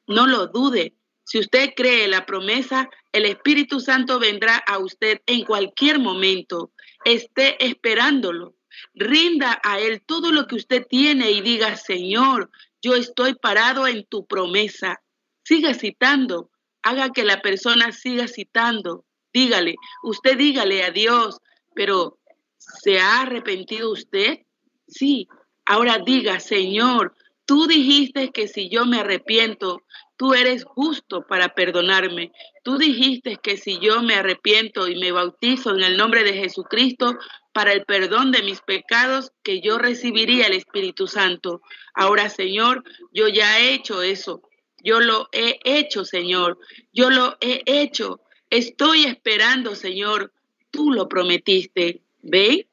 No lo dude. Si usted cree la promesa, el Espíritu Santo vendrá a usted en cualquier momento. Esté esperándolo. Rinda a Él todo lo que usted tiene y diga, Señor, yo estoy parado en tu promesa. Siga citando. Haga que la persona siga citando. Dígale, usted dígale a Dios, pero ¿se ha arrepentido usted? Sí. Ahora diga, Señor, tú dijiste que si yo me arrepiento, tú eres justo para perdonarme. Tú dijiste que si yo me arrepiento y me bautizo en el nombre de Jesucristo para el perdón de mis pecados, que yo recibiría el Espíritu Santo. Ahora, Señor, yo ya he hecho eso. Yo lo he hecho, Señor. Yo lo he hecho. Estoy esperando, Señor. Tú lo prometiste. ¿Ve?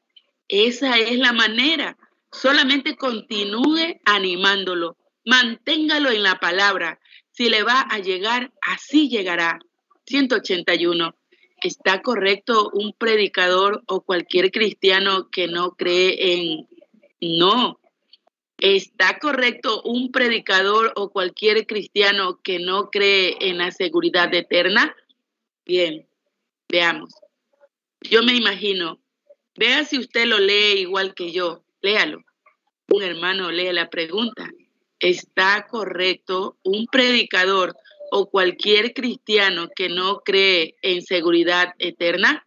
Esa es la manera. Solamente continúe animándolo. Manténgalo en la palabra. Si le va a llegar, así llegará. 181. ¿Está correcto un predicador o cualquier cristiano que no cree en... No. ¿Está correcto un predicador o cualquier cristiano que no cree en la seguridad eterna? Bien, veamos. Yo me imagino, vea si usted lo lee igual que yo, léalo. Un hermano lee la pregunta. ¿Está correcto un predicador o cualquier cristiano que no cree en seguridad eterna?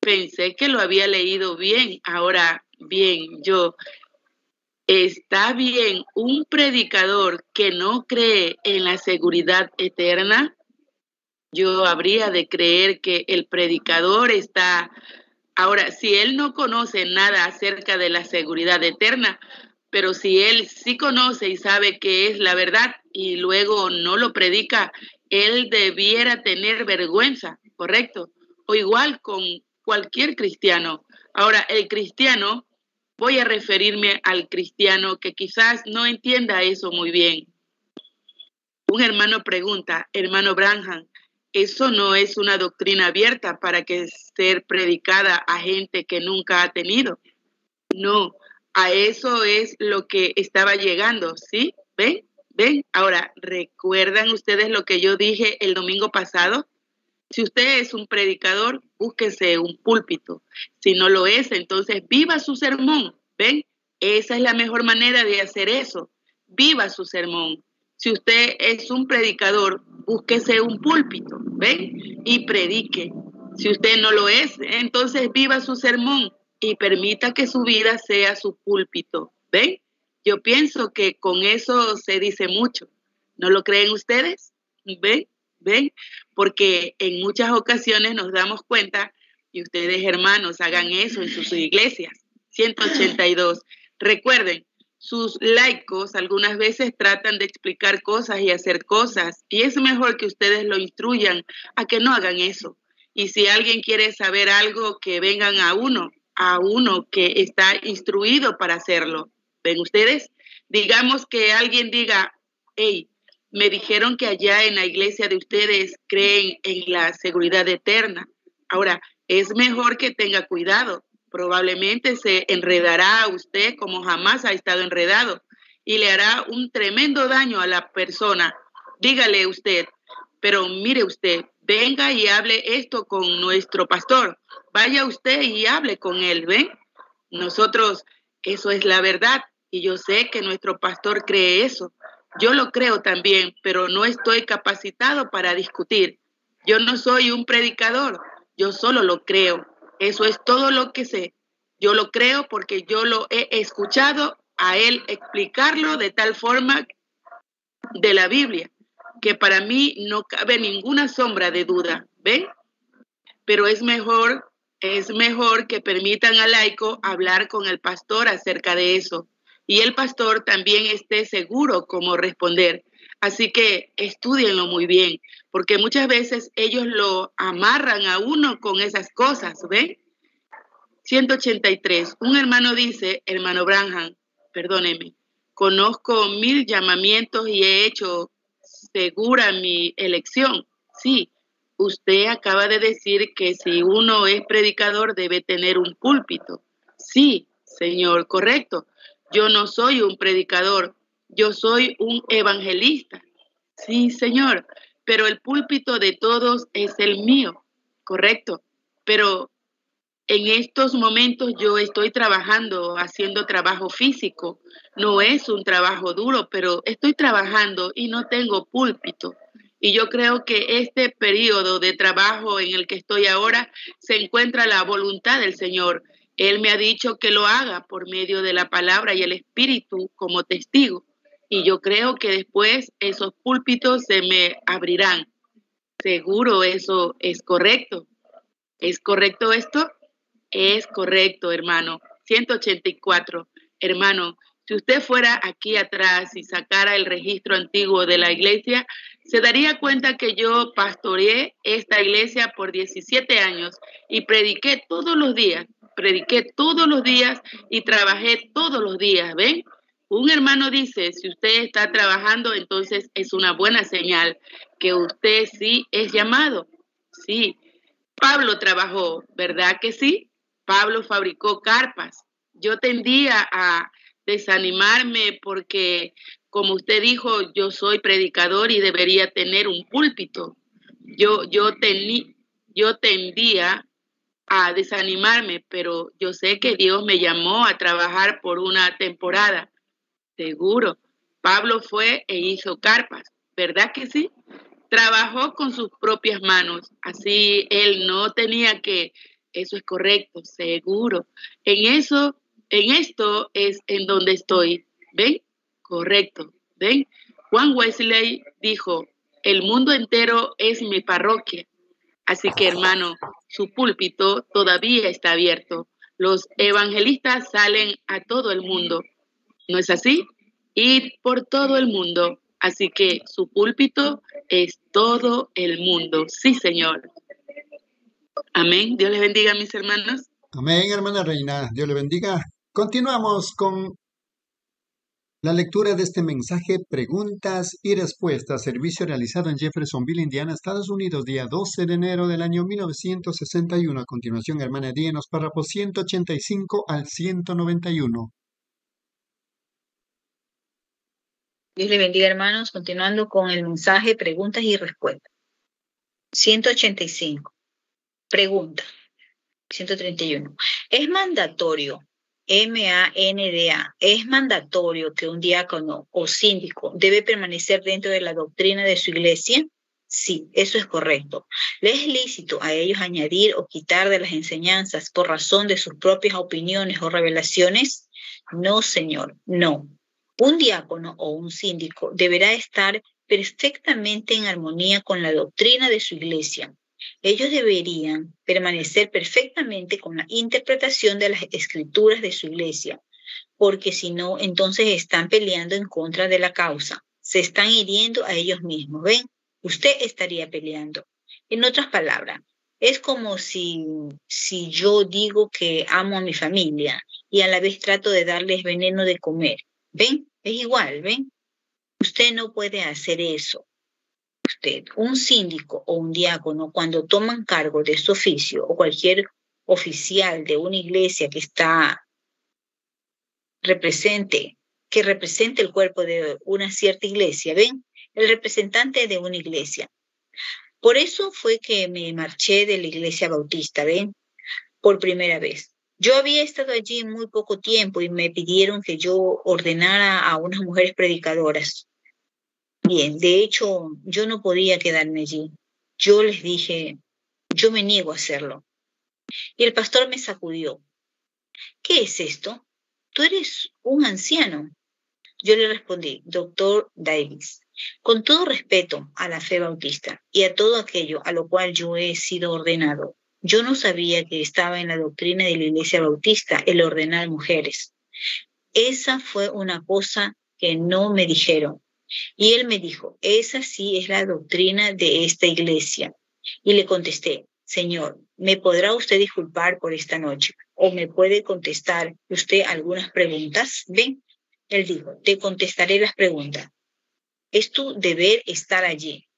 Pensé que lo había leído bien. Ahora, bien, yo. ¿Está bien un predicador que no cree en la seguridad eterna? yo habría de creer que el predicador está... Ahora, si él no conoce nada acerca de la seguridad eterna, pero si él sí conoce y sabe que es la verdad y luego no lo predica, él debiera tener vergüenza, ¿correcto? O igual con cualquier cristiano. Ahora, el cristiano, voy a referirme al cristiano que quizás no entienda eso muy bien. Un hermano pregunta, hermano Branham, eso no es una doctrina abierta para que ser predicada a gente que nunca ha tenido. No, a eso es lo que estaba llegando, ¿sí? ¿Ven? ¿Ven? Ahora, ¿recuerdan ustedes lo que yo dije el domingo pasado? Si usted es un predicador, búsquese un púlpito. Si no lo es, entonces viva su sermón. ¿Ven? Esa es la mejor manera de hacer eso. Viva su sermón. Si usted es un predicador, búsquese un púlpito, ¿ven? Y predique. Si usted no lo es, entonces viva su sermón y permita que su vida sea su púlpito, ¿ven? Yo pienso que con eso se dice mucho. ¿No lo creen ustedes? ¿Ven? ¿Ven? Porque en muchas ocasiones nos damos cuenta, y ustedes hermanos hagan eso en sus iglesias. 182. Recuerden, sus laicos algunas veces tratan de explicar cosas y hacer cosas y es mejor que ustedes lo instruyan a que no hagan eso. Y si alguien quiere saber algo, que vengan a uno, a uno que está instruido para hacerlo. ¿Ven ustedes? Digamos que alguien diga, hey, me dijeron que allá en la iglesia de ustedes creen en la seguridad eterna. Ahora, es mejor que tenga cuidado probablemente se enredará a usted como jamás ha estado enredado y le hará un tremendo daño a la persona. Dígale usted, pero mire usted, venga y hable esto con nuestro pastor. Vaya usted y hable con él, ¿ven? Nosotros, eso es la verdad y yo sé que nuestro pastor cree eso. Yo lo creo también, pero no estoy capacitado para discutir. Yo no soy un predicador, yo solo lo creo. Eso es todo lo que sé. Yo lo creo porque yo lo he escuchado a él explicarlo de tal forma de la Biblia, que para mí no cabe ninguna sombra de duda, ¿ven? Pero es mejor es mejor que permitan al laico hablar con el pastor acerca de eso y el pastor también esté seguro cómo responder. Así que estudienlo muy bien, porque muchas veces ellos lo amarran a uno con esas cosas, ¿ven? 183. Un hermano dice, hermano Branham, perdóneme, conozco mil llamamientos y he hecho segura mi elección. Sí, usted acaba de decir que si uno es predicador debe tener un púlpito. Sí, señor, correcto. Yo no soy un predicador, yo soy un evangelista. Sí, señor, pero el púlpito de todos es el mío, correcto. Pero en estos momentos yo estoy trabajando, haciendo trabajo físico. No es un trabajo duro, pero estoy trabajando y no tengo púlpito. Y yo creo que este periodo de trabajo en el que estoy ahora se encuentra la voluntad del Señor. Él me ha dicho que lo haga por medio de la palabra y el Espíritu como testigo. Y yo creo que después esos púlpitos se me abrirán. Seguro eso es correcto. ¿Es correcto esto? Es correcto, hermano. 184. Hermano, si usted fuera aquí atrás y sacara el registro antiguo de la iglesia, se daría cuenta que yo pastoreé esta iglesia por 17 años y prediqué todos los días, prediqué todos los días y trabajé todos los días, ¿ven? Un hermano dice, si usted está trabajando, entonces es una buena señal que usted sí es llamado. Sí, Pablo trabajó, ¿verdad que sí? Pablo fabricó carpas. Yo tendía a desanimarme porque, como usted dijo, yo soy predicador y debería tener un púlpito. Yo, yo, yo tendía a desanimarme, pero yo sé que Dios me llamó a trabajar por una temporada. Seguro. Pablo fue e hizo carpas, ¿verdad que sí? Trabajó con sus propias manos, así él no tenía que eso es correcto, seguro. En eso, en esto es en donde estoy. ¿Ven? Correcto. ¿Ven? Juan Wesley dijo, el mundo entero es mi parroquia. Así que hermano, su púlpito todavía está abierto. Los evangelistas salen a todo el mundo. ¿No es así? Ir por todo el mundo. Así que su púlpito es todo el mundo. Sí, Señor. Amén. Dios les bendiga, mis hermanos. Amén, hermana Reina. Dios le bendiga. Continuamos con la lectura de este mensaje, preguntas y respuestas, servicio realizado en Jeffersonville, Indiana, Estados Unidos, día 12 de enero del año 1961. A continuación, hermana Díenos, párrafos 185 al 191. Dios le bendiga, hermanos. Continuando con el mensaje, preguntas y respuestas. 185. Pregunta 131. ¿Es mandatorio, M-A-N-D-A, es mandatorio que un diácono o síndico debe permanecer dentro de la doctrina de su iglesia? Sí, eso es correcto. ¿Le es lícito a ellos añadir o quitar de las enseñanzas por razón de sus propias opiniones o revelaciones? No, señor, no. Un diácono o un síndico deberá estar perfectamente en armonía con la doctrina de su iglesia ellos deberían permanecer perfectamente con la interpretación de las escrituras de su iglesia, porque si no, entonces están peleando en contra de la causa, se están hiriendo a ellos mismos. ¿Ven? Usted estaría peleando. En otras palabras, es como si, si yo digo que amo a mi familia y a la vez trato de darles veneno de comer. ¿Ven? Es igual, ¿ven? Usted no puede hacer eso usted, un síndico o un diácono, cuando toman cargo de su oficio o cualquier oficial de una iglesia que está represente, que represente el cuerpo de una cierta iglesia, ¿ven? El representante de una iglesia. Por eso fue que me marché de la iglesia bautista, ¿ven? Por primera vez. Yo había estado allí muy poco tiempo y me pidieron que yo ordenara a unas mujeres predicadoras. Bien, de hecho, yo no podía quedarme allí. Yo les dije, yo me niego a hacerlo. Y el pastor me sacudió. ¿Qué es esto? Tú eres un anciano. Yo le respondí, doctor Davis, con todo respeto a la fe bautista y a todo aquello a lo cual yo he sido ordenado, Yo no sabía que estaba en la doctrina de la Iglesia Bautista el ordenar mujeres. Esa fue una cosa que no me dijeron. Y él me dijo, esa sí es la doctrina de esta iglesia. Y le contesté, Señor, ¿me podrá usted disculpar por esta noche? ¿O me puede contestar usted algunas preguntas? Ven, él dijo, te contestaré las preguntas. Es tu deber estar allí.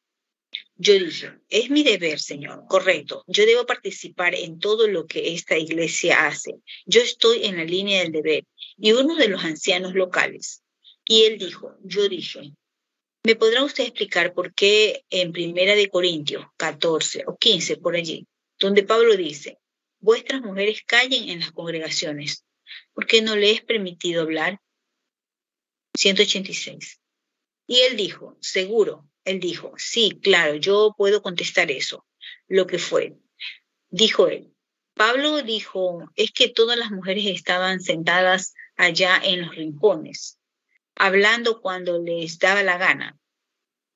Yo dije, es mi deber, Señor, correcto. Yo debo participar en todo lo que esta iglesia hace. Yo estoy en la línea del deber. Y uno de los ancianos locales. Y él dijo, yo dije, ¿me podrá usted explicar por qué en Primera de Corintios 14 o 15 por allí, donde Pablo dice, vuestras mujeres callen en las congregaciones, ¿por qué no le es permitido hablar? 186. Y él dijo, seguro, él dijo, sí, claro, yo puedo contestar eso, lo que fue. Dijo él, Pablo dijo, es que todas las mujeres estaban sentadas allá en los rincones, hablando cuando les daba la gana,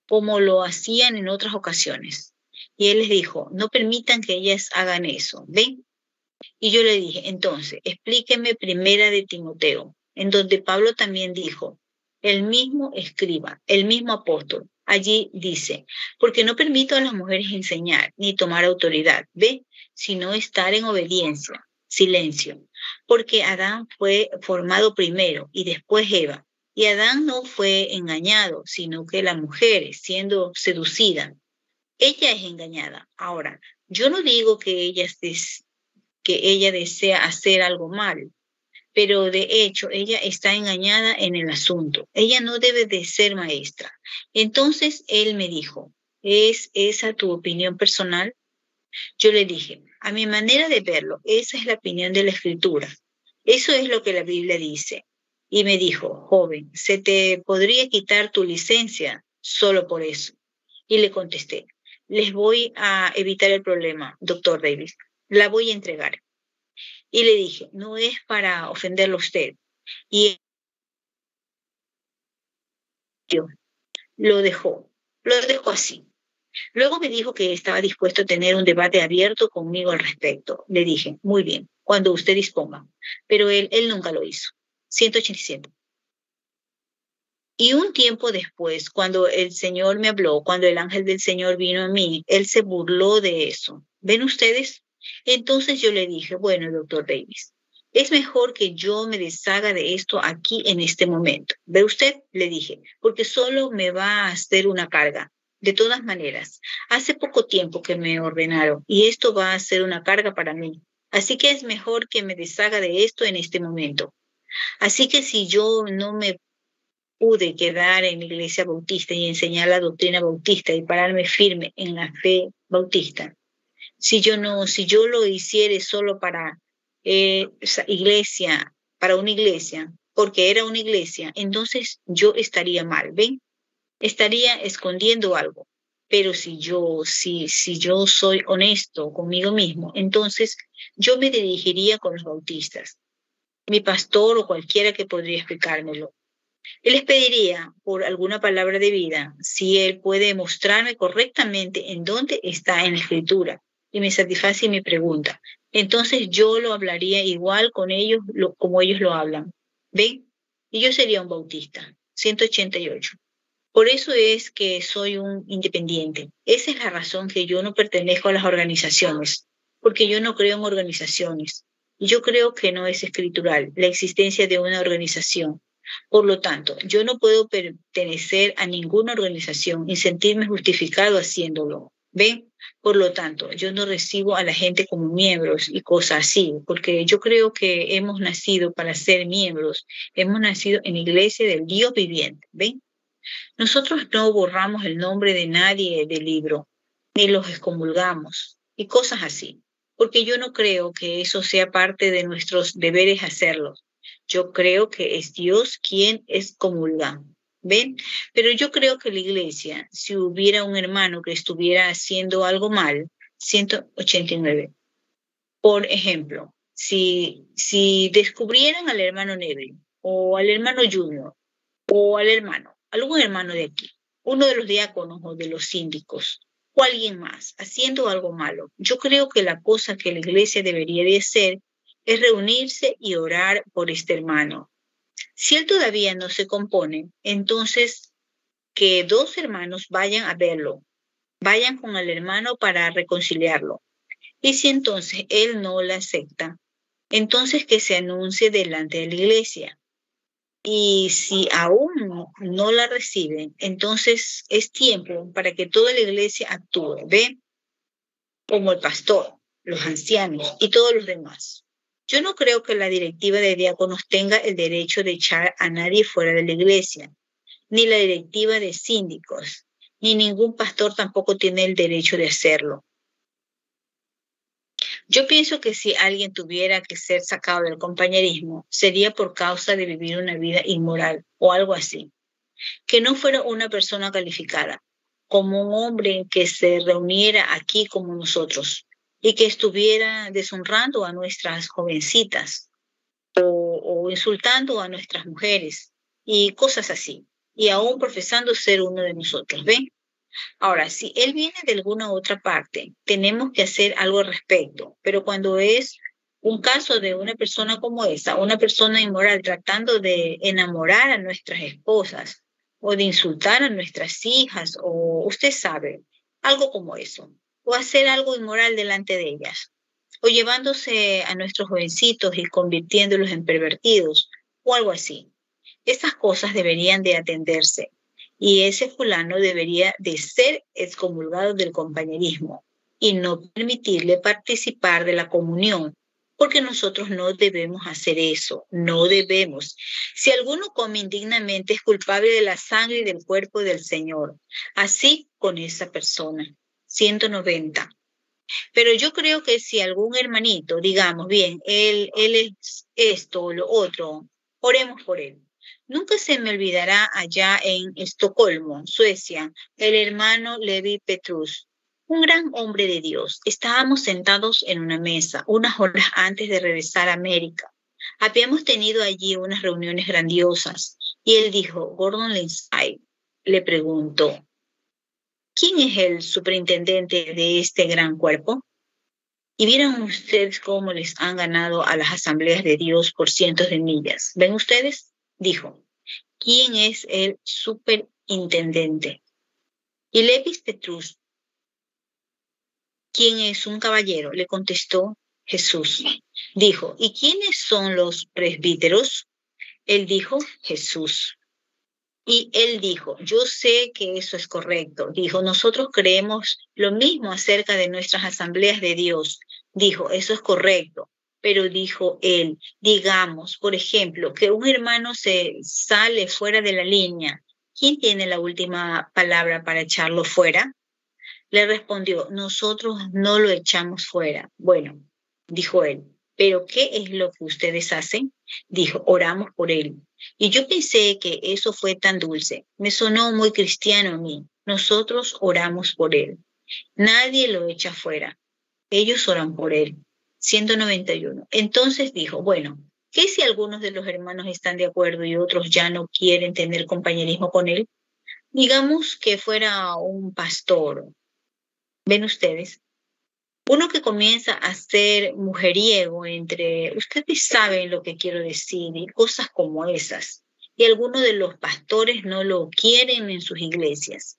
como lo hacían en otras ocasiones. Y él les dijo, no permitan que ellas hagan eso, ¿ven? Y yo le dije, entonces, explíqueme primera de Timoteo, en donde Pablo también dijo, el mismo escriba, el mismo apóstol, allí dice, porque no permito a las mujeres enseñar ni tomar autoridad, ¿ve? Sino estar en obediencia, silencio, porque Adán fue formado primero y después Eva. Y Adán no fue engañado, sino que la mujer, siendo seducida, ella es engañada. Ahora, yo no digo que ella, que ella desea hacer algo mal, pero de hecho ella está engañada en el asunto. Ella no debe de ser maestra. Entonces él me dijo, ¿es esa tu opinión personal? Yo le dije, a mi manera de verlo, esa es la opinión de la escritura. Eso es lo que la Biblia dice. Y me dijo, joven, se te podría quitar tu licencia solo por eso. Y le contesté, les voy a evitar el problema, doctor Davis. La voy a entregar. Y le dije, no es para ofenderlo a usted. Y yo lo dejó, lo dejó así. Luego me dijo que estaba dispuesto a tener un debate abierto conmigo al respecto. Le dije, muy bien, cuando usted disponga. Pero él, él nunca lo hizo. 187. Y un tiempo después, cuando el Señor me habló, cuando el ángel del Señor vino a mí, él se burló de eso. ¿Ven ustedes? Entonces yo le dije, bueno, doctor Davis, es mejor que yo me deshaga de esto aquí en este momento. ¿Ve usted? Le dije, porque solo me va a hacer una carga. De todas maneras, hace poco tiempo que me ordenaron y esto va a ser una carga para mí. Así que es mejor que me deshaga de esto en este momento. Así que si yo no me pude quedar en la iglesia bautista y enseñar la doctrina bautista y pararme firme en la fe bautista, si yo no, si yo lo hiciera solo para eh, iglesia, para una iglesia, porque era una iglesia, entonces yo estaría mal, ¿ven? Estaría escondiendo algo. Pero si yo, si, si yo soy honesto conmigo mismo, entonces yo me dirigiría con los bautistas, mi pastor o cualquiera que podría explicármelo. Él les pediría por alguna palabra de vida si él puede mostrarme correctamente en dónde está en la escritura y me satisface mi pregunta. Entonces yo lo hablaría igual con ellos como ellos lo hablan. ¿Ven? Y yo sería un bautista. 188. Por eso es que soy un independiente. Esa es la razón que yo no pertenezco a las organizaciones, porque yo no creo en organizaciones. Yo creo que no es escritural la existencia de una organización. Por lo tanto, yo no puedo pertenecer a ninguna organización y sentirme justificado haciéndolo. ¿Ven? Por lo tanto, yo no recibo a la gente como miembros y cosas así, porque yo creo que hemos nacido para ser miembros, hemos nacido en iglesia del Dios viviente, ¿ven? Nosotros no borramos el nombre de nadie del libro, ni los excomulgamos y cosas así, porque yo no creo que eso sea parte de nuestros deberes hacerlo. Yo creo que es Dios quien excomulga. ¿Ven? Pero yo creo que la iglesia, si hubiera un hermano que estuviera haciendo algo mal, 189. Por ejemplo, si, si descubrieran al hermano Neville o al hermano Junior o al hermano, algún hermano de aquí, uno de los diáconos o de los síndicos o alguien más haciendo algo malo. Yo creo que la cosa que la iglesia debería de hacer es reunirse y orar por este hermano. Si él todavía no se compone, entonces que dos hermanos vayan a verlo, vayan con el hermano para reconciliarlo. Y si entonces él no la acepta, entonces que se anuncie delante de la iglesia. Y si aún no la reciben, entonces es tiempo para que toda la iglesia actúe, ¿ve? Como el pastor, los ancianos y todos los demás. Yo no creo que la directiva de diáconos tenga el derecho de echar a nadie fuera de la iglesia, ni la directiva de síndicos, ni ningún pastor tampoco tiene el derecho de hacerlo. Yo pienso que si alguien tuviera que ser sacado del compañerismo, sería por causa de vivir una vida inmoral o algo así. Que no fuera una persona calificada, como un hombre que se reuniera aquí como nosotros y que estuviera deshonrando a nuestras jovencitas o, insultando a nuestras mujeres y cosas así, y aún profesando ser uno de nosotros. ¿Ven? Ahora, si él viene de alguna otra parte, tenemos que hacer algo al respecto, pero cuando es un caso de una persona como esa, una persona inmoral tratando de enamorar a nuestras esposas o de insultar a nuestras hijas o usted sabe, algo como eso, o hacer algo inmoral delante de ellas, o llevándose a nuestros jovencitos y convirtiéndolos en pervertidos o algo así. Estas cosas deberían de atenderse y ese fulano debería de ser excomulgado del compañerismo y no permitirle participar de la comunión, porque nosotros no debemos hacer eso, no debemos. Si alguno come indignamente es culpable de la sangre y del cuerpo del Señor, así con esa persona. 190. Pero yo creo que si algún hermanito, digamos, bien, él, él es esto o lo otro, oremos por él. Nunca se me olvidará allá en Estocolmo, Suecia, el hermano Levi Petrus, un gran hombre de Dios. Estábamos sentados en una mesa unas horas antes de regresar a América. Habíamos tenido allí unas reuniones grandiosas y él dijo, Gordon Lindsay, le preguntó, ¿quién es el superintendente de este gran cuerpo? Y vieron ustedes cómo les han ganado a las asambleas de Dios por cientos de millas. ¿Ven ustedes? dijo, ¿quién es el superintendente? Y Levis Petrus, ¿quién es un caballero? Le contestó Jesús. Dijo, ¿y quiénes son los presbíteros? Él dijo, Jesús. Y él dijo, yo sé que eso es correcto. Dijo, nosotros creemos lo mismo acerca de nuestras asambleas de Dios. Dijo, eso es correcto pero dijo él, digamos, por ejemplo, que un hermano se sale fuera de la línea, ¿quién tiene la última palabra para echarlo fuera? Le respondió, nosotros no lo echamos fuera. Bueno, dijo él, pero ¿qué es lo que ustedes hacen? Dijo, oramos por él. Y yo pensé que eso fue tan dulce. Me sonó muy cristiano a mí. Nosotros oramos por él. Nadie lo echa fuera. Ellos oran por él. 191. Entonces dijo, bueno, ¿qué si algunos de los hermanos están de acuerdo y otros ya no quieren tener compañerismo con él? Digamos que fuera un pastor. ¿Ven ustedes? Uno que comienza a ser mujeriego entre, ustedes saben lo que quiero decir, y cosas como esas. Y algunos de los pastores no lo quieren en sus iglesias.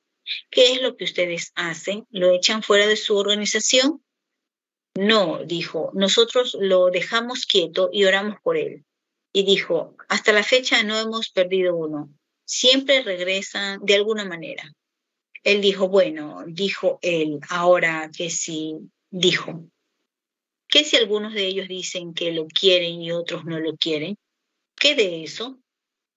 ¿Qué es lo que ustedes hacen? ¿Lo echan fuera de su organización? No, dijo, nosotros lo dejamos quieto y oramos por él. Y dijo, hasta la fecha no hemos perdido uno. Siempre regresan de alguna manera. Él dijo, bueno, dijo él, ahora que sí, dijo, ¿qué si algunos de ellos dicen que lo quieren y otros no lo quieren? ¿Qué de eso?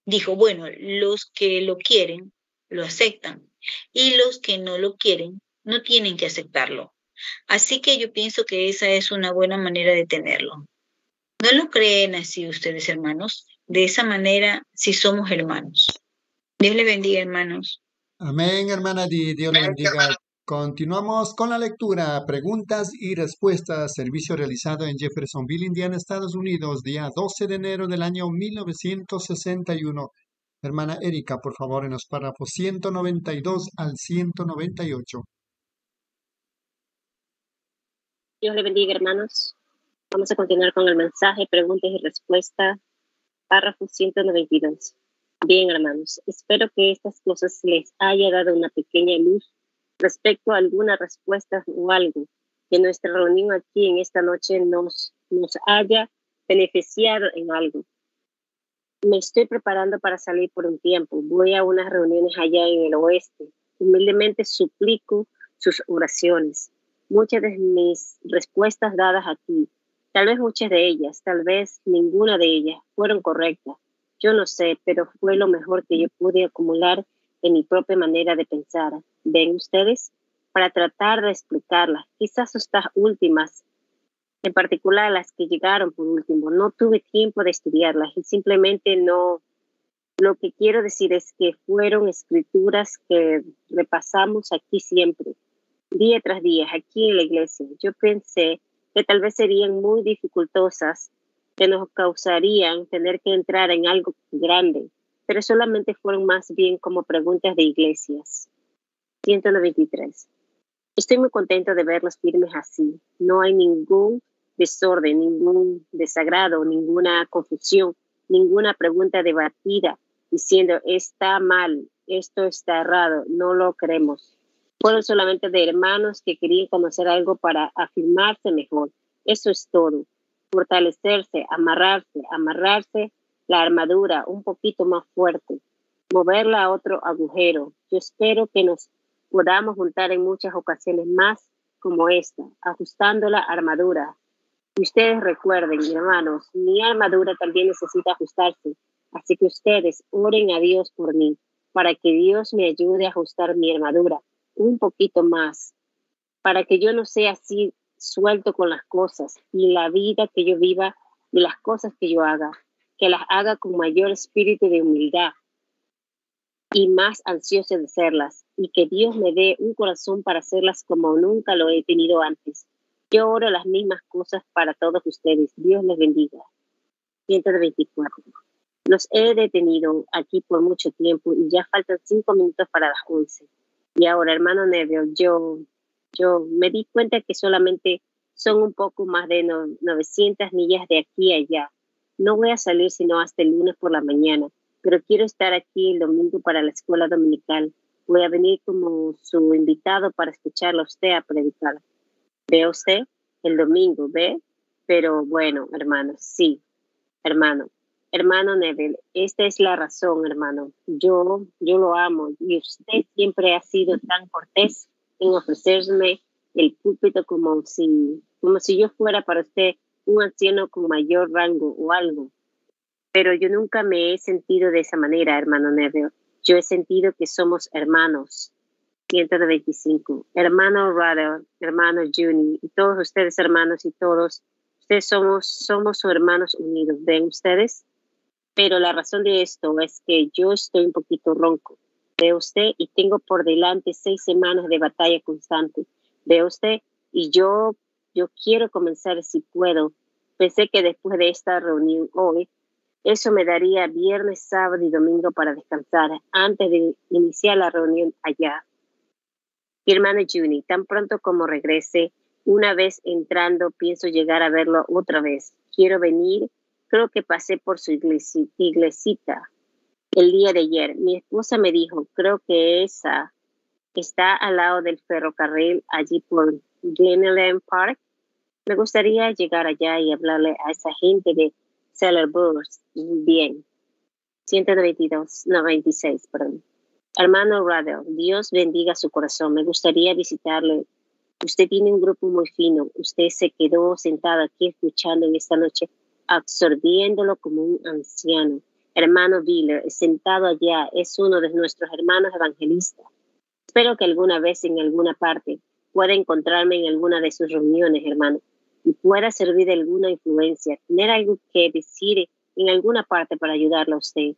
Dijo, bueno, los que lo quieren lo aceptan y los que no lo quieren no tienen que aceptarlo. Así que yo pienso que esa es una buena manera de tenerlo. ¿No lo creen así ustedes, hermanos? De esa manera, si somos hermanos. Dios le bendiga, hermanos. Amén, hermana Di. Dios le bendiga. Continuamos con la lectura, preguntas y respuestas, servicio realizado en Jeffersonville, Indiana, Estados Unidos, día 12 de enero del año 1961. Hermana Erika, por favor, en los párrafos 192 al 198. Dios le bendiga, hermanos. Vamos a continuar con el mensaje, preguntas y respuestas, párrafo 192. Bien, hermanos, espero que estas cosas les haya dado una pequeña luz respecto a alguna respuesta o algo que nuestra reunión aquí en esta noche nos, nos haya beneficiado en algo. Me estoy preparando para salir por un tiempo. Voy a unas reuniones allá en el oeste. Humildemente suplico sus oraciones. Muchas de mis respuestas dadas aquí, tal vez muchas de ellas, tal vez ninguna de ellas, fueron correctas. Yo no sé, pero fue lo mejor que yo pude acumular en mi propia manera de pensar. ¿Ven ustedes? Para tratar de explicarlas. Quizás estas últimas, en particular las que llegaron por último, no tuve tiempo de estudiarlas y simplemente no. Lo que quiero decir es que fueron escrituras que repasamos aquí siempre, día tras día, aquí en la iglesia. Yo pensé que tal vez serían muy dificultosas, que nos causarían tener que entrar en algo grande, pero solamente fueron más bien como preguntas de iglesias. 193. Estoy muy contento de verlos firmes así. No hay ningún desorden, ningún desagrado, ninguna confusión, ninguna pregunta debatida diciendo está mal, esto está errado, no lo creemos. Fueron solamente de hermanos que querían conocer algo para afirmarse mejor. Eso es todo. Fortalecerse, amarrarse, amarrarse la armadura un poquito más fuerte, moverla a otro agujero. Yo espero que nos podamos juntar en muchas ocasiones más como esta, ajustando la armadura. Y ustedes recuerden, hermanos, mi armadura también necesita ajustarse, así que ustedes oren a Dios por mí, para que Dios me ayude a ajustar mi armadura un poquito más, para que yo no sea así suelto con las cosas y la vida que yo viva y las cosas que yo haga que las haga con mayor espíritu de humildad y más ansioso de serlas, y que Dios me dé un corazón para hacerlas como nunca lo he tenido antes. Yo oro las mismas cosas para todos ustedes. Dios les bendiga. 124. Los he detenido aquí por mucho tiempo y ya faltan cinco minutos para las once. Y ahora, hermano Neville, yo, yo me di cuenta que solamente son un poco más de 900 millas de aquí a allá no voy a salir sino hasta el lunes por la mañana, pero quiero estar aquí el domingo para la escuela dominical. Voy a venir como su invitado para escucharlo a usted a predicar. ¿Ve usted? El domingo, ¿ve? Pero bueno, hermano, sí, hermano. Hermano Neville, esta es la razón, hermano. Yo, yo lo amo y usted siempre ha sido tan cortés en ofrecerme el púlpito como si, como si yo fuera para usted un anciano con mayor rango o algo. Pero yo nunca me he sentido de esa manera, hermano Neville. Yo he sentido que somos hermanos. 125. Hermano Rudder, hermano Juni, y todos ustedes hermanos y todos, ustedes somos, somos hermanos unidos, ¿ven ustedes? Pero la razón de esto es que yo estoy un poquito ronco, ve usted, y tengo por delante seis semanas de batalla constante, ve usted, y yo yo quiero comenzar si puedo. Pensé que después de esta reunión hoy, eso me daría viernes, sábado y domingo para descansar antes de iniciar la reunión allá. Mi hermana Juni, tan pronto como regrese, una vez entrando, pienso llegar a verlo otra vez. Quiero venir. Creo que pasé por su iglesita el día de ayer. Mi esposa me dijo, creo que esa está al lado del ferrocarril allí por Glenelyn Park. Me gustaría llegar allá y hablarle a esa gente de Seller Burs. Bien. 192, 96, perdón. Hermano Radel, Dios bendiga su corazón. Me gustaría visitarle. Usted tiene un grupo muy fino. Usted se quedó sentado aquí escuchando en esta noche, absorbiéndolo como un anciano. Hermano Biller, sentado allá, es uno de nuestros hermanos evangelistas. Espero que alguna vez en alguna parte pueda encontrarme en alguna de sus reuniones, hermano, y pueda servir de alguna influencia, tener algo que decir en alguna parte para ayudarlo a usted.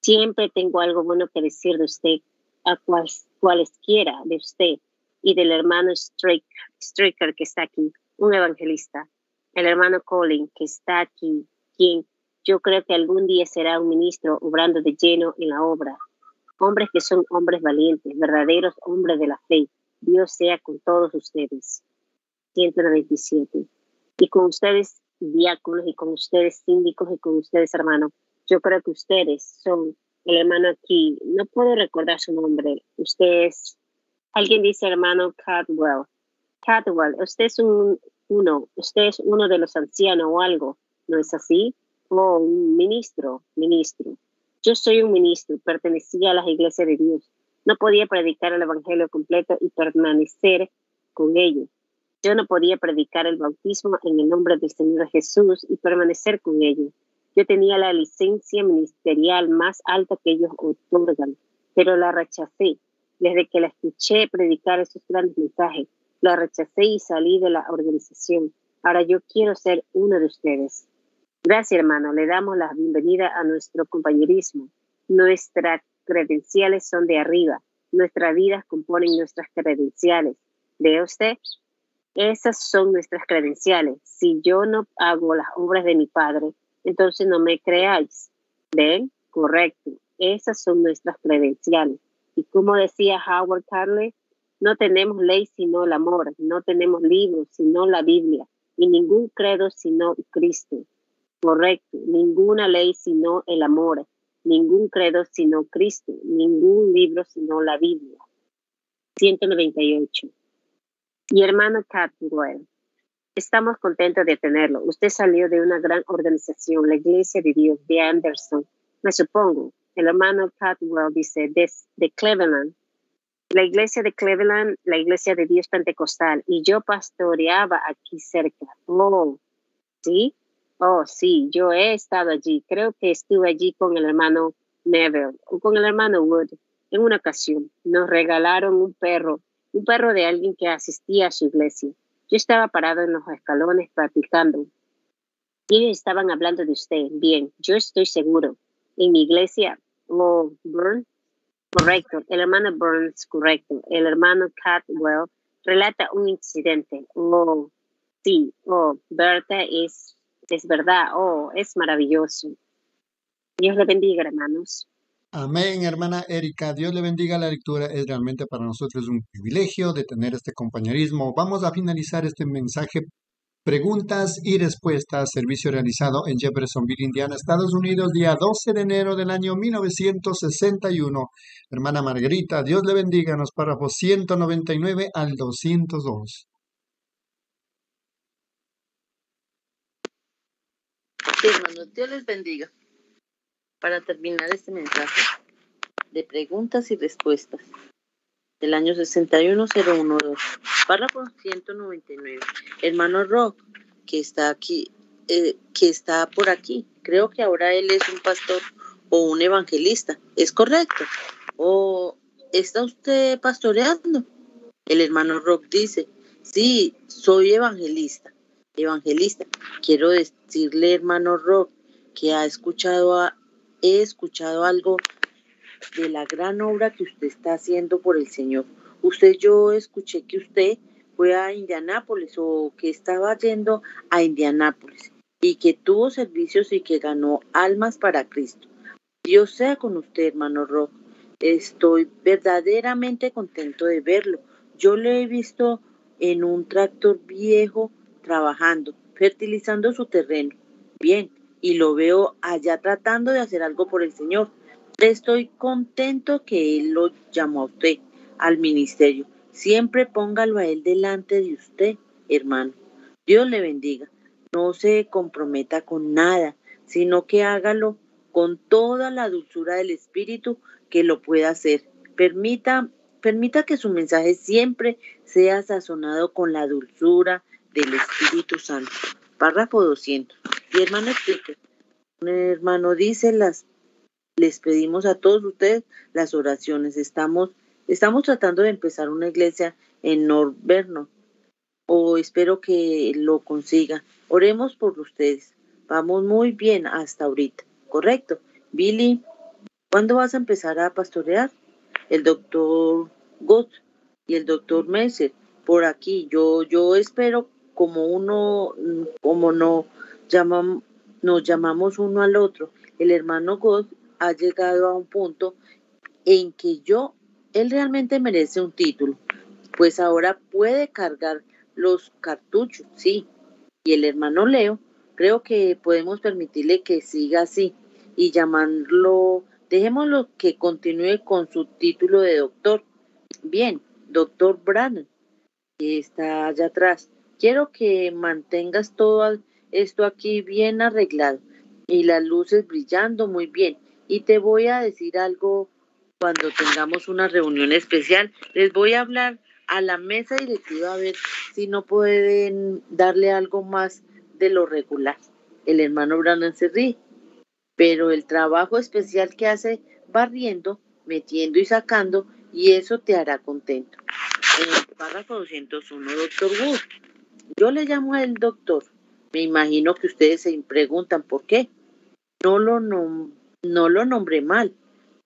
Siempre tengo algo bueno que decir de usted, a cual, cualesquiera de usted y del hermano Striker que está aquí, un evangelista, el hermano Colin que está aquí, quien yo creo que algún día será un ministro obrando de lleno en la obra. Hombres que son hombres valientes, verdaderos hombres de la fe, Dios sea con todos ustedes. 197. Y con ustedes, diáconos, y con ustedes, síndicos, y con ustedes, hermanos, yo creo que ustedes son el hermano aquí, no puedo recordar su nombre, ustedes, alguien dice hermano Cadwell, Cadwell, usted es un, uno, usted es uno de los ancianos o algo, ¿no es así? O un ministro, ministro. Yo soy un ministro, pertenecía a las iglesias de Dios. No podía predicar el evangelio completo y permanecer con ellos. Yo no podía predicar el bautismo en el nombre del Señor Jesús y permanecer con ellos. Yo tenía la licencia ministerial más alta que ellos otorgan, pero la rechacé. Desde que la escuché predicar esos grandes mensajes, la rechacé y salí de la organización. Ahora yo quiero ser uno de ustedes. Gracias, hermano. Le damos la bienvenida a nuestro compañerismo. Nuestras credenciales son de arriba. Nuestras vidas componen nuestras credenciales. ¿Ve usted? Esas son nuestras credenciales. Si yo no hago las obras de mi Padre, entonces no me creáis. ¿Ven? Correcto. Esas son nuestras credenciales. Y como decía Howard Carley, no tenemos ley sino el amor, no tenemos libros sino la Biblia, y ningún credo sino Cristo. Correcto, ninguna ley sino el amor, ningún credo sino Cristo, ningún libro sino la Biblia. 198. Y hermano Catwell, estamos contentos de tenerlo. Usted salió de una gran organización, la Iglesia de Dios de Anderson, me supongo. El hermano Catwell dice, de, Cleveland, la iglesia de Cleveland, la iglesia de Dios Pentecostal, y yo pastoreaba aquí cerca. Oh, ¿sí? Oh, sí, yo he estado allí. Creo que estuve allí con el hermano Neville o con el hermano Wood en una ocasión. Nos regalaron un perro, un perro de alguien que asistía a su iglesia. Yo estaba parado en los escalones platicando. Y ellos estaban hablando de usted. Bien, yo estoy seguro. En mi iglesia, oh, Burn, Correcto, el hermano Burns, correcto. El hermano Catwell relata un incidente. Oh, sí, oh, Berta es, es verdad, oh, es maravilloso. Dios le bendiga, hermanos. Amén, hermana Erika. Dios le bendiga la lectura. Es realmente para nosotros un privilegio de tener este compañerismo. Vamos a finalizar este mensaje Preguntas y respuestas, servicio realizado en Jeffersonville, Indiana, Estados Unidos, día 12 de enero del año 1961. Hermana Margarita, Dios le bendiga, en los párrafos 199 al 202. Sí, hermanos, Dios les bendiga. Para terminar este mensaje de preguntas y respuestas, del año 61012, párrafo 199. Hermano Rock, que está aquí, eh, que está por aquí, creo que ahora él es un pastor o un evangelista, ¿es correcto? ¿O está usted pastoreando? El hermano Rock dice, sí, soy evangelista, evangelista. Quiero decirle, hermano Rock, que ha escuchado, he escuchado algo de la gran obra que usted está haciendo por el Señor. Usted, yo escuché que usted fue a Indianápolis o que estaba yendo a Indianápolis y que tuvo servicios y que ganó almas para Cristo. Dios sea con usted, hermano Rock. Estoy verdaderamente contento de verlo. Yo le he visto en un tractor viejo trabajando, fertilizando su terreno. Bien, y lo veo allá tratando de hacer algo por el Señor. Estoy contento que Él lo llamó a usted al ministerio. Siempre póngalo a Él delante de usted, hermano. Dios le bendiga. No se comprometa con nada, sino que hágalo con toda la dulzura del Espíritu que lo pueda hacer. Permita, permita que su mensaje siempre sea sazonado con la dulzura del Espíritu Santo. Párrafo 200. Y hermano explique. Un hermano dice las les pedimos a todos ustedes las oraciones. Estamos, estamos tratando de empezar una iglesia en Norberno o espero que lo consiga. Oremos por ustedes. Vamos muy bien hasta ahorita, ¿correcto? Billy, ¿cuándo vas a empezar a pastorear? El doctor Gott y el doctor Messer por aquí. Yo, yo espero como uno, como no llamamos, nos llamamos uno al otro. El hermano Gott ha llegado a un punto en que yo, él realmente merece un título, pues ahora puede cargar los cartuchos, sí. Y el hermano Leo, creo que podemos permitirle que siga así y llamarlo, dejémoslo que continúe con su título de doctor. Bien, doctor Brannan, que está allá atrás. Quiero que mantengas todo esto aquí bien arreglado y las luces brillando muy bien. Y te voy a decir algo cuando tengamos una reunión especial. Les voy a hablar a la mesa directiva a ver si no pueden darle algo más de lo regular. El hermano Brandon se ríe, pero el trabajo especial que hace barriendo, metiendo y sacando, y eso te hará contento. En el párrafo 201, doctor Wood, yo le llamo a él doctor. Me imagino que ustedes se preguntan por qué. No lo, no lo nombré mal.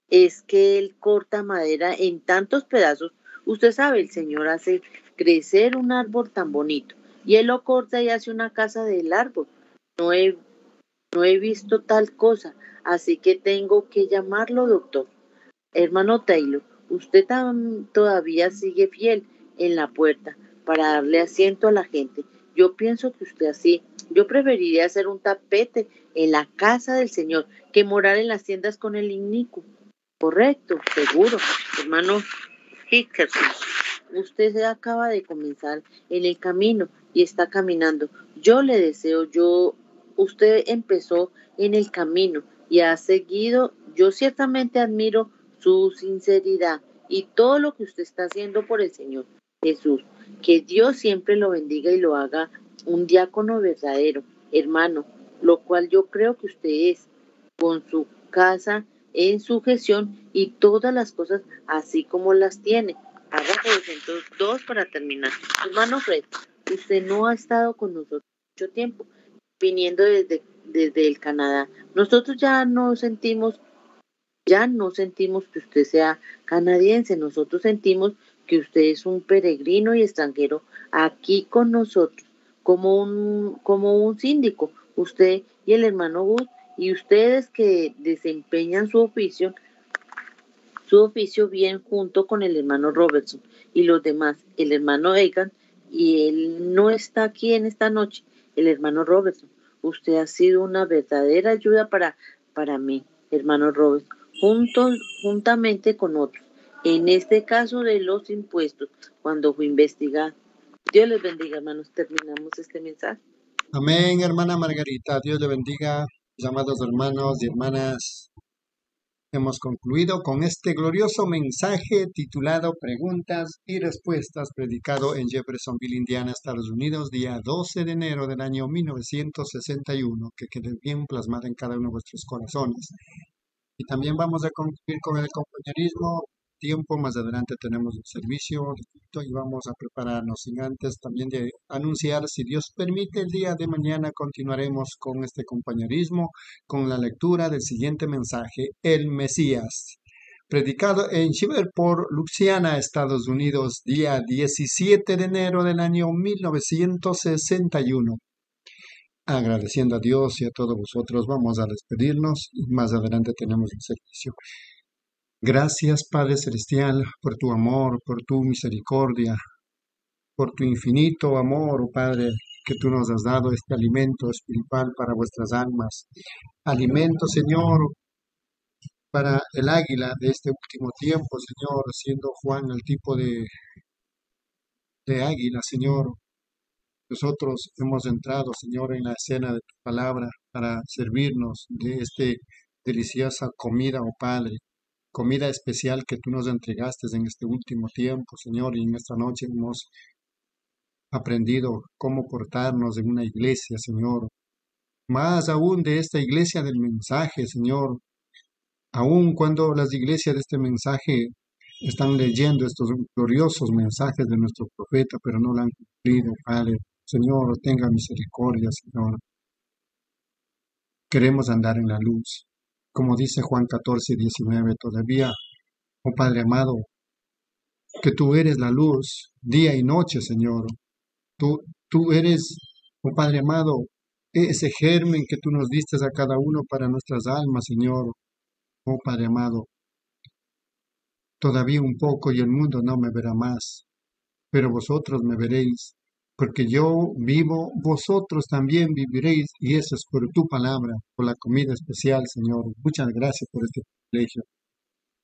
Es que él corta madera en tantos pedazos. Usted sabe, el Señor hace crecer un árbol tan bonito. Y él lo corta y hace una casa del árbol. No he, no he visto tal cosa. Así que tengo que llamarlo doctor. Hermano Taylor, usted todavía sigue fiel en la puerta para darle asiento a la gente. Yo pienso que usted así, yo preferiría hacer un tapete en la casa del Señor que morar en las tiendas con el inicuo. Correcto, seguro, hermano Hickerson. Usted se acaba de comenzar en el camino y está caminando. Yo le deseo, yo, usted empezó en el camino y ha seguido. Yo ciertamente admiro su sinceridad y todo lo que usted está haciendo por el Señor. Jesús. Que Dios siempre lo bendiga y lo haga un diácono verdadero, hermano, lo cual yo creo que usted es, con su casa en su gestión y todas las cosas así como las tiene. Abajo 202 para terminar. Hermano Fred, usted no ha estado con nosotros mucho tiempo, viniendo desde, desde el Canadá. Nosotros ya no sentimos, ya no sentimos que usted sea canadiense, nosotros sentimos que usted es un peregrino y extranjero aquí con nosotros, como un, como un síndico, usted y el hermano Wood, y ustedes que desempeñan su oficio, su oficio bien junto con el hermano Robertson y los demás, el hermano Egan, y él no está aquí en esta noche, el hermano Robertson. Usted ha sido una verdadera ayuda para, para mí, hermano Robertson, junto, juntamente con otros en este caso de los impuestos, cuando fue investigado. Dios les bendiga, hermanos. Terminamos este mensaje. Amén, hermana Margarita. Dios le bendiga, amados hermanos y hermanas. Hemos concluido con este glorioso mensaje titulado Preguntas y Respuestas, predicado en Jeffersonville, Indiana, Estados Unidos, día 12 de enero del año 1961, que quede bien plasmado en cada uno de vuestros corazones. Y también vamos a concluir con el compañerismo tiempo. Más adelante tenemos un servicio y vamos a prepararnos. Sin antes también de anunciar, si Dios permite, el día de mañana continuaremos con este compañerismo, con la lectura del siguiente mensaje, el Mesías. Predicado en Shiverport, Luciana, Estados Unidos, día 17 de enero del año 1961 agradeciendo a Dios y a todos vosotros, vamos a despedirnos y más adelante tenemos el servicio. Gracias, Padre Celestial, por tu amor, por tu misericordia, por tu infinito amor, oh Padre, que tú nos has dado este alimento espiritual para vuestras almas. Alimento, Señor, para el águila de este último tiempo, Señor, siendo Juan el tipo de, de águila, Señor. Nosotros hemos entrado, Señor, en la escena de tu palabra para servirnos de esta deliciosa comida, oh Padre comida especial que tú nos entregaste en este último tiempo, Señor, y en esta noche hemos aprendido cómo portarnos en una iglesia, Señor. Más aún de esta iglesia del mensaje, Señor. Aún cuando las iglesias de este mensaje están leyendo estos gloriosos mensajes de nuestro profeta, pero no lo han cumplido, Padre. Señor, tenga misericordia, Señor. Queremos andar en la luz como dice Juan 14, 19 todavía, oh Padre amado, que tú eres la luz día y noche, Señor. Tú, tú eres, oh Padre amado, ese germen que tú nos diste a cada uno para nuestras almas, Señor. Oh Padre amado, todavía un poco y el mundo no me verá más, pero vosotros me veréis, porque yo vivo, vosotros también viviréis, y eso es por tu palabra, por la comida especial, Señor. Muchas gracias por este privilegio.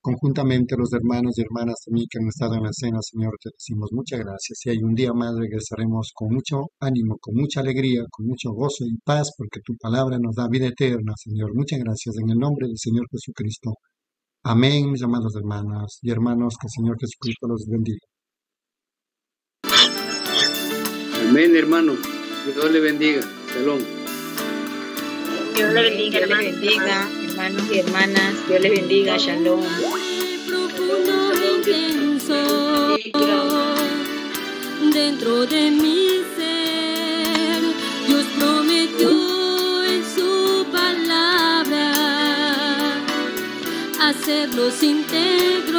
Conjuntamente los hermanos y hermanas mí que han estado en la cena, Señor, te decimos muchas gracias. Y hay un día más regresaremos con mucho ánimo, con mucha alegría, con mucho gozo y paz, porque tu palabra nos da vida eterna, Señor. Muchas gracias en el nombre del Señor Jesucristo. Amén, mis amados hermanas y hermanos, que el Señor Jesucristo los bendiga. Amén, hermano. Dios le bendiga. Shalom. Dios le bendiga, Dios le bendiga, hermanos y hermanas. Dios les bendiga. Shalom. profundo intenso dentro de mi ser. Dios prometió en su palabra hacerlos íntegros,